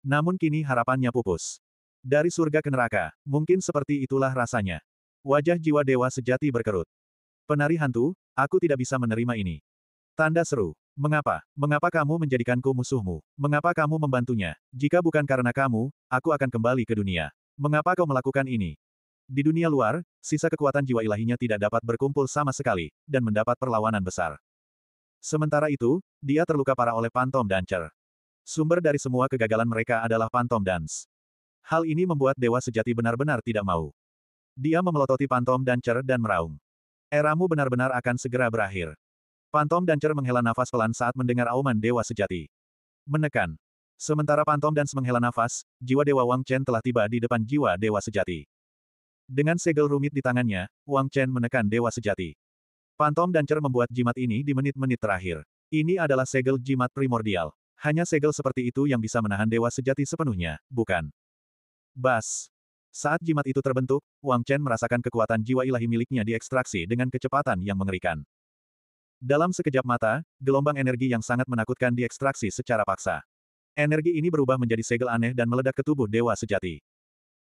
Namun kini harapannya pupus. Dari surga ke neraka, mungkin seperti itulah rasanya. Wajah jiwa dewa sejati berkerut. Penari hantu, aku tidak bisa menerima ini. Tanda seru. Mengapa? Mengapa kamu menjadikanku musuhmu? Mengapa kamu membantunya? Jika bukan karena kamu, aku akan kembali ke dunia. Mengapa kau melakukan ini? Di dunia luar, sisa kekuatan jiwa ilahinya tidak dapat berkumpul sama sekali, dan mendapat perlawanan besar. Sementara itu, dia terluka parah oleh Pantom Dancer. Sumber dari semua kegagalan mereka adalah Pantom Dance. Hal ini membuat Dewa Sejati benar-benar tidak mau. Dia memelototi Pantom dan Cer dan meraung. Eramu benar-benar akan segera berakhir. Pantom dan Cer menghela nafas pelan saat mendengar auman Dewa Sejati. Menekan. Sementara Pantom dan menghela nafas, jiwa Dewa Wang Chen telah tiba di depan jiwa Dewa Sejati. Dengan segel rumit di tangannya, Wang Chen menekan Dewa Sejati. Pantom dan Cer membuat jimat ini di menit-menit terakhir. Ini adalah segel jimat primordial. Hanya segel seperti itu yang bisa menahan dewa sejati sepenuhnya, bukan? Bas. Saat jimat itu terbentuk, Wang Chen merasakan kekuatan jiwa ilahi miliknya diekstraksi dengan kecepatan yang mengerikan. Dalam sekejap mata, gelombang energi yang sangat menakutkan diekstraksi secara paksa. Energi ini berubah menjadi segel aneh dan meledak ke tubuh dewa sejati.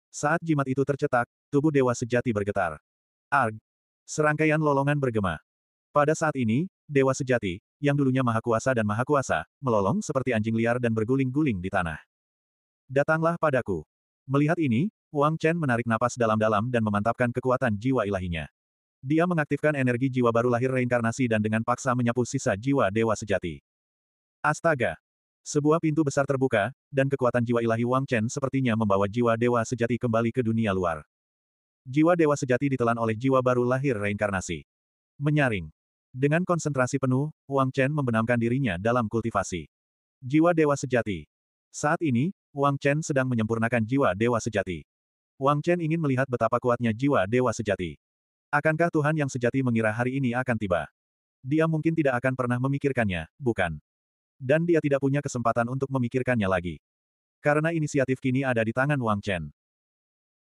Saat jimat itu tercetak, tubuh dewa sejati bergetar. Arg! Serangkaian lolongan bergema. Pada saat ini, dewa sejati, yang dulunya maha kuasa dan maha kuasa, melolong seperti anjing liar dan berguling-guling di tanah. Datanglah padaku. Melihat ini, Wang Chen menarik napas dalam-dalam dan memantapkan kekuatan jiwa ilahinya. Dia mengaktifkan energi jiwa baru lahir reinkarnasi dan dengan paksa menyapu sisa jiwa dewa sejati. Astaga! Sebuah pintu besar terbuka, dan kekuatan jiwa ilahi Wang Chen sepertinya membawa jiwa dewa sejati kembali ke dunia luar. Jiwa dewa sejati ditelan oleh jiwa baru lahir reinkarnasi. Menyaring. Dengan konsentrasi penuh, Wang Chen membenamkan dirinya dalam kultivasi. Jiwa dewa sejati. Saat ini, Wang Chen sedang menyempurnakan jiwa dewa sejati. Wang Chen ingin melihat betapa kuatnya jiwa dewa sejati. Akankah Tuhan yang sejati mengira hari ini akan tiba? Dia mungkin tidak akan pernah memikirkannya, bukan? Dan dia tidak punya kesempatan untuk memikirkannya lagi. Karena inisiatif kini ada di tangan Wang Chen.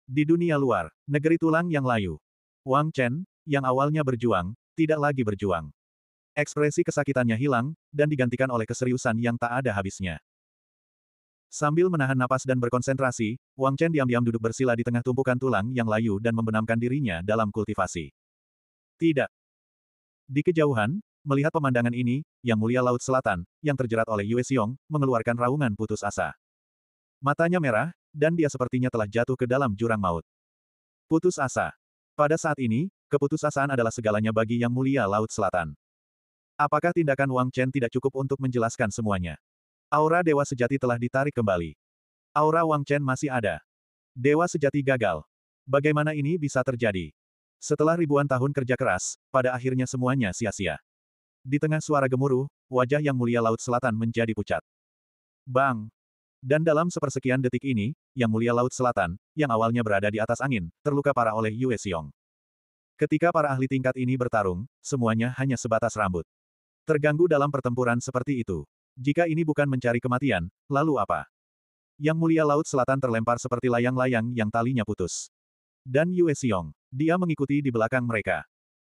Di dunia luar, negeri tulang yang layu. Wang Chen, yang awalnya berjuang, tidak lagi berjuang. Ekspresi kesakitannya hilang, dan digantikan oleh keseriusan yang tak ada habisnya. Sambil menahan napas dan berkonsentrasi, Wang Chen diam-diam duduk bersila di tengah tumpukan tulang yang layu dan membenamkan dirinya dalam kultivasi. Tidak. Di kejauhan, melihat pemandangan ini, Yang Mulia Laut Selatan, yang terjerat oleh Yue Xiong, mengeluarkan raungan putus asa. Matanya merah, dan dia sepertinya telah jatuh ke dalam jurang maut. Putus asa. Pada saat ini, keputusasaan adalah segalanya bagi Yang Mulia Laut Selatan. Apakah tindakan Wang Chen tidak cukup untuk menjelaskan semuanya? Aura Dewa Sejati telah ditarik kembali. Aura Wang Chen masih ada. Dewa Sejati gagal. Bagaimana ini bisa terjadi? Setelah ribuan tahun kerja keras, pada akhirnya semuanya sia-sia. Di tengah suara gemuruh, wajah Yang Mulia Laut Selatan menjadi pucat. Bang! Dan dalam sepersekian detik ini, Yang Mulia Laut Selatan, yang awalnya berada di atas angin, terluka parah oleh Yue Xiong. Ketika para ahli tingkat ini bertarung, semuanya hanya sebatas rambut. Terganggu dalam pertempuran seperti itu. Jika ini bukan mencari kematian, lalu apa? Yang mulia Laut Selatan terlempar seperti layang-layang yang talinya putus. Dan Yue Xiong. Dia mengikuti di belakang mereka.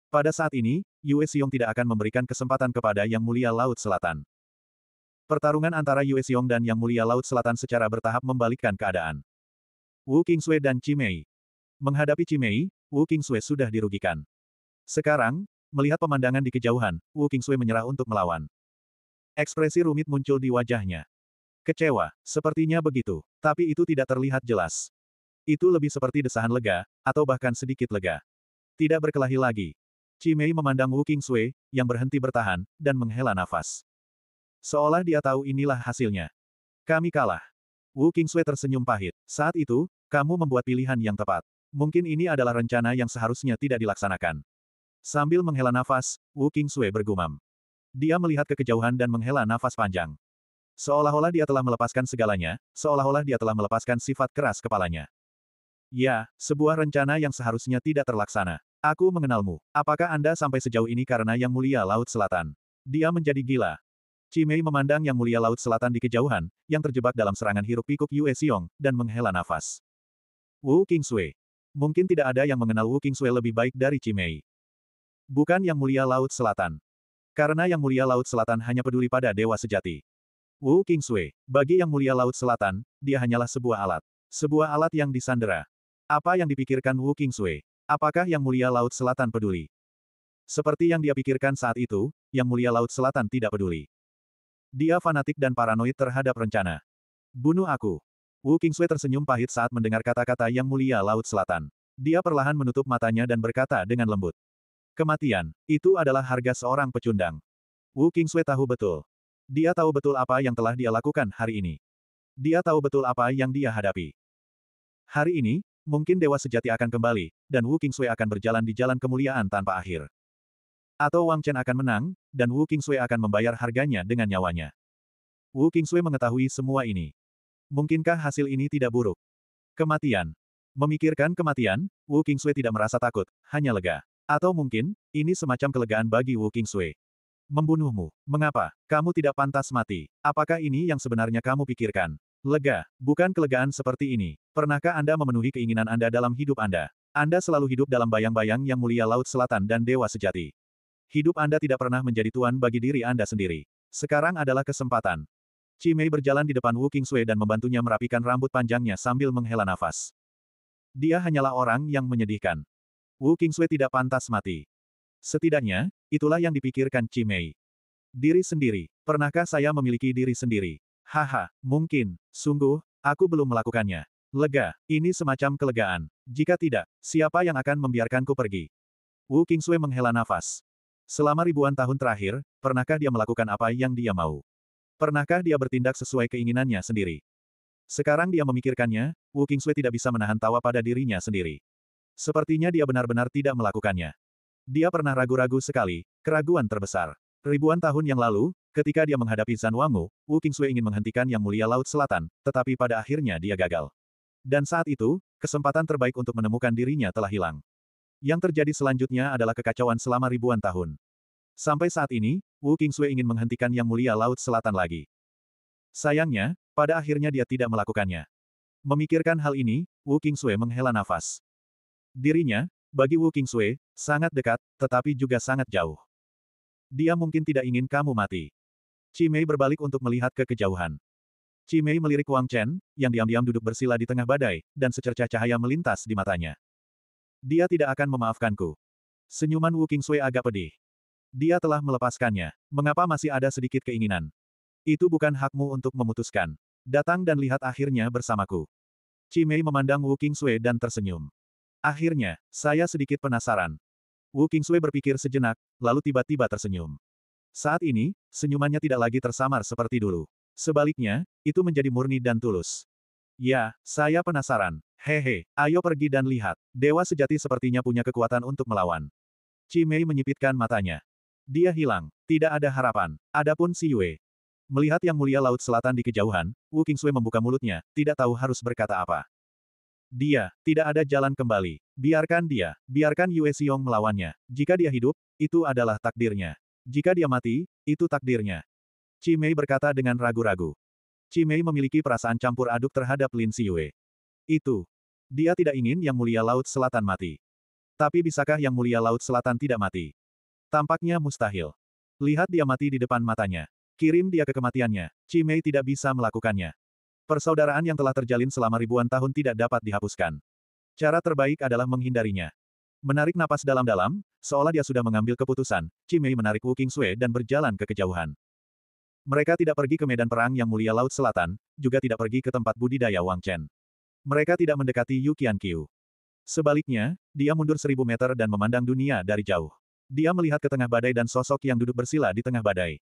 Pada saat ini, Yue Xiong tidak akan memberikan kesempatan kepada Yang Mulia Laut Selatan. Pertarungan antara Yue Xiong dan Yang Mulia Laut Selatan secara bertahap membalikkan keadaan. Wu Qingsui dan Mei. Menghadapi Mei, Wu Qingsui sudah dirugikan. Sekarang, melihat pemandangan di kejauhan, Wu Qingsui menyerah untuk melawan. Ekspresi rumit muncul di wajahnya. Kecewa, sepertinya begitu. Tapi itu tidak terlihat jelas. Itu lebih seperti desahan lega, atau bahkan sedikit lega. Tidak berkelahi lagi. Mei memandang Wu Qingsui, yang berhenti bertahan, dan menghela nafas. Seolah dia tahu inilah hasilnya. Kami kalah. Wu Qingsui tersenyum pahit. Saat itu, kamu membuat pilihan yang tepat. Mungkin ini adalah rencana yang seharusnya tidak dilaksanakan. Sambil menghela nafas, Wu Qingsui bergumam. Dia melihat ke kejauhan dan menghela nafas panjang. Seolah-olah dia telah melepaskan segalanya, seolah-olah dia telah melepaskan sifat keras kepalanya. Ya, sebuah rencana yang seharusnya tidak terlaksana. Aku mengenalmu. Apakah Anda sampai sejauh ini karena Yang Mulia Laut Selatan? Dia menjadi gila. Mei memandang Yang Mulia Laut Selatan di kejauhan, yang terjebak dalam serangan hiruk pikuk Yue Xiong, dan menghela nafas. Wu Qingsui. Mungkin tidak ada yang mengenal Wu Qingsui lebih baik dari Mei. Bukan Yang Mulia Laut Selatan. Karena Yang Mulia Laut Selatan hanya peduli pada dewa sejati. Wu Qingsui, bagi Yang Mulia Laut Selatan, dia hanyalah sebuah alat. Sebuah alat yang disandera. Apa yang dipikirkan Wu Qingsui? Apakah Yang Mulia Laut Selatan peduli? Seperti yang dia pikirkan saat itu, Yang Mulia Laut Selatan tidak peduli. Dia fanatik dan paranoid terhadap rencana. Bunuh aku. Wu Qingsui tersenyum pahit saat mendengar kata-kata Yang Mulia Laut Selatan. Dia perlahan menutup matanya dan berkata dengan lembut. Kematian, itu adalah harga seorang pecundang. Wu Qingsui tahu betul. Dia tahu betul apa yang telah dia lakukan hari ini. Dia tahu betul apa yang dia hadapi. Hari ini, mungkin Dewa Sejati akan kembali, dan Wu Qingsui akan berjalan di jalan kemuliaan tanpa akhir. Atau Wang Chen akan menang, dan Wu Qingsui akan membayar harganya dengan nyawanya. Wu Qingsui mengetahui semua ini. Mungkinkah hasil ini tidak buruk? Kematian. Memikirkan kematian, Wu Qingsui tidak merasa takut, hanya lega. Atau mungkin, ini semacam kelegaan bagi Wu Qingsui. Membunuhmu. Mengapa? Kamu tidak pantas mati. Apakah ini yang sebenarnya kamu pikirkan? Lega. Bukan kelegaan seperti ini. Pernahkah Anda memenuhi keinginan Anda dalam hidup Anda? Anda selalu hidup dalam bayang-bayang yang mulia Laut Selatan dan Dewa Sejati. Hidup Anda tidak pernah menjadi tuan bagi diri Anda sendiri. Sekarang adalah kesempatan. Chi Mei berjalan di depan Wu Qingsui dan membantunya merapikan rambut panjangnya sambil menghela nafas. Dia hanyalah orang yang menyedihkan. Wu Qingsui tidak pantas mati. Setidaknya, itulah yang dipikirkan Chi Mei. Diri sendiri. Pernahkah saya memiliki diri sendiri? Haha, mungkin. Sungguh, aku belum melakukannya. Lega, ini semacam kelegaan. Jika tidak, siapa yang akan membiarkanku pergi? Wu Qingsui menghela nafas. Selama ribuan tahun terakhir, pernahkah dia melakukan apa yang dia mau? Pernahkah dia bertindak sesuai keinginannya sendiri? Sekarang dia memikirkannya, Wu Qingsui tidak bisa menahan tawa pada dirinya sendiri. Sepertinya dia benar-benar tidak melakukannya. Dia pernah ragu-ragu sekali, keraguan terbesar. Ribuan tahun yang lalu, ketika dia menghadapi Zan Wangu, Wu Qingsui ingin menghentikan Yang Mulia Laut Selatan, tetapi pada akhirnya dia gagal. Dan saat itu, kesempatan terbaik untuk menemukan dirinya telah hilang. Yang terjadi selanjutnya adalah kekacauan selama ribuan tahun. Sampai saat ini, Wu Qingsui ingin menghentikan Yang Mulia Laut Selatan lagi. Sayangnya, pada akhirnya dia tidak melakukannya. Memikirkan hal ini, Wu Qingsui menghela nafas. Dirinya, bagi Wu Qingsui, sangat dekat, tetapi juga sangat jauh. Dia mungkin tidak ingin kamu mati. Chi Mei berbalik untuk melihat ke kejauhan. Chi Mei melirik Wang Chen, yang diam-diam duduk bersila di tengah badai, dan secercah cahaya melintas di matanya. Dia tidak akan memaafkanku. Senyuman Wu Qingsui agak pedih. Dia telah melepaskannya. Mengapa masih ada sedikit keinginan? Itu bukan hakmu untuk memutuskan. Datang dan lihat akhirnya bersamaku. Chi Mei memandang Wu Qingsui dan tersenyum. Akhirnya, saya sedikit penasaran. Wu Qingsui berpikir sejenak, lalu tiba-tiba tersenyum. Saat ini, senyumannya tidak lagi tersamar seperti dulu. Sebaliknya, itu menjadi murni dan tulus. Ya, saya penasaran. Hehe, ayo pergi dan lihat. Dewa sejati sepertinya punya kekuatan untuk melawan. Chi Mei menyipitkan matanya. Dia hilang. Tidak ada harapan. Adapun Si Yue. Melihat Yang Mulia Laut Selatan di kejauhan, Wu Qingsui membuka mulutnya, tidak tahu harus berkata apa. Dia, tidak ada jalan kembali. Biarkan dia, biarkan Yue Xiong melawannya. Jika dia hidup, itu adalah takdirnya. Jika dia mati, itu takdirnya. Chi Mei berkata dengan ragu-ragu. Chi Mei memiliki perasaan campur aduk terhadap Lin Xiyue. Itu. Dia tidak ingin Yang Mulia Laut Selatan mati. Tapi bisakah Yang Mulia Laut Selatan tidak mati? Tampaknya mustahil. Lihat dia mati di depan matanya. Kirim dia ke kematiannya. Chi Mei tidak bisa melakukannya. Persaudaraan yang telah terjalin selama ribuan tahun tidak dapat dihapuskan. Cara terbaik adalah menghindarinya. Menarik napas dalam-dalam, seolah dia sudah mengambil keputusan, Chi Mei menarik Wu Qingsui dan berjalan ke kejauhan. Mereka tidak pergi ke medan perang yang mulia Laut Selatan, juga tidak pergi ke tempat budidaya Wang Chen. Mereka tidak mendekati Yu Qianqiu. Sebaliknya, dia mundur seribu meter dan memandang dunia dari jauh. Dia melihat ke tengah badai dan sosok yang duduk bersila di tengah badai.